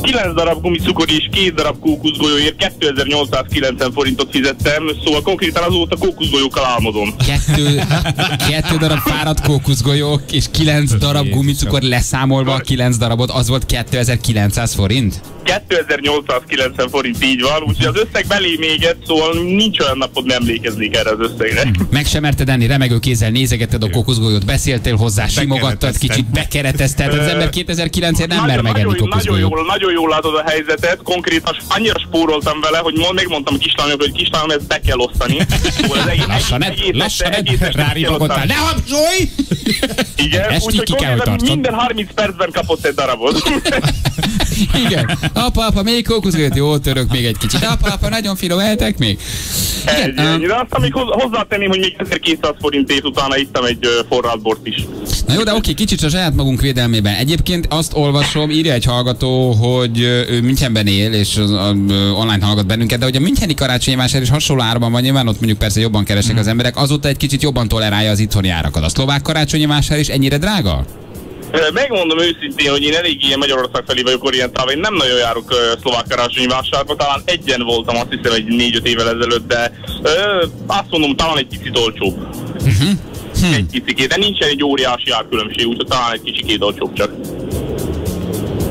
9 darab gumicukor és 2 darab kókuszgolyóért 2890 forintot fizettem, szóval konkrétan azóta kókuszgolyókkal álmodom. Kettő, kettő darab fáradt kókuszgolyók és kilenc darab gumicukor leszámolva a kilenc darabot, az volt 2900 forint? 2890 forint így van, úgyhogy az összeg belé még szóval nincs olyan napod, nem emlékeznék erre az összegre. Meg sem merted enni, remegő kézzel nézegetted a kókuszgolyót, beszéltél hozzá, simogattad, kicsit bekeretezted, az ember 2009-ért nem mer nagyon, megenni nagyon, nagyon, kókuszgolyót. jól, nagyon jól látod a helyzetet, konkrétan annyira spóroltam vele, hogy mond, megmondtam a kislányok, hogy kislányom, ezt be kell osztani. Szóval az egész, Lassan, egész, Ed, lassan, egész ráripagottál. osztani. Ne habzsolj! Igen, úgyhogy minden 30 percben kapott egy darabot. Igen. Apa, apa, még kókuszgolyót? Jó, török még egy kicsit. Apa, apa, nagyon finom, eltek még? Ennyi, ám. ennyi. De aztán még hozzá- hozzátenném, hogy még 1200 forintért utána ittam egy ö, forralt bort is. Na jó, de oké, kicsit a saját magunk védelmében. Egyébként azt olvasom, írja egy hallgató, hogy ö, ő Münchenben él, és az, a, ö, online hallgat bennünket, de hogy a Müncheni karácsonyi vásár is hasonló árban van, nyilván ott mondjuk persze jobban keresnek Mhm. az emberek, azóta egy kicsit jobban tolerálja az itthoni árakat. A szlovák karácsonyi vásár is ennyire drága? Megmondom őszintén, hogy én elég ilyen Magyarország felé vagyok orientálva, én nem nagyon járok ö, szlovák karácsonyi vásárba, talán egyen voltam azt hiszem egy négy-öt évvel ezelőtt, de ö, azt mondom, talán egy picit olcsóbb. Mhm. Hm. Egy picikét, de nincsen egy óriási árkülönbség, úgyhogy talán egy kicsikét olcsóbb csak.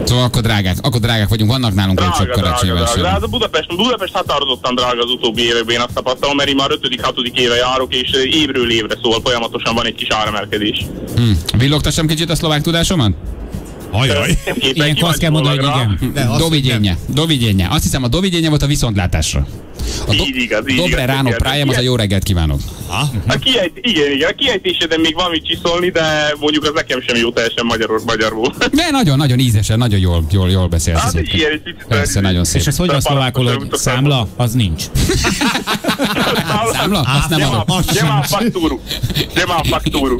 Szóval akkor drágák, akkor drágák vagyunk, vannak nálunk olcsóbb Drága, drága, karácsonyi drága. De vásárok. hát a Budapest, Budapest határozottan drága az utóbbi években, én azt tapasztalom, mert én már 5.-6. éve járok, és évről évre, szóval folyamatosan van egy kis áremelkedés. Hm. Villogtassam kicsit a szlovák tudásomat? Ajaj. Ilyenkor azt kell mondani, hogy igen. Dovidjenje, dovidjenje. Azt hiszem a dovidjenje volt a viszontlátásra. A Így igaz, így Dobre igen. prájem, az a jó reggelt kívánok. A kiejt, igen, igen, a kiejtéseden még van mit csiszolni, de mondjuk az nekem sem jó teljesen magyarul, magyarul. De nagyon, nagyon ízesen, nagyon jól, jól, jól beszélsz. Hát picit. Persze, nagyon szép. És ez hogy van szlovákul, hogy számla? Az nincs. Számla? Azt nem adom. Nem a faktúru. Nem a faktúru.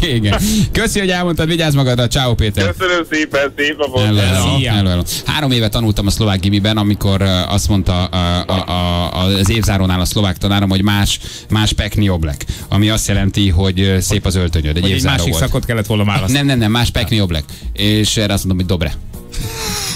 Igen. Köszi, hogy elmondtad, vigyázz magadra. Ciao, Péter. Köszönöm szépen, szép napot. Három éve tanultam a szlovák gimiben, amikor azt mondta uh, a, a, a, az évzárónál a szlovák tanárom, hogy más, más pekni oblek, ami azt jelenti, hogy szép az öltönyöd. Egy Hogy egy másik volt. szakot kellett volna választani. Nem, nem, nem, más pekni oblek. És erre azt mondom, hogy dobre.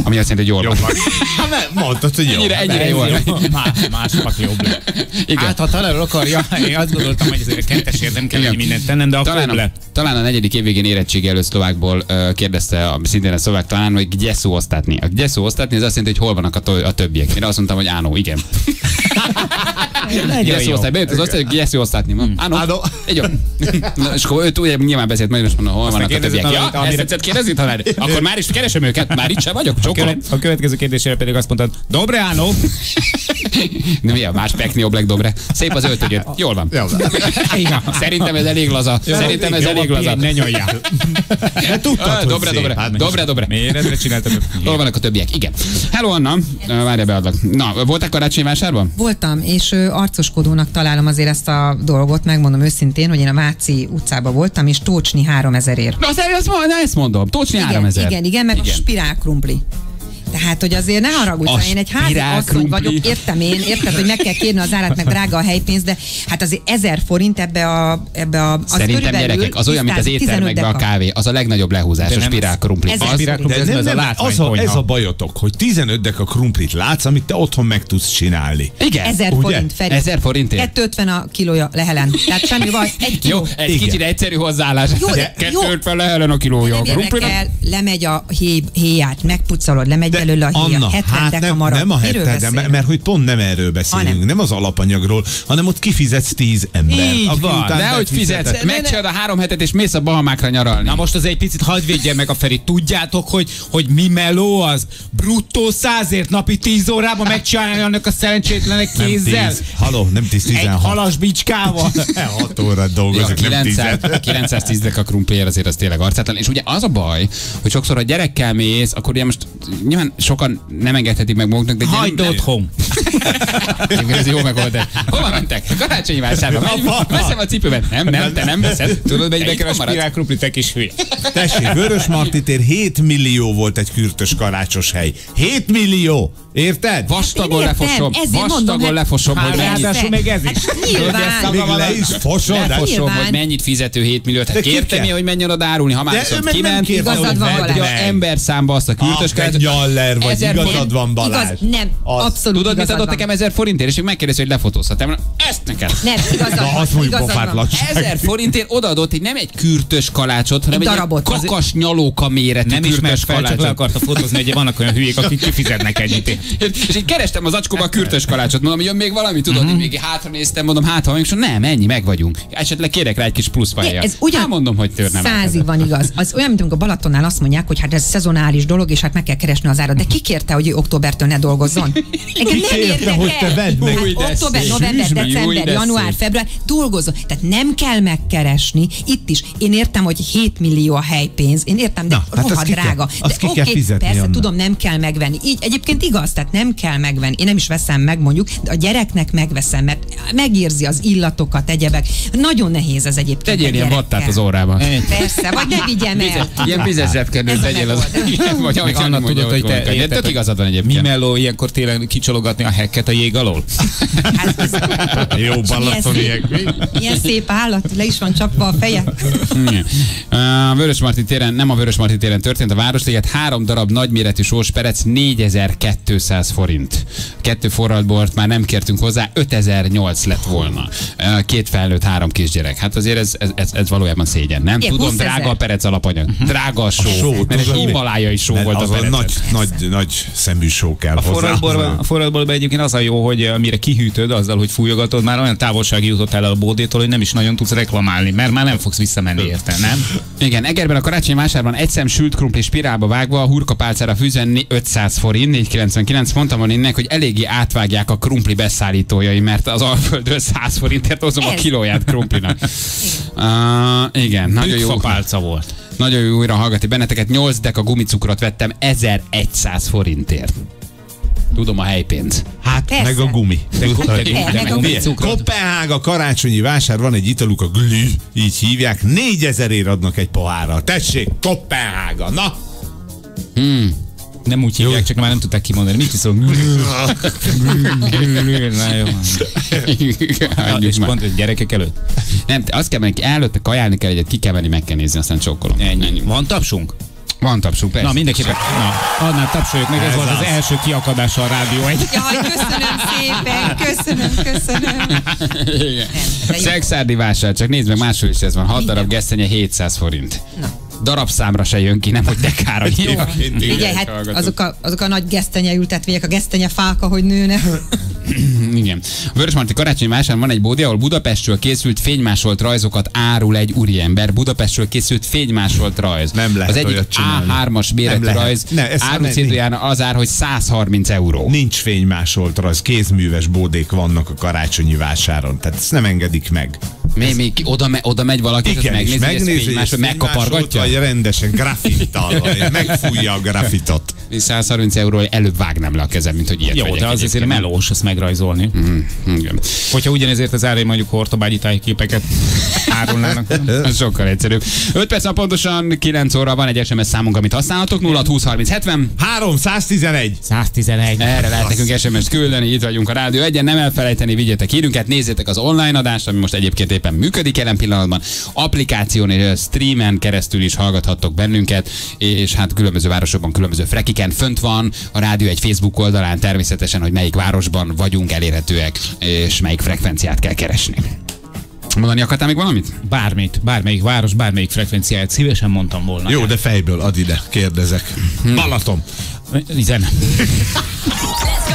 Ami azt jelenti, hogy jól van. Hát nem, mondtad, hogy jó. Ennyire, ennyire jól. jó. Más, más pak jobb lett. Igen. Hát, ha talán akarja, én azt gondoltam, hogy azért a kentesért nem kell Igen. mindent tennem, de akkor Talán a, lett. talán a negyedik évvégén érettségi előtt szlovákból uh, kérdezte a, szintén a szlovák talán, hogy gdzie sú ostatní. A gdzie sú ostatní, ez azt jelenti, hogy hol vannak a, to- a többiek. Én azt mondtam, hogy ánó, igen. Jó. ostatní. Bejött az osztály, ostatní. Mondom, Ánó, Ánó. így van. Na, és akkor ő ugye nyilván beszélt magyarul, és mondom, hol vannak a többiek. Ja, ezt tetszett kérdezni talán? Akkor már is keresem őket, már itt sem vagyok, követ, a következő kérdésére pedig azt mondtad, Dobre, Ánó. De mi a más pekni oblek dobre? Szép az öltönyöd. Jól van. Szerintem ez elég laza. Szerintem ez elég laza. Ne nyoljál. De tudtad, hogy Dobre, dobre. Hát, Dobre, dobre. Méretre csináltad. Hol vannak a többiek? Igen. Hello, Anna. Ö, Várja, beadlak. Na, voltak karácsonyi vásárban? Voltam, és arcoskodónak találom azért ezt a dolgot, megmondom őszintén, hogy én a Váci utcában voltam, és Tócsni 3000 ér. Na, azt, azt, na, ezt mondom. Tócsni Igen, 3000. igen, igen, meg igen. a spirál krumpli. Tehát, hogy azért ne haragudj, A szóval én egy házi asszony vagyok, értem én, érted, hogy meg kell kérni az árát, meg drága a helypénz, de hát azért ezer forint ebbe a... Ebbe a az Szerintem gyerekek, az olyan, mint az 15 éttermekben a kávé. Az a legnagyobb lehúzás, a nem- spirál krumpli. Ezer Az, De ez, nem, ez a nem, az, a, ez a bajotok, hogy 15 deka krumplit látsz, amit te otthon meg tudsz csinálni. igen. Ezer forint, Feri. Ezer forintért? 250 a kilója lehelen. Tehát semmi baj, egy kiló. Jó, egy Igen. kicsit egyszerű hozzáállás. Jó, de- jó. Kettőt fel lehelen a kilója. Nem A lemegy a héj, héját, megpucolod, lemegy De belőle a héja, Anna, 70 hát nem, marad. nem a Miről 70, de, beszélünk? mert, mert hogy pont nem erről beszélünk, Hanem. nem az alapanyagról, hanem ott kifizetsz 10 ember. Így van. után De hogy fizetsz, megcsinálod a három hetet, és mész a Bahamákra nyaralni. Na most az egy picit hadd védje meg a Feri. Tudjátok, hogy, hogy mi meló az? Bruttó százért napi 10 órában megcsinálni annak a szerencsétlenek Nem kézzel? 10. Haló, nem 10, Egy 16. halas bicskával? 6 órát Ja, dolgozik, nem 900, 10. 910 deka krumpliért azért az tényleg arcátlan. És ugye az a baj, hogy sokszor, ha gyerekkel mész, akkor ugye most nyilván sokan nem engedhetik meg maguknak, de Hagyd otthon. Ez jó megoldás. Hova mentek? Karácsonyi vásárba. Veszem a cipőmet. Nem, nem, te nem veszed. Tudod, mennyibe a spirál krumpli, te kis hülye. Tessék, Vörös Marti tér 7 millió volt egy kürtös karácsos hely. 7 millió! Érted? Vastagon értem, lefosom. ezért mondom, Vastagon hát- lefosom, Hát hogy mennyit, ráadásul még ez is. Hát nyilván. Még le is fosod? de- lefosom, hogy mennyit fizető 7 milliót. Hát kérte mi, hogy menjen oda árulni, ha már viszont kiment, igazad van, ember számba azt a kürtös Ah, te nyaller vagy, Ezer igazad forint. van Balázs. Igaz, nem, Az. abszolút Tudod, mit adott van. nekem 1000 forintért, és még megkérdezi, hogy lefotózhatom. Ezt neked. Nem, igazad Na, van, azt mondjuk pofátlanság. 1000 forintért odaadott egy nem egy kürtös kalácsot, hanem Egy egy, kakas nyalóka méretű Nem kürtös fel, csak le kalácsot. akarta fotózni, hogy vannak olyan hülyék, akik kifizetnek ennyit. És így kerestem az acskóba a kürtös kalácsot, mondom, jön még valami, tudod, Mhm. uh-huh. még hátra néztem, mondom, hát ha mondom, nem, ennyi, meg vagyunk. Esetleg kérek rá egy kis plusz De Ez ugyan Hát mondom, hogy törnem. Százig van igaz. Az olyan, mint amikor Balatonnál azt mondják, hogy hát ez szezonális dolog, és hát meg kell keresni az árat. De ki kérte, hogy ő októbertől ne dolgozzon? Engem nem kérte, érdekel. hogy te vedd meg? Hát, október, november, december, de január, február, dolgozzon. Tehát nem kell megkeresni. Itt is. Én értem, hogy 7 millió a helypénz. Én értem, de Na, hát rohadt kell- drága. azt de ki kell oké, fizetni, persze, Anna. tudom, nem kell megvenni. Így egyébként igaz, tehát nem kell megvenni. Én nem is veszem meg mondjuk, de a gyereknek megveszem, mert megérzi az illatokat, egyebek. Nagyon nehéz ez egyébként. Tegyél egy ilyen vattát az órában. Persze, vagy ne vigyem el. Ilyen vizes zsebkendőt tegyél az... Vagy annak tudod, hogy hogy érted, Tök igazad van Mi egyébként. melló ilyenkor télen kicsalogatni a hekket a jég alól? Hát ez, Jó balatoniek. mi? ilyen szép állat, le is van csapva a feje. A Vörösmarty téren, nem a Vörösmarty téren történt, a Városliget három darab nagyméretű sós perec 4200 forint. Kettő forradbort már nem kértünk hozzá, 5008 lett volna. Két felnőtt, három kisgyerek. Hát azért ez, ez, ez, ez valójában szégyen, nem? Igen, Tudom, 20 000. drága a perec alapanyag. Drága a só. Só, mert egy mi? himalájai só volt a az a perec. nagy, nagy, nagy szemű só kell A hozzá. forradborban, a forradborban egyébként az a jó, hogy eh, mire kihűtöd azzal, hogy fújogatod, már olyan távolsági jutott el a bódétól, hogy nem is nagyon tudsz reklamálni, mert már nem fogsz visszamenni érte, nem? Igen, Egerben a karácsonyi vásárban egy szem sült krumpli spirálba vágva, a hurkapálcára fűzve né- 500 forint, 499. Mondtam volna innen, hogy eléggé átvágják a krumpli beszállítójai, mert az Alföldről 100 forintért hozom a Ez. kilóját krumplinak. Uh, igen, nagyon jó. Fapálca volt. Nagyon jó újra hallgatni benneteket. 8 deka gumicukrot vettem 1100 forintért. Tudom a helypénz. Hát, Persze. meg a gumi. Meg a gumicukrot. Kopenhága karácsonyi vásár, van egy italuk, a glü, így hívják, 4000 ér adnak egy pohárra. Tessék, Kopenhága, na! Nem úgy hívják, csak már nem tudták kimondani. Mit iszol? Na jó. És pont hogy gyerekek előtt. Nem, azt kell menni, előtte kajálni kell egyet, ki kell menni, meg kell nézni, aztán csokkolom. Ennyi. Van tapsunk? Van tapsunk, persze. Na mindenképpen. Na, annál tapsoljuk meg, ez, Ez volt az az. első kiakadása a rádió egy. Jaj, köszönöm szépen, köszönöm, köszönöm. Szexárdi vásár, csak nézd meg, máshol is ez van. 6 darab gesztenye 700 forint. Na. Darabszámra se jön ki, nem hogy dekára nyilván. Figyelj, hát azok a, azok a nagy gesztenye ültetvények, a gesztenye fák, ahogy nőnek. Igen. A Vörösmarty karácsonyi vásárban van egy bódi, ahol Budapestről készült fénymásolt rajzokat árul egy úriember. Budapestről készült fénymásolt rajz. Nem lehet Az egyik olyat csinálni. A3-as Nem méretű rajz Ne, ezt áru ne- céduján az ár, hogy 130 euró. Nincs fénymásolt rajz, kézműves bódék vannak a karácsonyi vásáron, tehát ezt nem engedik meg. Mi, mi, ki, oda, me, oda megy valaki, és Igen, és megnézi, megnézi, hogy fénymásolt, megkapargatja? Vagy rendesen grafittal, megfújja a grafitot. 130 euró előbb vágnám le a kezem, mint hogy ilyet Jó, de az azért melós, ezt megrajzolni. Mm, igen. Hogyha ugyanezért az árai mondjuk hortobágyi tájképeket árulnának. Ez sokkal egyszerűbb. 5 perc pontosan 9 óra van egy SMS számunk, amit használhatok. 0 20 30 70. 311. 111. Erre lehet nekünk SMS-t küldeni, itt vagyunk a Rádió egyen, nem elfelejteni, vigyetek hírünket, nézzétek az online adást, ami most egyébként éppen működik jelen pillanatban. Applikáción és streamen keresztül is hallgathattok bennünket, és hát különböző városokban, különböző frekiken fönt van a Rádió egy Facebook oldalán természetesen, hogy melyik városban vagyunk elérhetőek, és melyik frekvenciát kell keresni. Mondani akartál még valamit? Bármit, bármelyik város, bármelyik frekvenciáját szívesen mondtam volna. Jó, de fejből ad ide, kérdezek. Balaton. Zene. És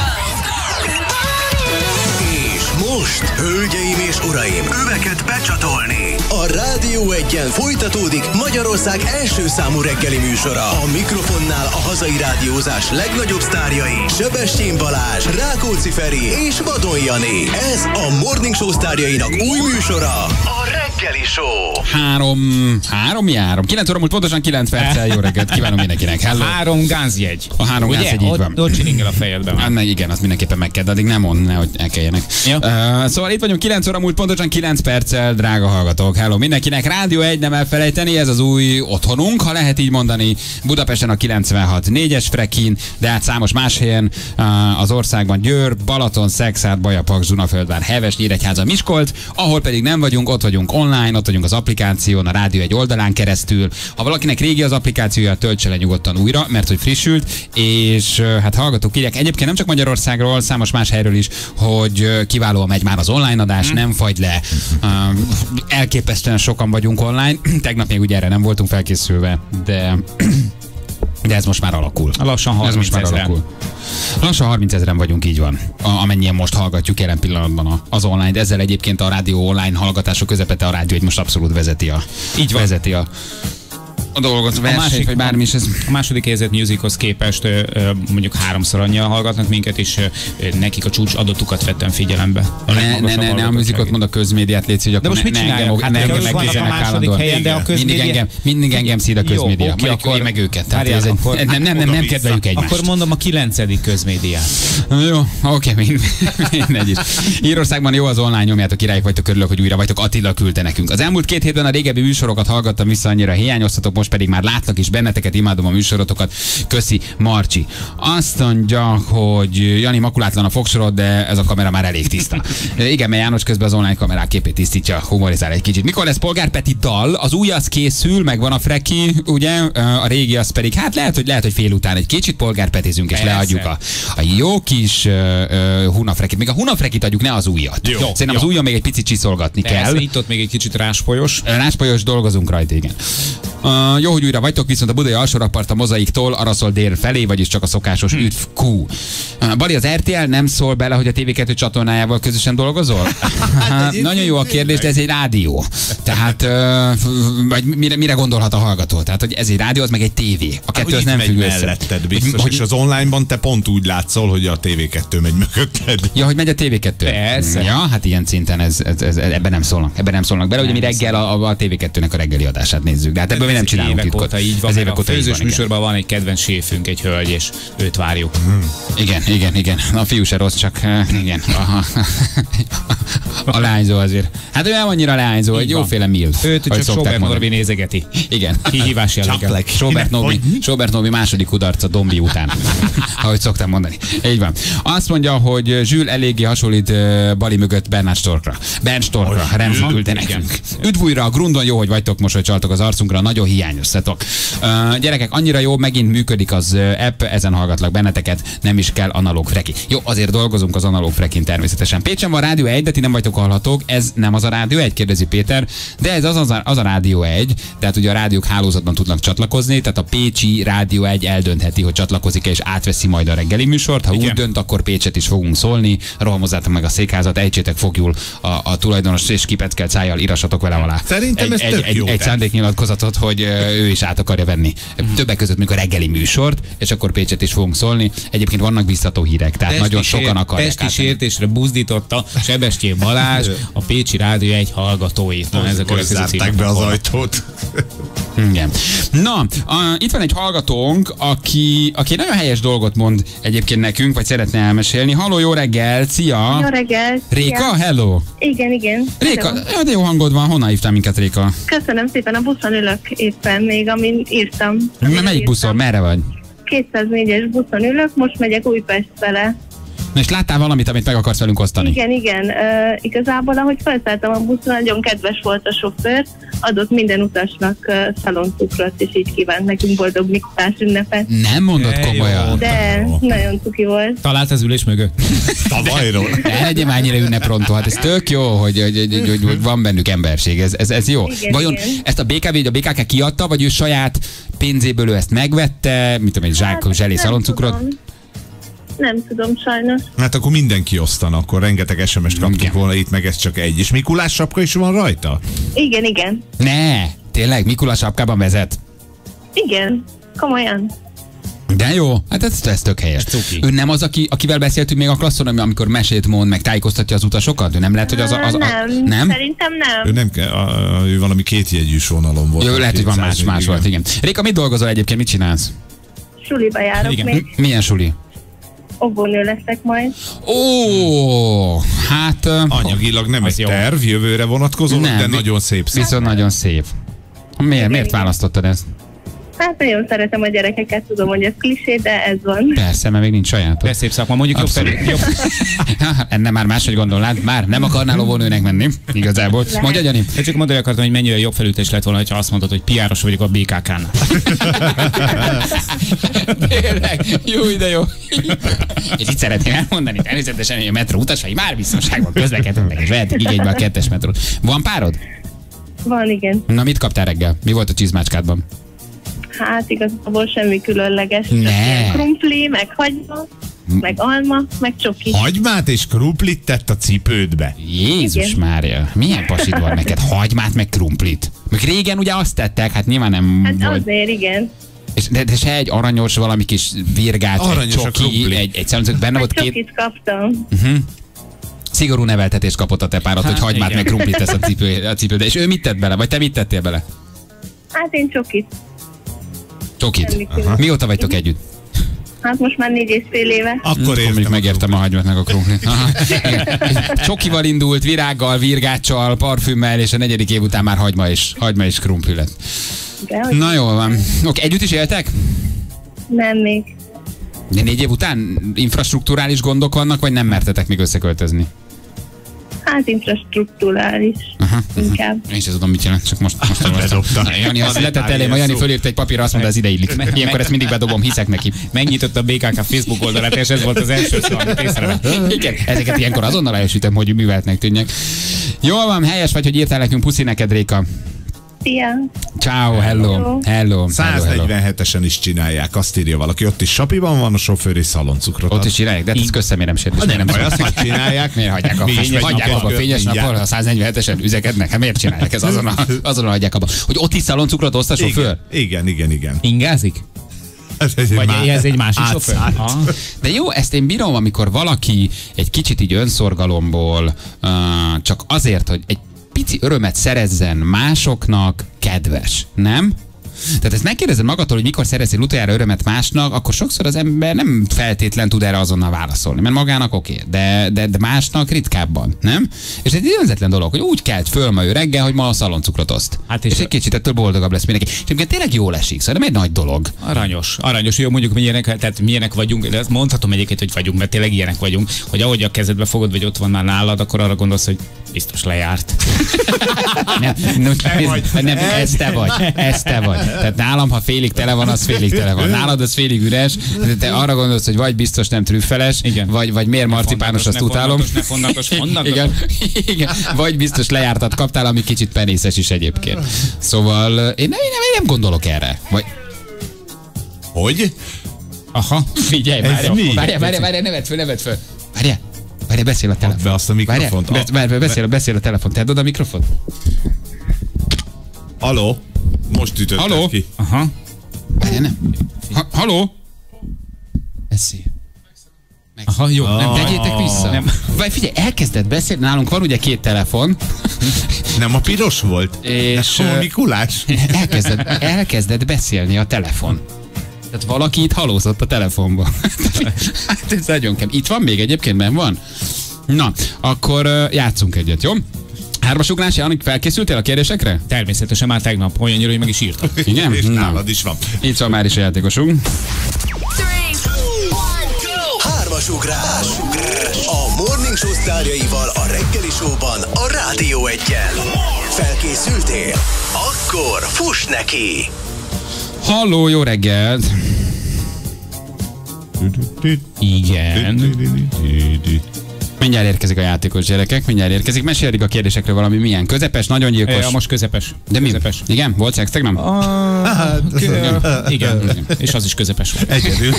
most, hölgyeim és uraim, öveket becsatolni. A Rádió egyen folytatódik Magyarország első számú reggeli műsora. A mikrofonnál a hazai rádiózás legnagyobb sztárjai, Sebestyén Balázs, Rákóczi Feri és Vadon Jani. Ez a Morning Show sztárjainak új műsora, a Reggeli Show. Három, három járom. 9 óra múlt pontosan 9 perccel. Jó reggelt kívánom mindenkinek. Hello. Három gázjegy. A három Ugye? gázjegy, így van. Ott a fejedben. Hát meg igen, azt mindenképpen meg kell, de addig nem mond, nehogy elkeljenek. Ja. Uh, szóval itt vagyunk 9 óra múlt pontosan 9 perccel, drága hallgatók. Hello mindenkinek. Rádió 1 nem elfelejteni, ez az új otthonunk, ha lehet így mondani. Budapesten a 96 4-es frekin, de hát számos más helyen uh, az országban Győr, Balaton, Szexárd, Bajapak, Zunaföldvár, Heves, Nyíregyháza, Miskolc, ahol pedig nem vagyunk, ott vagyunk online, ott vagyunk az applikáción, a Rádió egy oldalán keresztül. Ha valakinek régi az applikációja, töltse le nyugodtan újra, mert hogy frissült, és hát hallgatók írják egyébként nem csak Magyarországról, számos más helyről is, hogy kiválóan megy már az online adás, nem fagy le. Uh, elképesztően sokan vagyunk online. Tegnap még ugye erre nem voltunk felkészülve, de de ez most már alakul. Lassan ez 30 most már ezeren. alakul. Lassan 30 ezeren vagyunk, így van. A, amennyien most hallgatjuk jelen pillanatban a- az online, de ezzel egyébként a rádió online hallgatások közepete a rádió egy most abszolút vezeti a, Így van. vezeti a, a dolgot, a versenyt, vagy bármi is. Ez, A második helyzet musichoz képest mondjuk háromszor annyian hallgatnak minket, és nekik a csúcs adatukat vettem figyelembe. A ne, ne, ne, ne, a muzikot mond a közmédiát, légy De akkor most ne, mit? Hát ne engem megnézzenek állandóan. helyen, de a Mindig közmédia- engem, mindig engem szíd a Jó, közmédia. oké, Mondjuk akkor- meg őket. Tehát ez egy, akkor- nem, nem, nem, nem kedveljük egymást. Akkor mondom a kilencedik közmédiát. Jó, oké, mind, mindegy is. Írországban jó az online, nyomjátok királyok vagytok, örülök, hogy újra vagytok. Attila küldte nekünk. Az elmúlt két hétben a régebbi műsorokat hallgattam vissza, annyira hiányoztatok, most pedig már látlak is benneteket, imádom a műsorotokat. Köszi, Marcsi. Azt mondja, hogy Jani makulátlan a fogsorod, de ez a kamera már elég tiszta. Igen, mert János közben az online kamerák képét tisztítja, humorizál egy kicsit. Mikor lesz Polgárpeti dal? Az új az készül, meg van a freki, ugye? A régi az pedig, hát lehet, hogy lehet, hogy fél után egy kicsit polgárpetizünk és Persze. leadjuk a, a jó kis uh, uh, hunafrekit. Még a hunafrekit adjuk, ne az újat. Jó. Szerintem Jó. az újon még egy picit csiszolgatni kell. Persze, itt ott még egy kicsit rásfolyos. Ráspolyos dolgozunk rajta, igen. Uh, jó, hogy újra vagytok, viszont a budai alsórakpart a mozaiktól araszol dél felé, vagyis csak a szokásos Hm. üdv Q. Uh, Bali, az RTL nem szól bele, hogy a TV2 csatornájával közösen dolgozol? Hát Nagyon jó a kérdés, de ez egy rádió. Tehát, uh, vagy mire, mire gondolhat a hallgató? Tehát, hogy ez egy rádió, az meg egy tévé. A kettő az Úgy nem függ össze. biztos, Hogy- és az onlineban te pont úgy látszol, hogy a TV2 megy mögötted. Ja, hogy megy a TV2. Persze. Ja, hát ilyen szinten ez, ez, ez, ebben nem szólnak. Ebben nem szólnak bele, ugye mi reggel a, a TV2-nek a reggeli adását nézzük. De hát ebből mi nem Ez csinálunk évek titkot. óta így van, Ez évek a óta így főzős van, igen. műsorban van egy kedvenc séfünk, egy hölgy, és őt várjuk. Igen, igen, igen. A fiú se rossz, csak eh, igen. A, a lányzó azért. Hát ő nem annyira lányzó, egy jóféle milf. Őt csak Sobert. Norbi nézegeti. Igen. Kihívás jelleggel. Csak Sobert Hogy? Sobert Nobi második kudarca Dombi után, ahogy szoktam mondani. Így van. Azt mondja, hogy Zsül eléggé hasonlít eh, Bali mögött Bernard Storkra. Bern Storkra, Hogy Remzi küldte nekünk. Üdv újra a Grundon, jó, hogy vagytok, mosolycsaltok az arcunkra, nagyon hiányoztatok. Uh, gyerekek, annyira jó, megint működik az app, ezen hallgatlak benneteket, nem is kell analóg freki. Jó, azért dolgozunk az analóg frekin természetesen. Pécsen van rádió 1, de ti nem vagytok hallhatók, ez nem az a rádió 1, kérdezi Péter, de ez az, az, a, az a rádió 1, tehát ugye a rádiók hálózatban tudnak csatlakozni, tehát a Pécsi rádió 1 eldöntheti, hogy csatlakozik és átveszi majd a reggeli műsort. Ha Igen. úgy dönt, akkor Pécset is fogunk szólni, rohamozzátok meg a székházat, ejtsétek fogjul a, a tulajdonos és kipeckelt szájjal írassatok vele alá. Szerintem egy, ez egy, tök egy, jó egy szándéknyilatkozatot, hogy ő is át akarja venni. Többek között a reggeli műsort, és akkor Pécset is fogunk szólni. Egyébként vannak biztató hírek, tehát Pesti nagyon sokan akarják Pesti átvenni. sértésre buzdította Sebestyén Balázs, a Pécsi Rádió egy hallgatóit. Na, ez a zárták be az ajtót. Igen. Na, a, itt van egy hallgatónk, aki, aki nagyon helyes dolgot mond egyébként nekünk, vagy szeretne elmesélni. Halló, jó reggel, szia! Jó reggelt! Réka, Szia. hello! Igen, igen. Réka, Hello. jó hangod van, honnan hívtál minket, Réka? Köszönöm szépen, a buszon ülök éppen még, amin írtam. M- Melyik buszon, merre vagy? 204-es buszon ülök, most megyek Újpest fele. Na és láttál valamit, amit meg akarsz velünk osztani? Igen, igen. Uh, igazából, ahogy felszálltam a buszra, nagyon kedves volt a sofőr, adott minden utasnak uh, szaloncukrot, és így kívánt nekünk boldog Mikulás ünnepet. Nem mondod De jó. komolyan? De nagyon cuki volt. Talált az ülés mögött? Tavalyról. Ne legyen már ennyire ünneprontó, hát ez tök jó, hogy, hogy, hogy, hogy, hogy van bennük emberség, ez, ez, ez jó. Igen, Vajon igen. ezt a BKV, a BKK kiadta, vagy ő saját pénzéből ő ezt megvette, mit tudom, egy zsák, zselé nem szaloncukrot? tudom. Nem tudom, sajnos. Hát akkor mindenki osztana, akkor rengeteg SMS-t kaptunk Igen. volna itt, meg ez csak egy. És Mikulás sapka is van rajta? Igen, igen. Ne, tényleg, Mikulás sapkában vezet. Igen, komolyan. De jó, hát ez, ez tök helyes. cuki. Ő nem az, aki, akivel beszéltünk még a klasszon, ami- amikor mesét mond, meg tájékoztatja az utasokat? Ő nem lehet, hogy az, a- az, a, nem, nem? szerintem nem. Ő nem kell, a, a, ő valami kétjegyűs vonalon volt. Jó, lehet, hogy van más, 200 más volt, igen. Réka, mit dolgozol egyébként, mit csinálsz? Suliba járok Igen. még. Milyen suli? Óvónő leszek majd. Ó, hát... Anyagilag nem egy jó. terv jövőre vonatkozó, Nem, de nagyon szép szép. Viszont nagyon szép. Miért, miért választottad ezt? Hát nagyon szeretem a gyerekeket, tudom, hogy ez klisé, de ez van. Persze, mert még nincs saját. De szép szakma, mondjuk jobb Abszolút. felé. Jobb. Enne már máshogy gondolnád, már nem akarnál lovónőnek menni, igazából. Mondja, Gyani. Én csak mondani akartam, hogy mennyire jobb felütés lett volna, ha azt mondod, hogy piáros vagyok a BKK-nál. Tényleg, jó ide jó. És itt szeretném elmondani, természetesen, hogy a metró utasai már biztonságban közlekednek, és vehetik igénybe a kettes metrót. Van párod? Van, igen. Na, mit kaptál reggel? Mi volt a csizmácskádban? Hát igazából semmi különleges. Ne. Krumpli, meg hagyma, meg alma, meg csoki. Hagymát és krumplit tett a cipődbe. Jézus Igen. Mária, milyen pasid van neked? Hagymát meg krumplit. Meg régen ugye azt tettek, hát nyilván nem Hát volt. azért, igen. És de, de se egy aranyos, valami kis virgács, egy Aranyos a csoki, egy, egy szemcök, benne volt két Csokit kaptam. szigorú neveltetést kapott a te párod, hogy hagymát igen. meg krumplit tesz a, cipő, a cipőbe. És ő mit tett bele? Vagy te mit tettél bele? Hát én csokit. Csokit. Mióta vagytok együtt? Hát most már négy és fél éve. Akkor Akkor mondjuk értem. megértem a hagymát meg a krumplit. Csokival indult, virággal, virgáccsal, parfümmel, és a negyedik év után már hagyma és, hagyma és krumpli lett. Na jól van. Oké, együtt is éltek? nem még. De négy év után infrastruktúrális gondok vannak, vagy nem mertetek még összeköltözni? Hát infrastruktúrális. Aha, Inkább. Én sem tudom, mit jelent, csak most, most olvastam. Bedobta. Na, Jani azt letett egy elém, a ilyen Jani fölírt egy papírra, azt mondta, ez ide illik. Ilyenkor ezt mindig bedobom, hiszek neki. Megnyitotta a BKK Facebook oldalát, és ez volt az első szó, amit észrevett. Igen, ezeket ilyenkor azonnal elsütöm, hogy műveltnek tűnjek. Jól van, helyes vagy, hogy írtál nekünk, puszi neked, Réka. Szia! Ciao, hello, Hello. hello, hello, hello. 147-esen is csinálják, azt írja valaki. Ott is sapiban van a sofőr és szaloncukrot. Ott is csinálják, de hát ez közszemérem sértés. Nem Nem baj, azt is csinálják. Miért hagyják a fényes, hagyják abba a fényes napon, ha mindjárt. 147-esen üzekednek? Hát miért csinálják ez? Azonnal, azonnal hagyják abba. Hogy ott is szaloncukrot oszt a sofőr? Igen, igen, igen. Ingázik? Ez egy Vagy má- ez egy másik sofőr? De jó, ezt én bírom, amikor valaki egy kicsit így önszorgalomból, uh, csak azért, hogy egy pici örömet szerezzen másoknak, kedves, nem? Tehát ezt megkérdezed magadtól, hogy mikor szereztél utoljára örömet másnak, akkor sokszor az ember nem feltétlen tud erre azonnal válaszolni, mert magának oké, okay, de, de, de másnak ritkábban, nem? És egy önzetlen dolog, hogy úgy kelt föl ma ő reggel, hogy ma a szaloncukrot oszt. Hát és- és egy kicsit ettől boldogabb lesz mindenki. És egyébként tényleg jól esik, szóval nem egy nagy dolog. Aranyos, aranyos, jó mondjuk milyenek, tehát milyenek vagyunk, de ezt mondhatom egyébként, hogy vagyunk, mert tényleg ilyenek vagyunk, hogy ahogy a kezedbe fogod, vagy ott van már nálad, akkor arra gondolsz, hogy biztos lejárt. Nem, nem, nem, nem, ez te vagy, ez te vagy. Tehát nálam, ha félig tele van, az félig tele van. Nálad az félig üres, de te arra gondolsz, hogy vagy biztos nem trüffeles, Igen. vagy, vagy miért marcipános, azt utálom. ne fonnatos, fonnatos. Igen, igen, vagy biztos lejártat kaptál, ami kicsit penészes is egyébként. Szóval én nem, én nem, én nem gondolok erre. Vagy, Hogy? Aha. figyelj, Ez várjál, mi? várjál, várjál, várjál, ne vedd föl, ne vedd föl. Várjál, várjál, beszél a telefon. be azt a mikrofont. Várjál, be- be- beszél, beszél a telefon. Tedd oda a mikrofon. Aló? Most ütötted Haló? ki. Aha. Várjál, nem. Ha, haló? Beszélj. Aha, jó. Ah. Nem tegyétek vissza. Nem. Vagy figyelj, elkezdett beszélni, nálunk van ugye két telefon, Nem a piros volt? és Mikulás? elkezdett, elkezdett beszélni a telefon. Tehát valaki itt halózott a telefonba. hát ez nagyon kemény. Itt van még egyébként, nem van? Na, akkor játszunk egyet, jó? Hármas ugrás, Janik, felkészültél a kérdésekre? Természetesen már tegnap olyannyira, hogy meg is írtam. Igen? És Na. nálad is van. Itt van már is a játékosunk. Hármas ugrás. A Morning Show sztárjaival a reggeli showban a Rádió egyen. Felkészültél? Akkor fuss neki! Halló, jó reggelt! Igen. Mindjárt érkezik a játékos gyerekek, mindjárt érkezik. Mesélik a kérdésekre valami milyen közepes, nagyon gyilkos. Ja, most közepes. De mi? Közepes. Igen? Volt szex tegnap? Ah, igen. igen. És az is közepes volt. Egyedül.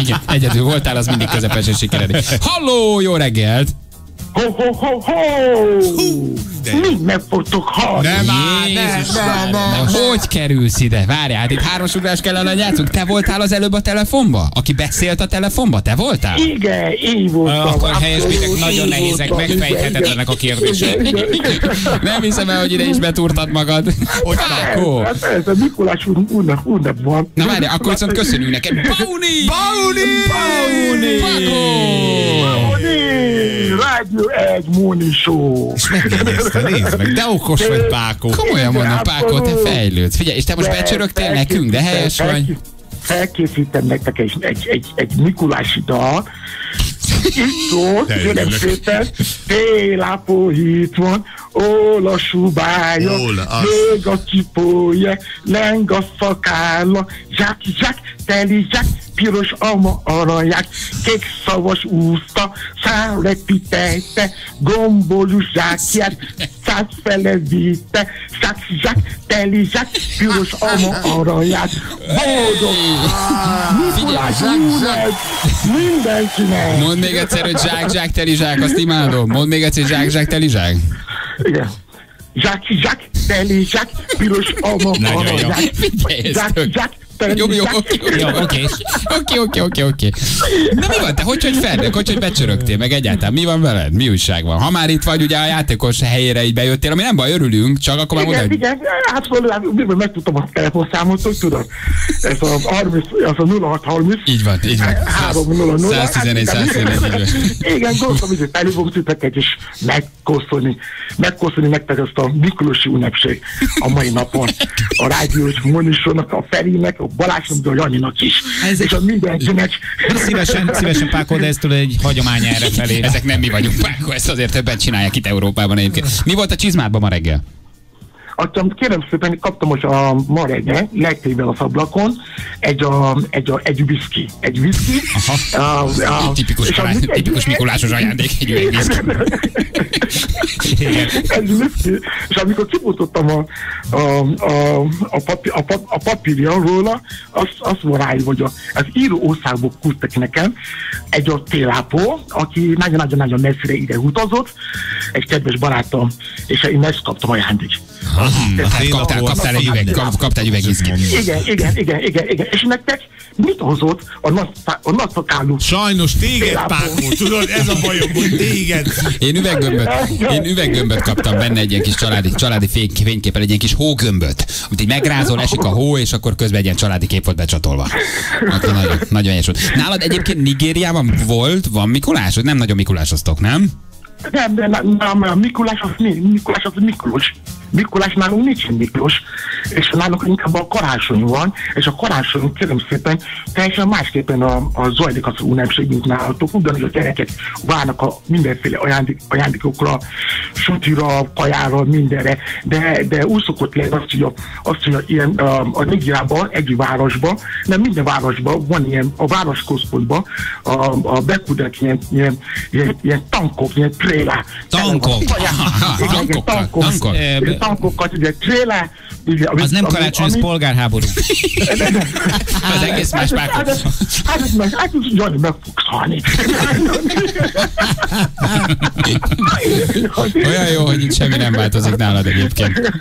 Igen, egyedül voltál, az mindig közepes és sikeredik. Halló, jó reggelt! Ho, ho, ho, ho! Mind meg fogtok halni. Nem Jézus nem, De nem. hogy kerülsz ide? Várjál, hát itt hármas ugrás kellene, játszunk. Te voltál az előbb a telefonba? Aki beszélt a telefonba? Te voltál? Igen, így voltam. Akkor helyesbitek, nagyon nehézek, megfejthetetlenek a kérdések. Nem hiszem el, hogy ide is betúrtad magad. Hogy Pákó? Hát ez a Mikulás úr- úrnak, úrnak van. Na várj, akkor viszont köszönjük neked. Bauni! Bauni! Bauni! Bauni! Rádió egy Show. És megjegyezte, nézd meg, de okos vagy, Pákó. Komolyan mondom, Pákó, te fejlődsz. Figyelj, és te most becsörögtél nekünk, de helyes vagy. felkészítem- nektek egy, egy, egy, egy Mikulási dal. Itt De kérem szépen, télápó hit van, ó lassú bája, Ó, az. ég a cipója, leng a szakálla, zsák, zsák, teli zsák, piros alma aranyák, kék szavas úszta, szárepi tejte, gombolú zsákját, száz fele vitte, zsák, teli zsák, piros alma aranyát, boldog! Mikulás úrnak, mindenkinek! Mondd még egyszer, hogy zsák, zsák, teli zsák, azt imádom. Mondd még egyszer, hogy zsák, zsák, teli zsák. Igen. Zsák, zsák, teli zsák, piros alma ez Zsák, zsák, Jó, jó, oké, oké, Jó, oké. oké. Oké. Na mi van, te hogy, hogy felnök, hogy, hogy becsörögtél, meg egyáltalán mi van veled? Mi újság van? Ha már itt vagy, ugye a játékos helyére így bejöttél, ami nem baj, örülünk, csak akkor már Igen, igen, hát föl, megtudtam a telefonszámot, hogy tudod. Ez a 30, az a 0630. így van, így van. 300. 111, 111, így van. Igen, gondoltam, hogy felhívom titeket, és megkoszolni, megkoszolni nektek ezt a Mikulósi ünnepség a mai napon. A rádiós Monisónak, a Ferinek, a Balázsnak, de a Janinak is. Ez és a mindenkinek. Szívesen, szívesen Pákó, de ez tudod egy hagyomány erre felé. Ezek nem mi vagyunk, Páko, ezt azért többet csinálják itt Európában egyébként. Mi volt a csizmádban ma reggel? Aztán kérem szépen, kaptam most a ma reggel, legtével az ablakon, egy, a, egy, a, egy whisky. Egy whisky. A, a, Tipikus, és karány, tipikus Mikulásos ajándék, egy üveg whisky. egy whisky. És amikor kiputottam a, a, a, a, papi, a, pap, a papírja róla, azt, azt ráírva, hogy a, az író országból küldtek nekem egy a télápó, aki nagyon-nagyon-nagyon messzire ide utazott, egy kedves barátom, és én ezt kaptam ajándék. Hát kaptál, kaptál egy üveg, kap, kaptál egy üveg. Igen, igen, igen, igen, igen. És nektek mit hozott a nagy, a nagy szakálú? Sajnos téged. Pákó, tudod, ez a bajom, hogy téged. Én üveggömböt, én üveggömböt kaptam benne egy ilyen kis családi, családi fény, fényképpel, egy ilyen kis hógömböt. Amit így megrázol, esik a hó, és akkor közben egy ilyen családi kép volt becsatolva. Akkor nagyon, nagyon helyes volt. Nálad egyébként Nigériában volt, van Mikulás? Vagy Nem nagyon Mikulásoztok, nem? Nem, Mikulás az mi? Mikulás az Mikulós. Mikulás nálunk nincs Miklós, és nálunk inkább a karácsony van, és a karácsony, kérem szépen, teljesen másképpen a, a zajlik az ünnepség, mint nálatok, ugyanis a gyerekek várnak a mindenféle ajándék, ajándékokra, sutira, kajára, mindenre, de, de úgy szokott lenni azt, hogy a, azt, hogy a, ilyen, a, a Nigériában, egy városban, nem minden városban van ilyen, a városközpontban a, a beküldnek ilyen, ilyen, ilyen, ilyen tankok, ilyen trélá. Tankok. Igen, igen, Tankokkal, tankok. tankok. Igen, tankokat, ugye trélá, Igen, amit- Az nem karácsony, ez amit- polgárháború. Az egész más Hát, Pákó. hát, hát, hát, meg, hát, Jani, meg fogsz halni. Olyan jó, hogy itt semmi nem változik nálad egyébként.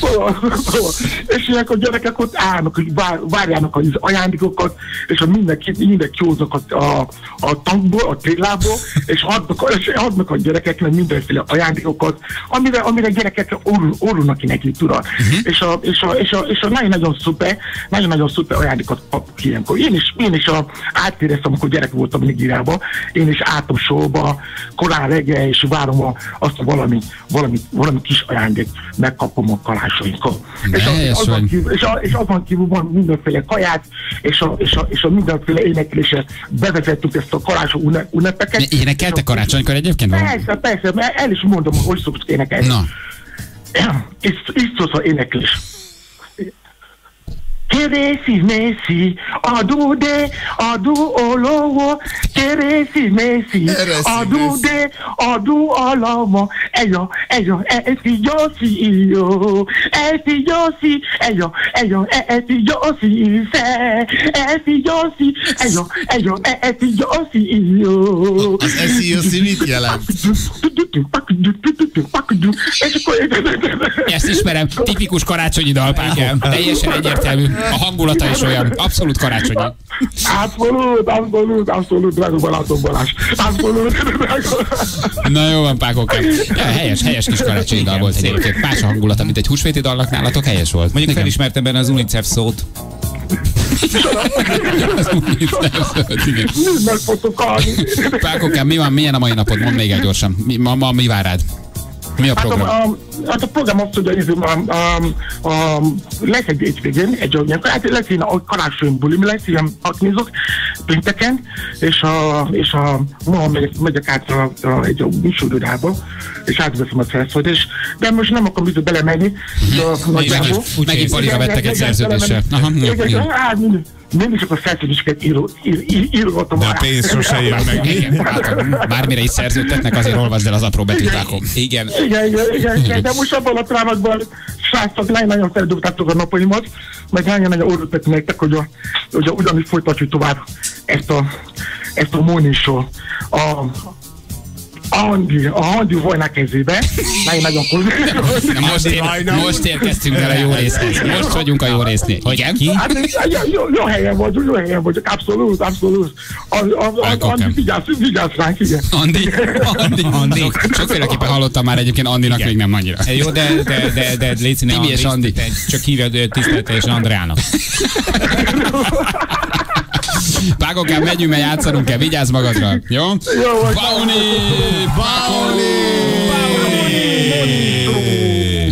Szóval, szóval, és ilyenek a gyerekek ott állnak, hogy vár, várjának az ajándékokat, és a mindenki, mindenki hoznak a, a, a tankból, a trélából, és adnak, és adnak a gyerekeknek mindenféle ajándékokat, amire, amire gyerekek orul, orulnak ki neki, tudod. Uh-huh. És, a, és, a, és, a, és a nagyon-nagyon szuper, nagyon-nagyon szuper ajándékot kapok ilyenkor. Én is, én is a, átéreztem, amikor gyerek voltam Nigériában, én is álltam sorba, korán reggel, és várom a, azt a valami, valami, valami kis ajándék, megkapom a karácsonykor. És, a, helyes azon kívül, és, a, és azon kívül van mindenféle kaját, és a, és a, és a mindenféle éneklésre bevezettük ezt a karácsony ünnepeket. Énekeltek karácsonykor egyébként? Persze, persze, mert el is mondom, hogy szoktuk énekelni. Na. Itt, itt szól az éneklés. Kérésìmésì ọdún dé ọdún olówó kérésìmésì ọdún dé ọdún ọlọ́mọ ẹyọ ẹyọ ẹ ti jọ sí iyò ẹ ti jọ sí ẹyọ ẹyọ ẹ ti jọ sí ìfẹ́ ẹ ti jọ sí ẹyọ ẹyọ ẹ ti sí iyò. Az eszi mit jelent? Ezt ismerem, tipikus karácsonyi dal, Pákó. Teljesen egyértelmű. A hangulata is olyan, abszolút karácsonyi. Abszolút, abszolút, abszolút, drága barátom Balázs. Abszolút, drága. Na jó van, Pákókám. Ja, helyes, helyes kis karácsonyi dal volt egyébként. Más a hangulata, mint egy húsvéti dalnak nálatok, helyes volt. Mondjuk Igen. felismertem benne az UNICEF szót. Meg fogtok halni. Pákókám, mi van, milyen a mai napod? Mondd még el gyorsan. Mi, ma, ma mi vár rád? Mi a Hát program? a, a, hát a program az, hogy a, a, a, a, lesz egy hétvégén, egy olyan, hát lesz ilyen karácsony bulim, lesz ilyen aknézok pénteken, és a, és a, ma megyek, megyek át a, a, egy műsorodába, és átveszem a felszólalást, de most nem akarom így belemenni. nagyjából. Megint Balira vettek egy szerződéssel. Hát, Mindig csak a szerződéseket író- ír- ír- írogatom. De a pénz sose jön meg. Igen, látom, Bármire is szerződtetnek, azért olvasd el az apró betűt, Pákó. Igen. Igen, igen, igen, igen, de most abban a trámakban srácok nagyon feldobtátok a napaimat, meg nagyon-nagyon örültek nektek, hogy, a, hogy a, ugyanis folytatjuk tovább ezt a, ezt a morning show. A, Andi, a Andi Vojna kezébe. Nagyon-nagyon Na most, ér, most érkeztünk el a jó részhez. Most vagyunk a jó résznél. Igen? Ki? Hát, jó, jó, jó helyen vagyok, jó helyen vagyok, abszolút, abszolút. Andi, vigyázz, vigyázz ránk, igen. Andi, Andi, Andi. Sok, sokféleképpen hallottam már egyébként Andinak Igen. még nem annyira. E, Jó, de, de, de, de Léci, ne Tibi és Andi. te Csak hívjad ö, tiszteletes Andrának. Pákokám, megyünk, mert játszanunk kell. Vigyázz magadra. Jó? Jó, vagy. Bauni!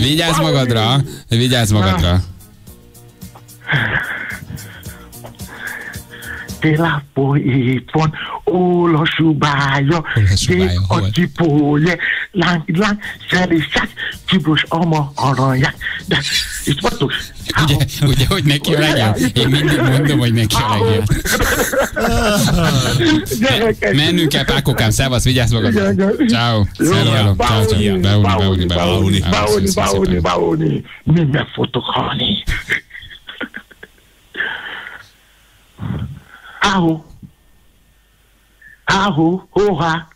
Vigyázz magadra. Vigyázz magadra. Télápó itt van, ó, lassú bája, lassú bája, a hol? csipója, láng, láng, szerészek, csibos ama aranyák. De itt vagytok. Ugye, ugye, hogy neki a legjobb? Én mindig mondom, hogy neki a legjobb. Mennünk kell, Pákokám, szevasz, vigyázz igen. Ciao. Ciao. Beúni, beúni, beúni. Bauni, bauni, bauni. Mi meg fogtok halni. Áhó. Áhó, hóhá.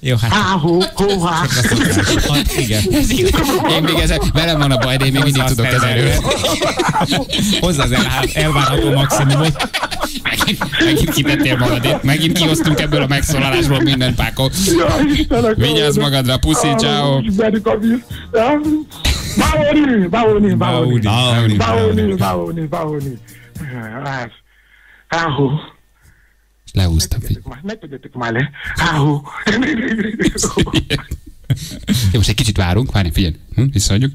Jó, hát Áhó, hóhá. igen. Én még ezzel, velem van a baj, de én még mindig tudok ezen el- Hozzá az el, elvárható maximumot. Megint, megint kitettél magadét. Megint kihoztunk ebből a megszólalásból. Ja, Istenek, Vigyázz magadra, puszi, ciao. Baoni, baoni, baoni. Bauni, Baoni, baoni, bauni. Hát, Áhó. Lehúztam. Ne tegyetek már le. Áhó. Jó, most egy kicsit várunk, várj, figyelj. Hm, visszaadjuk.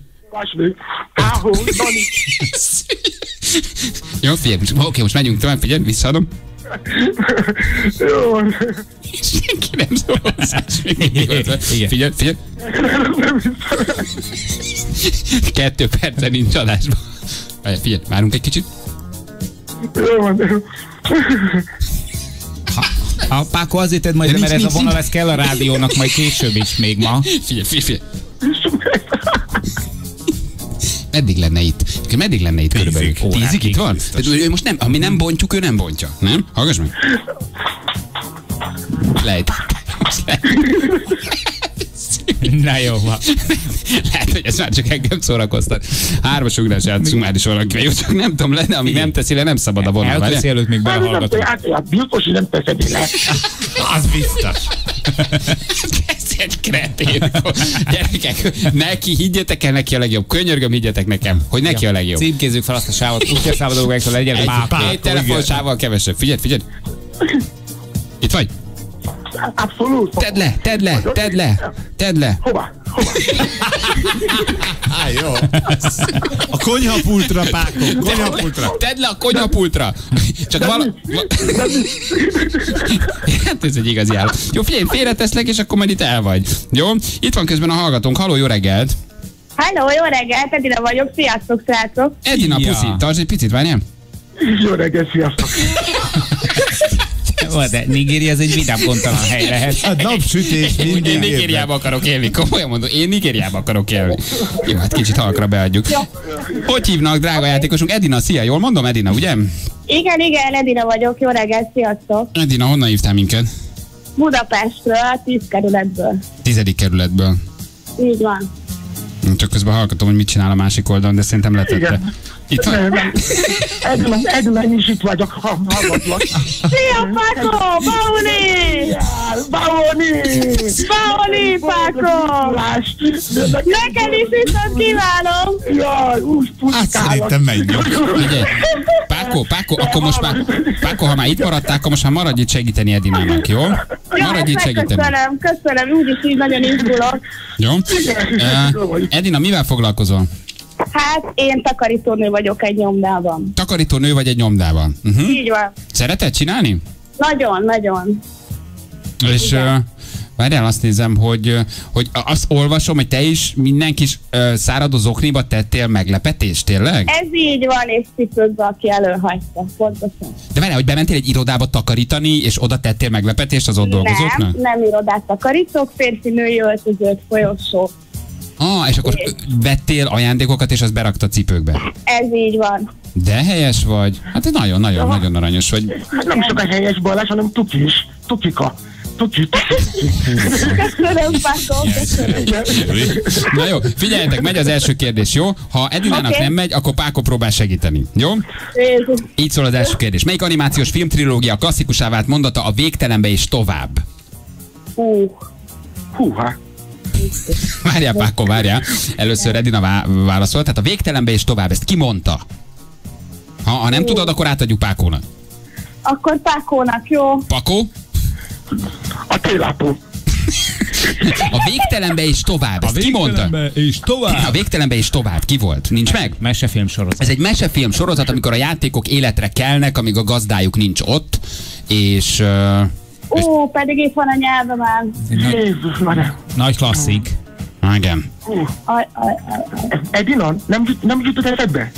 Áhó, Dani. Jó, figyelj, most, oké, most megyünk tovább, figyelj, visszaadom. Jó van. Senki nem szól hozzá. és. Figyelj, figyelj. Kettő perce nincs adásban. Figyelj, várunk egy kicsit. Jó van. A Páko azért tedd majd, De mert nincs- ez a nincs- vonal, ez kell a rádiónak majd később is még ma. Figyelj, figyelj, figyelj. Meddig lenne itt? Meddig lenne itt körülbelül? Tízig itt van? Tehát ő most nem, ha mi nem bontjuk, ő nem bontja. Nem? Hallgass meg. Lejt. Most lejt. Na jó, van. Lehet, hogy ez már csak engem szórakoztat. Hármas ugrás játszunk már is valakivel. Jó, csak nem tudom, lenne, amíg nem teszi le, nem szabad a vonal. Elteszi előtt még Hát, nem, belehallgatom. hát, hát, biztos, hogy nem teszed le. Az biztos. Ez egy kretén. Gyerekek, neki, higgyetek el, neki a legjobb. Könyörgöm, higgyetek nekem, hogy neki a legjobb. Címkézzük fel azt a sávot, úgy kell szabadulógáktól legyen Egy, egy telefonsával kevesebb. Figyelj, figyelj. Itt vagy? Abszolút. Tedd le, tedd le, tedd le, tedd le. Hova? Á, jó. A konyhapultra, Páko, konyhapultra. Tedd le a konyhapultra. Csak vala... va- Hát ez egy igazi állat. Jó, figyelj, félreteszlek, és akkor majd itt el vagy. Jó? Itt van közben a hallgatónk. Haló, jó reggelt. Hello, jó reggelt, Edina vagyok, sziasztok, srácok! Edina, puszi, tartsd egy picit, várjál. Jó reggelt, sziasztok. De Nigéria ez egy vidám gondtalan hely lehet. A napsütés Én mindig Nigériába akarok élni, komolyan mondom, én Nigériába akarok élni. Jó, hát kicsit halkra beadjuk. Hogy hívnak, drága játékosunk? Edina, szia, jól mondom, Edina, ugye? Igen, igen, Edina vagyok, jó reggelt, sziasztok! Edina, honnan hívtál minket? Budapestről, 10 kerületből. Tizedik kerületből. Így van. Csak közben hallgatom, hogy mit csinál a másik oldalon, de szerintem letette. Igen. Itt van. Nem, nem. Edna, Edna, én is itt vagyok, ha- hallgatlak. Szia, Paco! Bauni! Baoni! Bauni, Paco! Neked is viszont kívánom! Jaj, úgy Hát puszkálok. szerintem menjünk. Páko, Páko, akkor most már, Páko, ha már itt maradtál, akkor most már maradj itt segíteni Edinának, jó? Maradj itt ezt segíteni. megköszönöm, köszönöm, úgyis így nagyon izgulok. Jó? Edina, mivel foglalkozol? Hát, én takarítónő vagyok egy nyomdában. Takarító nő vagy egy nyomdában. Uh-huh. Így van. Szereted csinálni? Nagyon, nagyon. És uh, várjál, azt nézem, hogy, hogy azt olvasom, hogy te is mindenki is uh, száradó zokniba tettél meglepetést, tényleg? Ez így van, és cipőzve, aki előhagyta. Pontosan. De várjál, hogy bementél egy irodába takarítani, és oda tettél meglepetést az ott dolgozóknak? Nem, nem irodát takarítok, férfi-női öltözőt, folyosó. Ah, és akkor vettél ajándékokat, és azt berakta a cipőkbe. Ez így van. De helyes vagy. Hát nagyon-nagyon, nagyon aranyos vagy. Hát nem csak a helyes balás, hanem tuki is. Tukika. Tuki. Köszönöm, Paco. Na jó, figyeljetek, megy az első kérdés, jó? Ha Edinának Oké. nem megy, akkor Páko próbál segíteni, jó? Így szól az első kérdés. Melyik animációs filmtrilógia klasszikusá vált mondata a végtelenbe és tovább? Hú. Húha. Várjál, Páko, várjál. Először Edina vá- válaszolt. Tehát a végtelenbe és tovább, ezt ki mondta? Ha, ha nem tudod, akkor átadjuk Pákónak. Akkor Pákónak, jó? Pakó? A télapó. A végtelenbe és tovább, ezt ki mondta? és tovább. A végtelenbe és tovább, ki volt? Nincs meg? Mesefilm sorozat. Ez egy mesefilm sorozat, amikor a játékok életre kelnek, amíg a gazdájuk nincs ott, és... Uh, Ó, pedig itt van a nyelvemen. Jézus, Maria. Nagy klasszik. igen. Aj, aj, aj, aj. Edina, nem, nem jutott eszedbe?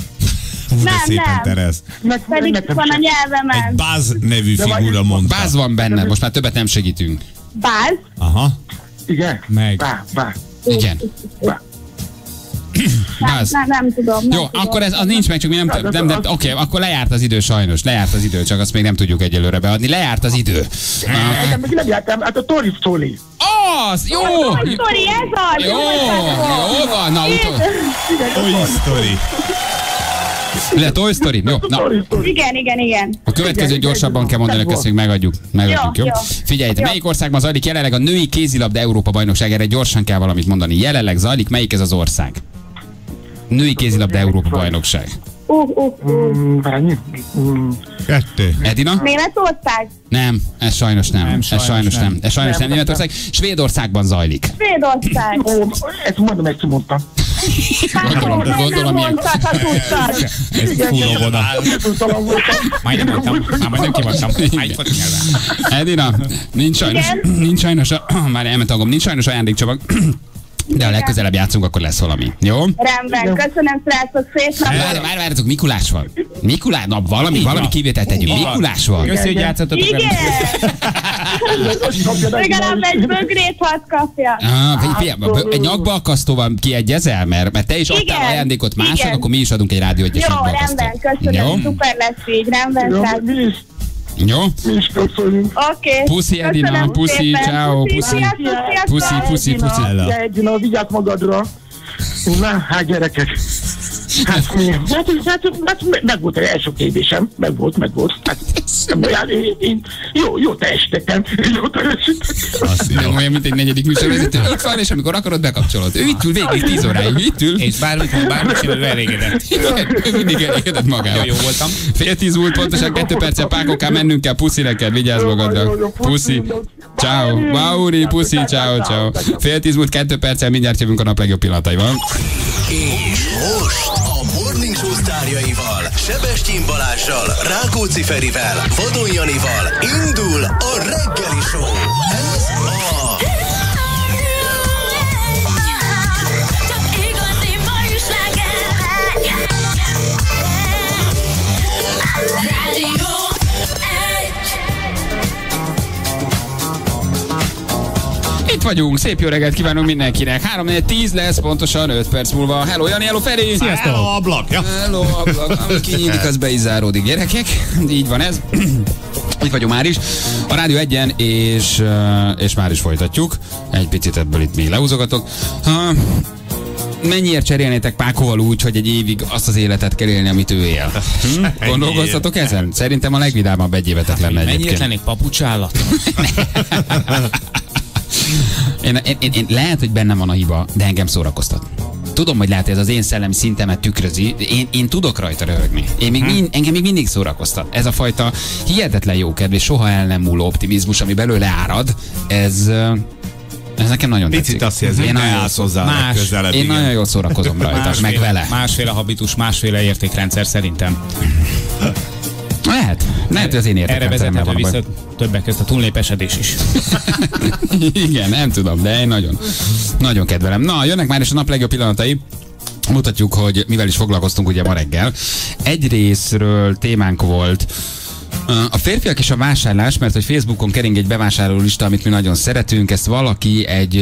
Hú, de Nem, szépen nem. terez. Meg, Pedig itt van a nyelvemen. Buzz nevű figura mondta. Báz van benne, most már többet nem segítünk. Báz? Aha. Igen? Meg. Bá, bá. Igen. bá. Báz. Nem, nem tudom. Nem Jó, tudom. akkor ez az nincs meg, csak mi nem, nem, nem oké, akkor lejárt az idő sajnos, lejárt az idő, csak azt még nem tudjuk egyelőre beadni. Lejárt az idő. Nekem nem hát a Tori Szoli. Az! Jó! Toy Story, ez az! Jó, jó van, na utol. Toy Story. Le Toy Story, jó. Na, Igen, igen, igen. a következő gyorsabban kell mondani, hogy ezt még megadjuk. Megadjuk, jó? Jó, jó. Figyelj, Jó. melyik országban zajlik jelenleg a női kézilabda Európa bajnokság? Erre gyorsan kell valamit mondani. Jelenleg zajlik, melyik ez az ország? Női kézilabda Európa bajnokság. Uh, uh, uh. Mm, Kettő. Edina? Németország? Nem, ez sajnos nem. Nem, ez sajnos nem. nem. Ez sajnos nem. Nem, Németország. Svédországban zajlik. Svédország. ó, ezt mondom, ezt mondtam. Gondolom, gondolom, nem ilyen. Ez voltam. Majdnem mondtam. Már majdnem kimondtam. Edina, nincs sajnos, nincs sajnos, már elment hangom, nincs sajnos ajándékcsomag. De a legközelebb játszunk, akkor lesz valami. Jó? Rendben, köszönöm, srácok, szép napot. Várj, várj, várjatok, Mikulás van. Mikulás, na valami, valami kivételt tegyünk. Mikulás van. Köszi, hogy játszottatok Igen! Legalább egy bögrét hadd kapja. Ah, figyelj, egy nyakba akasztóval kiegyezel, mert, mert te is adtál Igen, ajándékot másnak, igen. akkor mi is adunk egy rádió egyes Jó, rendben, köszönöm. Jó? Szuper lesz így, rendben, Jó, Jó? mi is köszönjük. Oké. Puszi, Edina, köszönöm puszi, szépen. ciao, puszi. Puszi, puszi, puszi. Edina, vigyázz magadra. Na, hát gyerekek. Hát mi? Hát, hát, hát meg volt az első kérdésem. Meg volt, meg volt. Hát, olyan, én, én, jó, jó teljesítettem. Jó teljesítettem. Nem olyan, mint egy negyedik műsorvezető. Itt van, és amikor akarod, bekapcsolod. Ő itt ül végig 10 óráig, itt ül. És bármit, bármit csinál, ő elégedett. Igen, ő mindig elégedett magával. Jó, jó voltam. Fél tíz múlt pontosan, kettő perccel pákóká mennünk kell, puszi neked, vigyázz magadra. Puszi. Ciao. Mauri, puszi, ciao, ciao. Fél tíz múlt, kettő perccel, mindjárt jövünk a nap legjobb pillanataival. És most sztárjaival, Sebestyén Balázsral, Rákóczi Ferivel, Vadon Janival indul a reggeli Itt vagyunk, szép jó reggelt kívánunk mindenkinek. 3 4 10 lesz, pontosan 5 perc múlva. Hello Jani, hello Feri! Hello, ablak. Ja. Hello, ablak. Ami kinyílik, az be is záródik, gyerekek. Így van ez. Itt vagyunk már is. A Rádió egyen, és, eh, és már is folytatjuk. Egy picit ebből itt még lehúzogatok. Ha, Mennyiért cserélnétek Pákóval úgy, hogy egy évig azt az életet kell élni, amit ő él? Hm? Gondolkoztatok ezen? Szerintem a legvidámabb egy évetek lenne Mennyiért egyébként. lennék papucsállat? Én, én, én, én, lehet, hogy bennem van a hiba, de engem szórakoztat. Tudom, hogy lehet, ez az én szellemi szintemet tükrözi, én, én tudok rajta röhögni. Én még mind, engem még mindig szórakoztat. Ez a fajta hihetetlen jókedv és soha el nem múló optimizmus, ami belőle árad, ez, ez nekem nagyon Picit tetszik. azt jelzi, én ne nagyon, állsz hozzá Más. legközelebb. én igen. nagyon jól szórakozom rajta, meg vele. Másféle habitus, másféle értékrendszer szerintem. Lehet. Lehet, az én Erre értékrendszeremben vezethető van a baj. vissza többek között a túlnépesedés is. Igen, nem tudom, de én nagyon, nagyon kedvelem. Na, jönnek már is a nap legjobb pillanatai. Mutatjuk, hogy mivel is foglalkoztunk ugye ma reggel. Egy részről témánk volt a férfiak és a vásárlás, mert hogy Facebookon kering egy bevásárló lista, amit mi nagyon szeretünk, ezt valaki egy,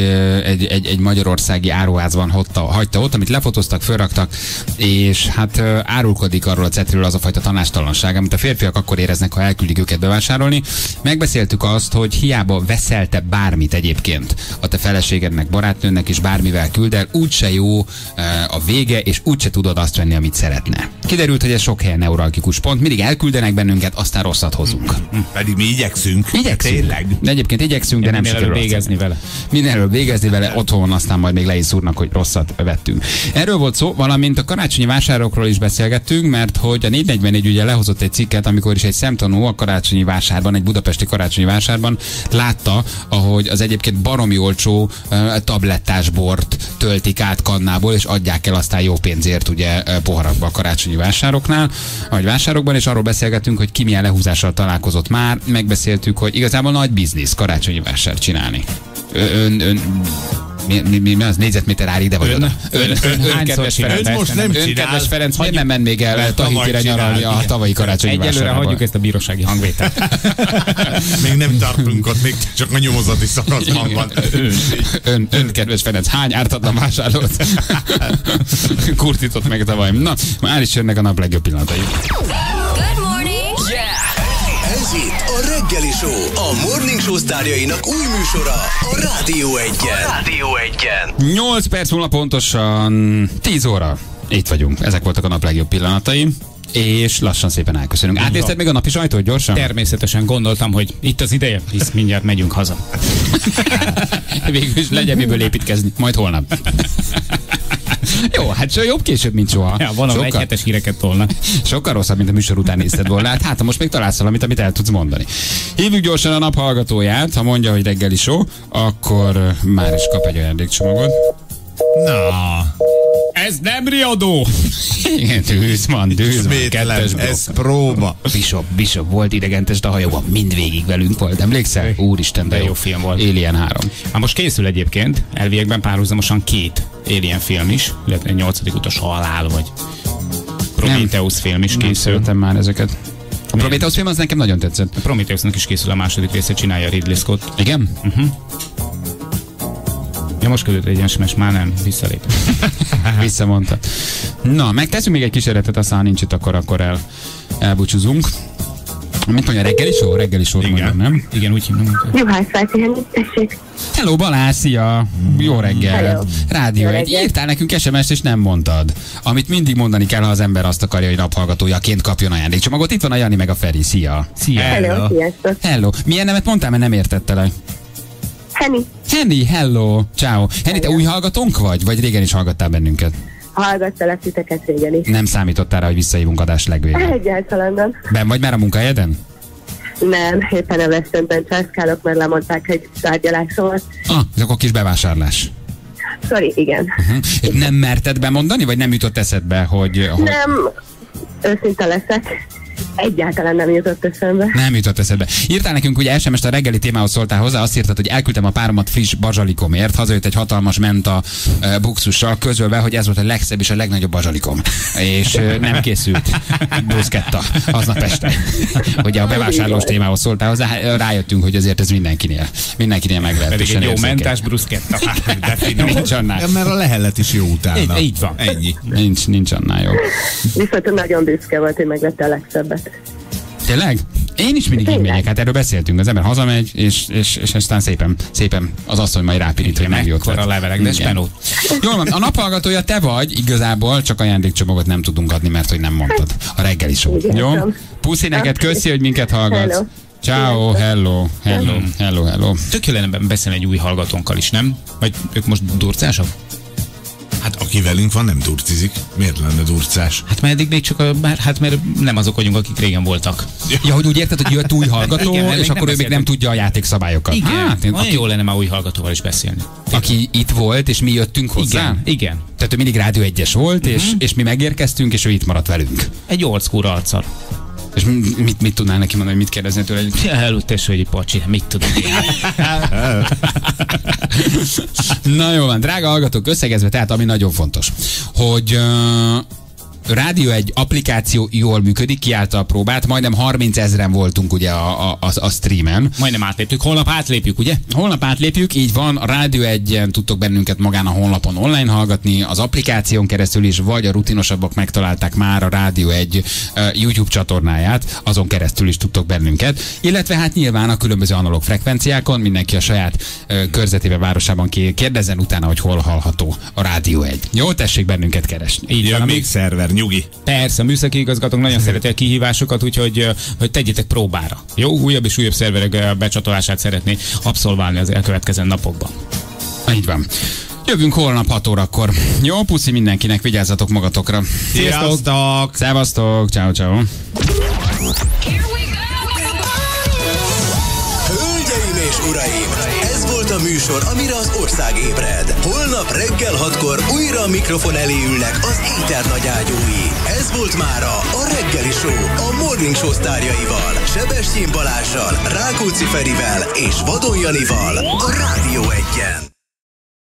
egy, egy, egy magyarországi áruházban hagyta, hagyta ott, amit lefotóztak, fölraktak, és hát árulkodik arról a cetről az a fajta tanástalanság, amit a férfiak akkor éreznek, ha elküldik őket bevásárolni. Megbeszéltük azt, hogy hiába veszelte bármit egyébként a te feleségednek, barátnőnek is bármivel küld el, úgyse jó a vége, és úgyse tudod azt venni, amit szeretne. Kiderült, hogy ez sok helyen neuralgikus pont, mindig elküldenek bennünket, aztán rosszat hozunk. Pedig mi igyekszünk. Igyekszünk. Tényleg. De egyébként igyekszünk, de nem sikerül végezni vele. Előbb végezni vele otthon, aztán majd még le is szúrnak, hogy rosszat vettünk. Erről volt szó, valamint a karácsonyi vásárokról is beszélgettünk, mert hogy a 444 ugye lehozott egy cikket, amikor is egy szemtanú a karácsonyi vásárban, egy budapesti karácsonyi vásárban látta, ahogy az egyébként baromi olcsó uh, tablettás bort töltik át kannából, és adják el aztán jó pénzért ugye uh, poharakba a karácsonyi vásároknál, vagy vásárokban, és arról beszélgettünk, hogy ki milyen lehúzással találkozott már, megbeszéltük, hogy igazából nagy biznisz karácsonyi vásár csinálni. Ön, ön, mi, mi, mi, mi az négyzetméter ár ide vagy Ön- oda? ön- ön hányszor kedves? Ferenc, Ön most nem ön, kedves Ferenc, miért Hagyjuk- nem ment még el Tahitire nyaralni a tavalyi karácsonyi Egyelőre vásárba? hagyjuk ezt a bírósági hangvételt. Még nem tartunk ott, még csak a nyomozati szakaszban van. Ön, ön, kedves Ferenc, hány ártatlan vásárolt? Kurtított meg tavaly. Na, már is jönnek a nap legjobb pillanatai. Good reggeli show, a Morning Show sztárjainak új műsora a Rádió Egyen. A Rádió Egyen. 8 perc múlva pontosan 10 óra. Itt vagyunk. Ezek voltak a nap legjobb pillanatai. És lassan szépen elköszönünk. Átnézted még a napi sajtót gyorsan? Természetesen gondoltam, hogy itt az ideje, hisz mindjárt megyünk haza. Végül is legyen miből építkezni, majd holnap. Jó, hát so jobb később, mint soha. Ja, van, ahol egy sokkal, hetes híreket tolnak. sokkal rosszabb, mint a műsor után nézted volna. Hát, hát most még találsz valamit, amit el tudsz mondani. Hívjuk gyorsan a nap hallgatóját, ha mondja, hogy reggeli show, akkor már is kap egy ajándékcsomagot. Na, Ez nem riadó! Igen, dűz van, dűz van, ismétlem, kettes blokk. ez próba. Bishop, Bishop volt idegentes a hajóban, mindvégig velünk volt, emlékszel? Úristen, de, De jó film volt. Alien 3. Hát most készül egyébként, elviekben párhuzamosan két Alien film is, illetve egy nyolcadik utas halál, vagy Prometheus film is Nem készül. szeretem már ezeket. A Prometheus film az nekem nagyon tetszett. A Prometheusnak is készül a második része, csinálja Ridley Scott. Igen? Uh-huh. Ja, most küldött egy SMS, már nem, visszalép. Visszamondta. Na, megteszünk még egy kísérletet, aztán nincs itt, akkor, akkor el, elbúcsúzunk. Mit mondja, reggeli só? Reggeli só, mondom, nem? Igen, úgy hívom. Juhász Fáti, tessék. Hello Balázs, szia! Jó reggel! Hello. Rádió egy. Írtál nekünk sms és nem mondtad. Amit mindig mondani kell, ha az ember azt akarja, hogy naphallgatójaként kapjon ajándékcsomagot. Itt van a Jani meg a Feri. Szia! Szia! Hello, sziasztok. Hello! Milyen nevet mondtál, mert nem értettelek? Henny, Henny, hello! Ciao. Henny, te új hallgatónk vagy? Vagy régen is hallgattál bennünket? hallgattalak titeket régen is. Nem számítottál rá, hogy visszahívunk adás legvégén. Egyáltalán nem. Ben vagy már a munkahelyeden? Nem, éppen a Westernben császkálok, mert lemondták egy tárgyalásomat. Ah, ez akkor kis bevásárlás. Sorry, igen. Uh-huh. És nem merted bemondani, vagy nem jutott eszedbe, hogy... hogy... Nem, őszinte leszek. Egyáltalán nem jutott eszembe. Nem jutott eszedbe. Írtál nekünk, hogy SMS-t a reggeli témához szóltál hozzá, azt írtad, hogy elküldtem a páromat friss bazsalikomért, hazajött egy hatalmas menta e, buxussal, közölve, hogy ez volt a legszebb és a legnagyobb bazsalikom. És e, nem készült bruszketta aznap este. Ugye a bevásárlós témához szóltál hozzá, rájöttünk, hogy azért ez mindenkinél, mindenkinél Pedig meglehetősen egy jó érzékeny. mentás bruszketta. Hát. Nincs annál. Ja, mert a lehelet is jó utána. Így- így van. Ennyi. Nincs, nincs annál jó. Viszont nagyon büszke volt, hogy megvette a legszebbet. Tényleg? Én is mindig így megyek, hát erről beszéltünk. Az ember hazamegy, és, és, és aztán szépen, szépen az asszony majd rápirít, hogy megjött. Mekkora levelek, de spenó. Jól van, a naphallgatója te vagy, igazából csak ajándékcsomagot nem tudunk adni, mert hogy nem mondtad. A reggeli show. Jó? Puszi neked, köszi, hogy minket hallgatsz. Ciao, hello, hello, hello, hello. Tök jó lenne beszélni egy új hallgatónkkal is, nem? Vagy ők most durcásak? Hát aki velünk van, nem durcizik. Miért lenne durcás? Hát mert eddig még csak a, bár, hát mert nem azok vagyunk, akik régen voltak. Ja, hogy úgy érted, hogy jött új hallgató, Igen, és akkor ő még nem tudja a játékszabályokat. Igen, Hát, én, aki, jó lenne már új hallgatóval is beszélni. aki itt volt, és mi jöttünk hozzá. Igen, igen. Tehát ő mindig Rádió egyes volt, és, és mi megérkeztünk, és ő itt maradt velünk. Egy old school arccal. És mi- mit, mit tudnál neki mondani, mit kérdezni tőle? Ja, Előttes, hogy egy pacsi, mit tudok én? Na jó van, drága hallgatók, összegezve, tehát ami nagyon fontos, hogy uh, Rádió egy applikáció jól működik, kiállta a próbát, majdnem 30 ezeren voltunk ugye a, a, a, a streamen. Majdnem átléptük, holnap átlépjük, ugye? Holnap átlépjük, így van, a Rádió egyen tudtok bennünket magán a honlapon online hallgatni, az applikáción keresztül is, vagy a rutinosabbak megtalálták már a Rádió egy uh, YouTube csatornáját, azon keresztül is tudtok bennünket, illetve hát nyilván a különböző analóg frekvenciákon, mindenki a saját uh, körzetébe, városában ké- kérdezzen utána, hogy hol hallható a Rádió egy. Jó, tessék bennünket keresni. Így van, még szerver, nyugi. Persze, a műszaki igazgatónk nagyon szereti a kihívásokat, úgyhogy hogy tegyétek próbára. Jó, újabb és újabb szerverek becsatolását szeretné abszolválni az elkövetkező napokban. Így van. Jövünk holnap 6 órakor. Jó, puszi mindenkinek, vigyázzatok magatokra. Sziasztok! Szevasztok, ciao, ciao. Hölgyeim és uraim, műsor, amire az ország ébred. Holnap reggel hatkor újra a mikrofon elé ülnek az éter nagyágyúi. Ez volt mára a reggeli show a Morning Show sztárjaival, Sebestyén Balással, Rákóczi Ferivel és Vadon Janival a Rádió egyen.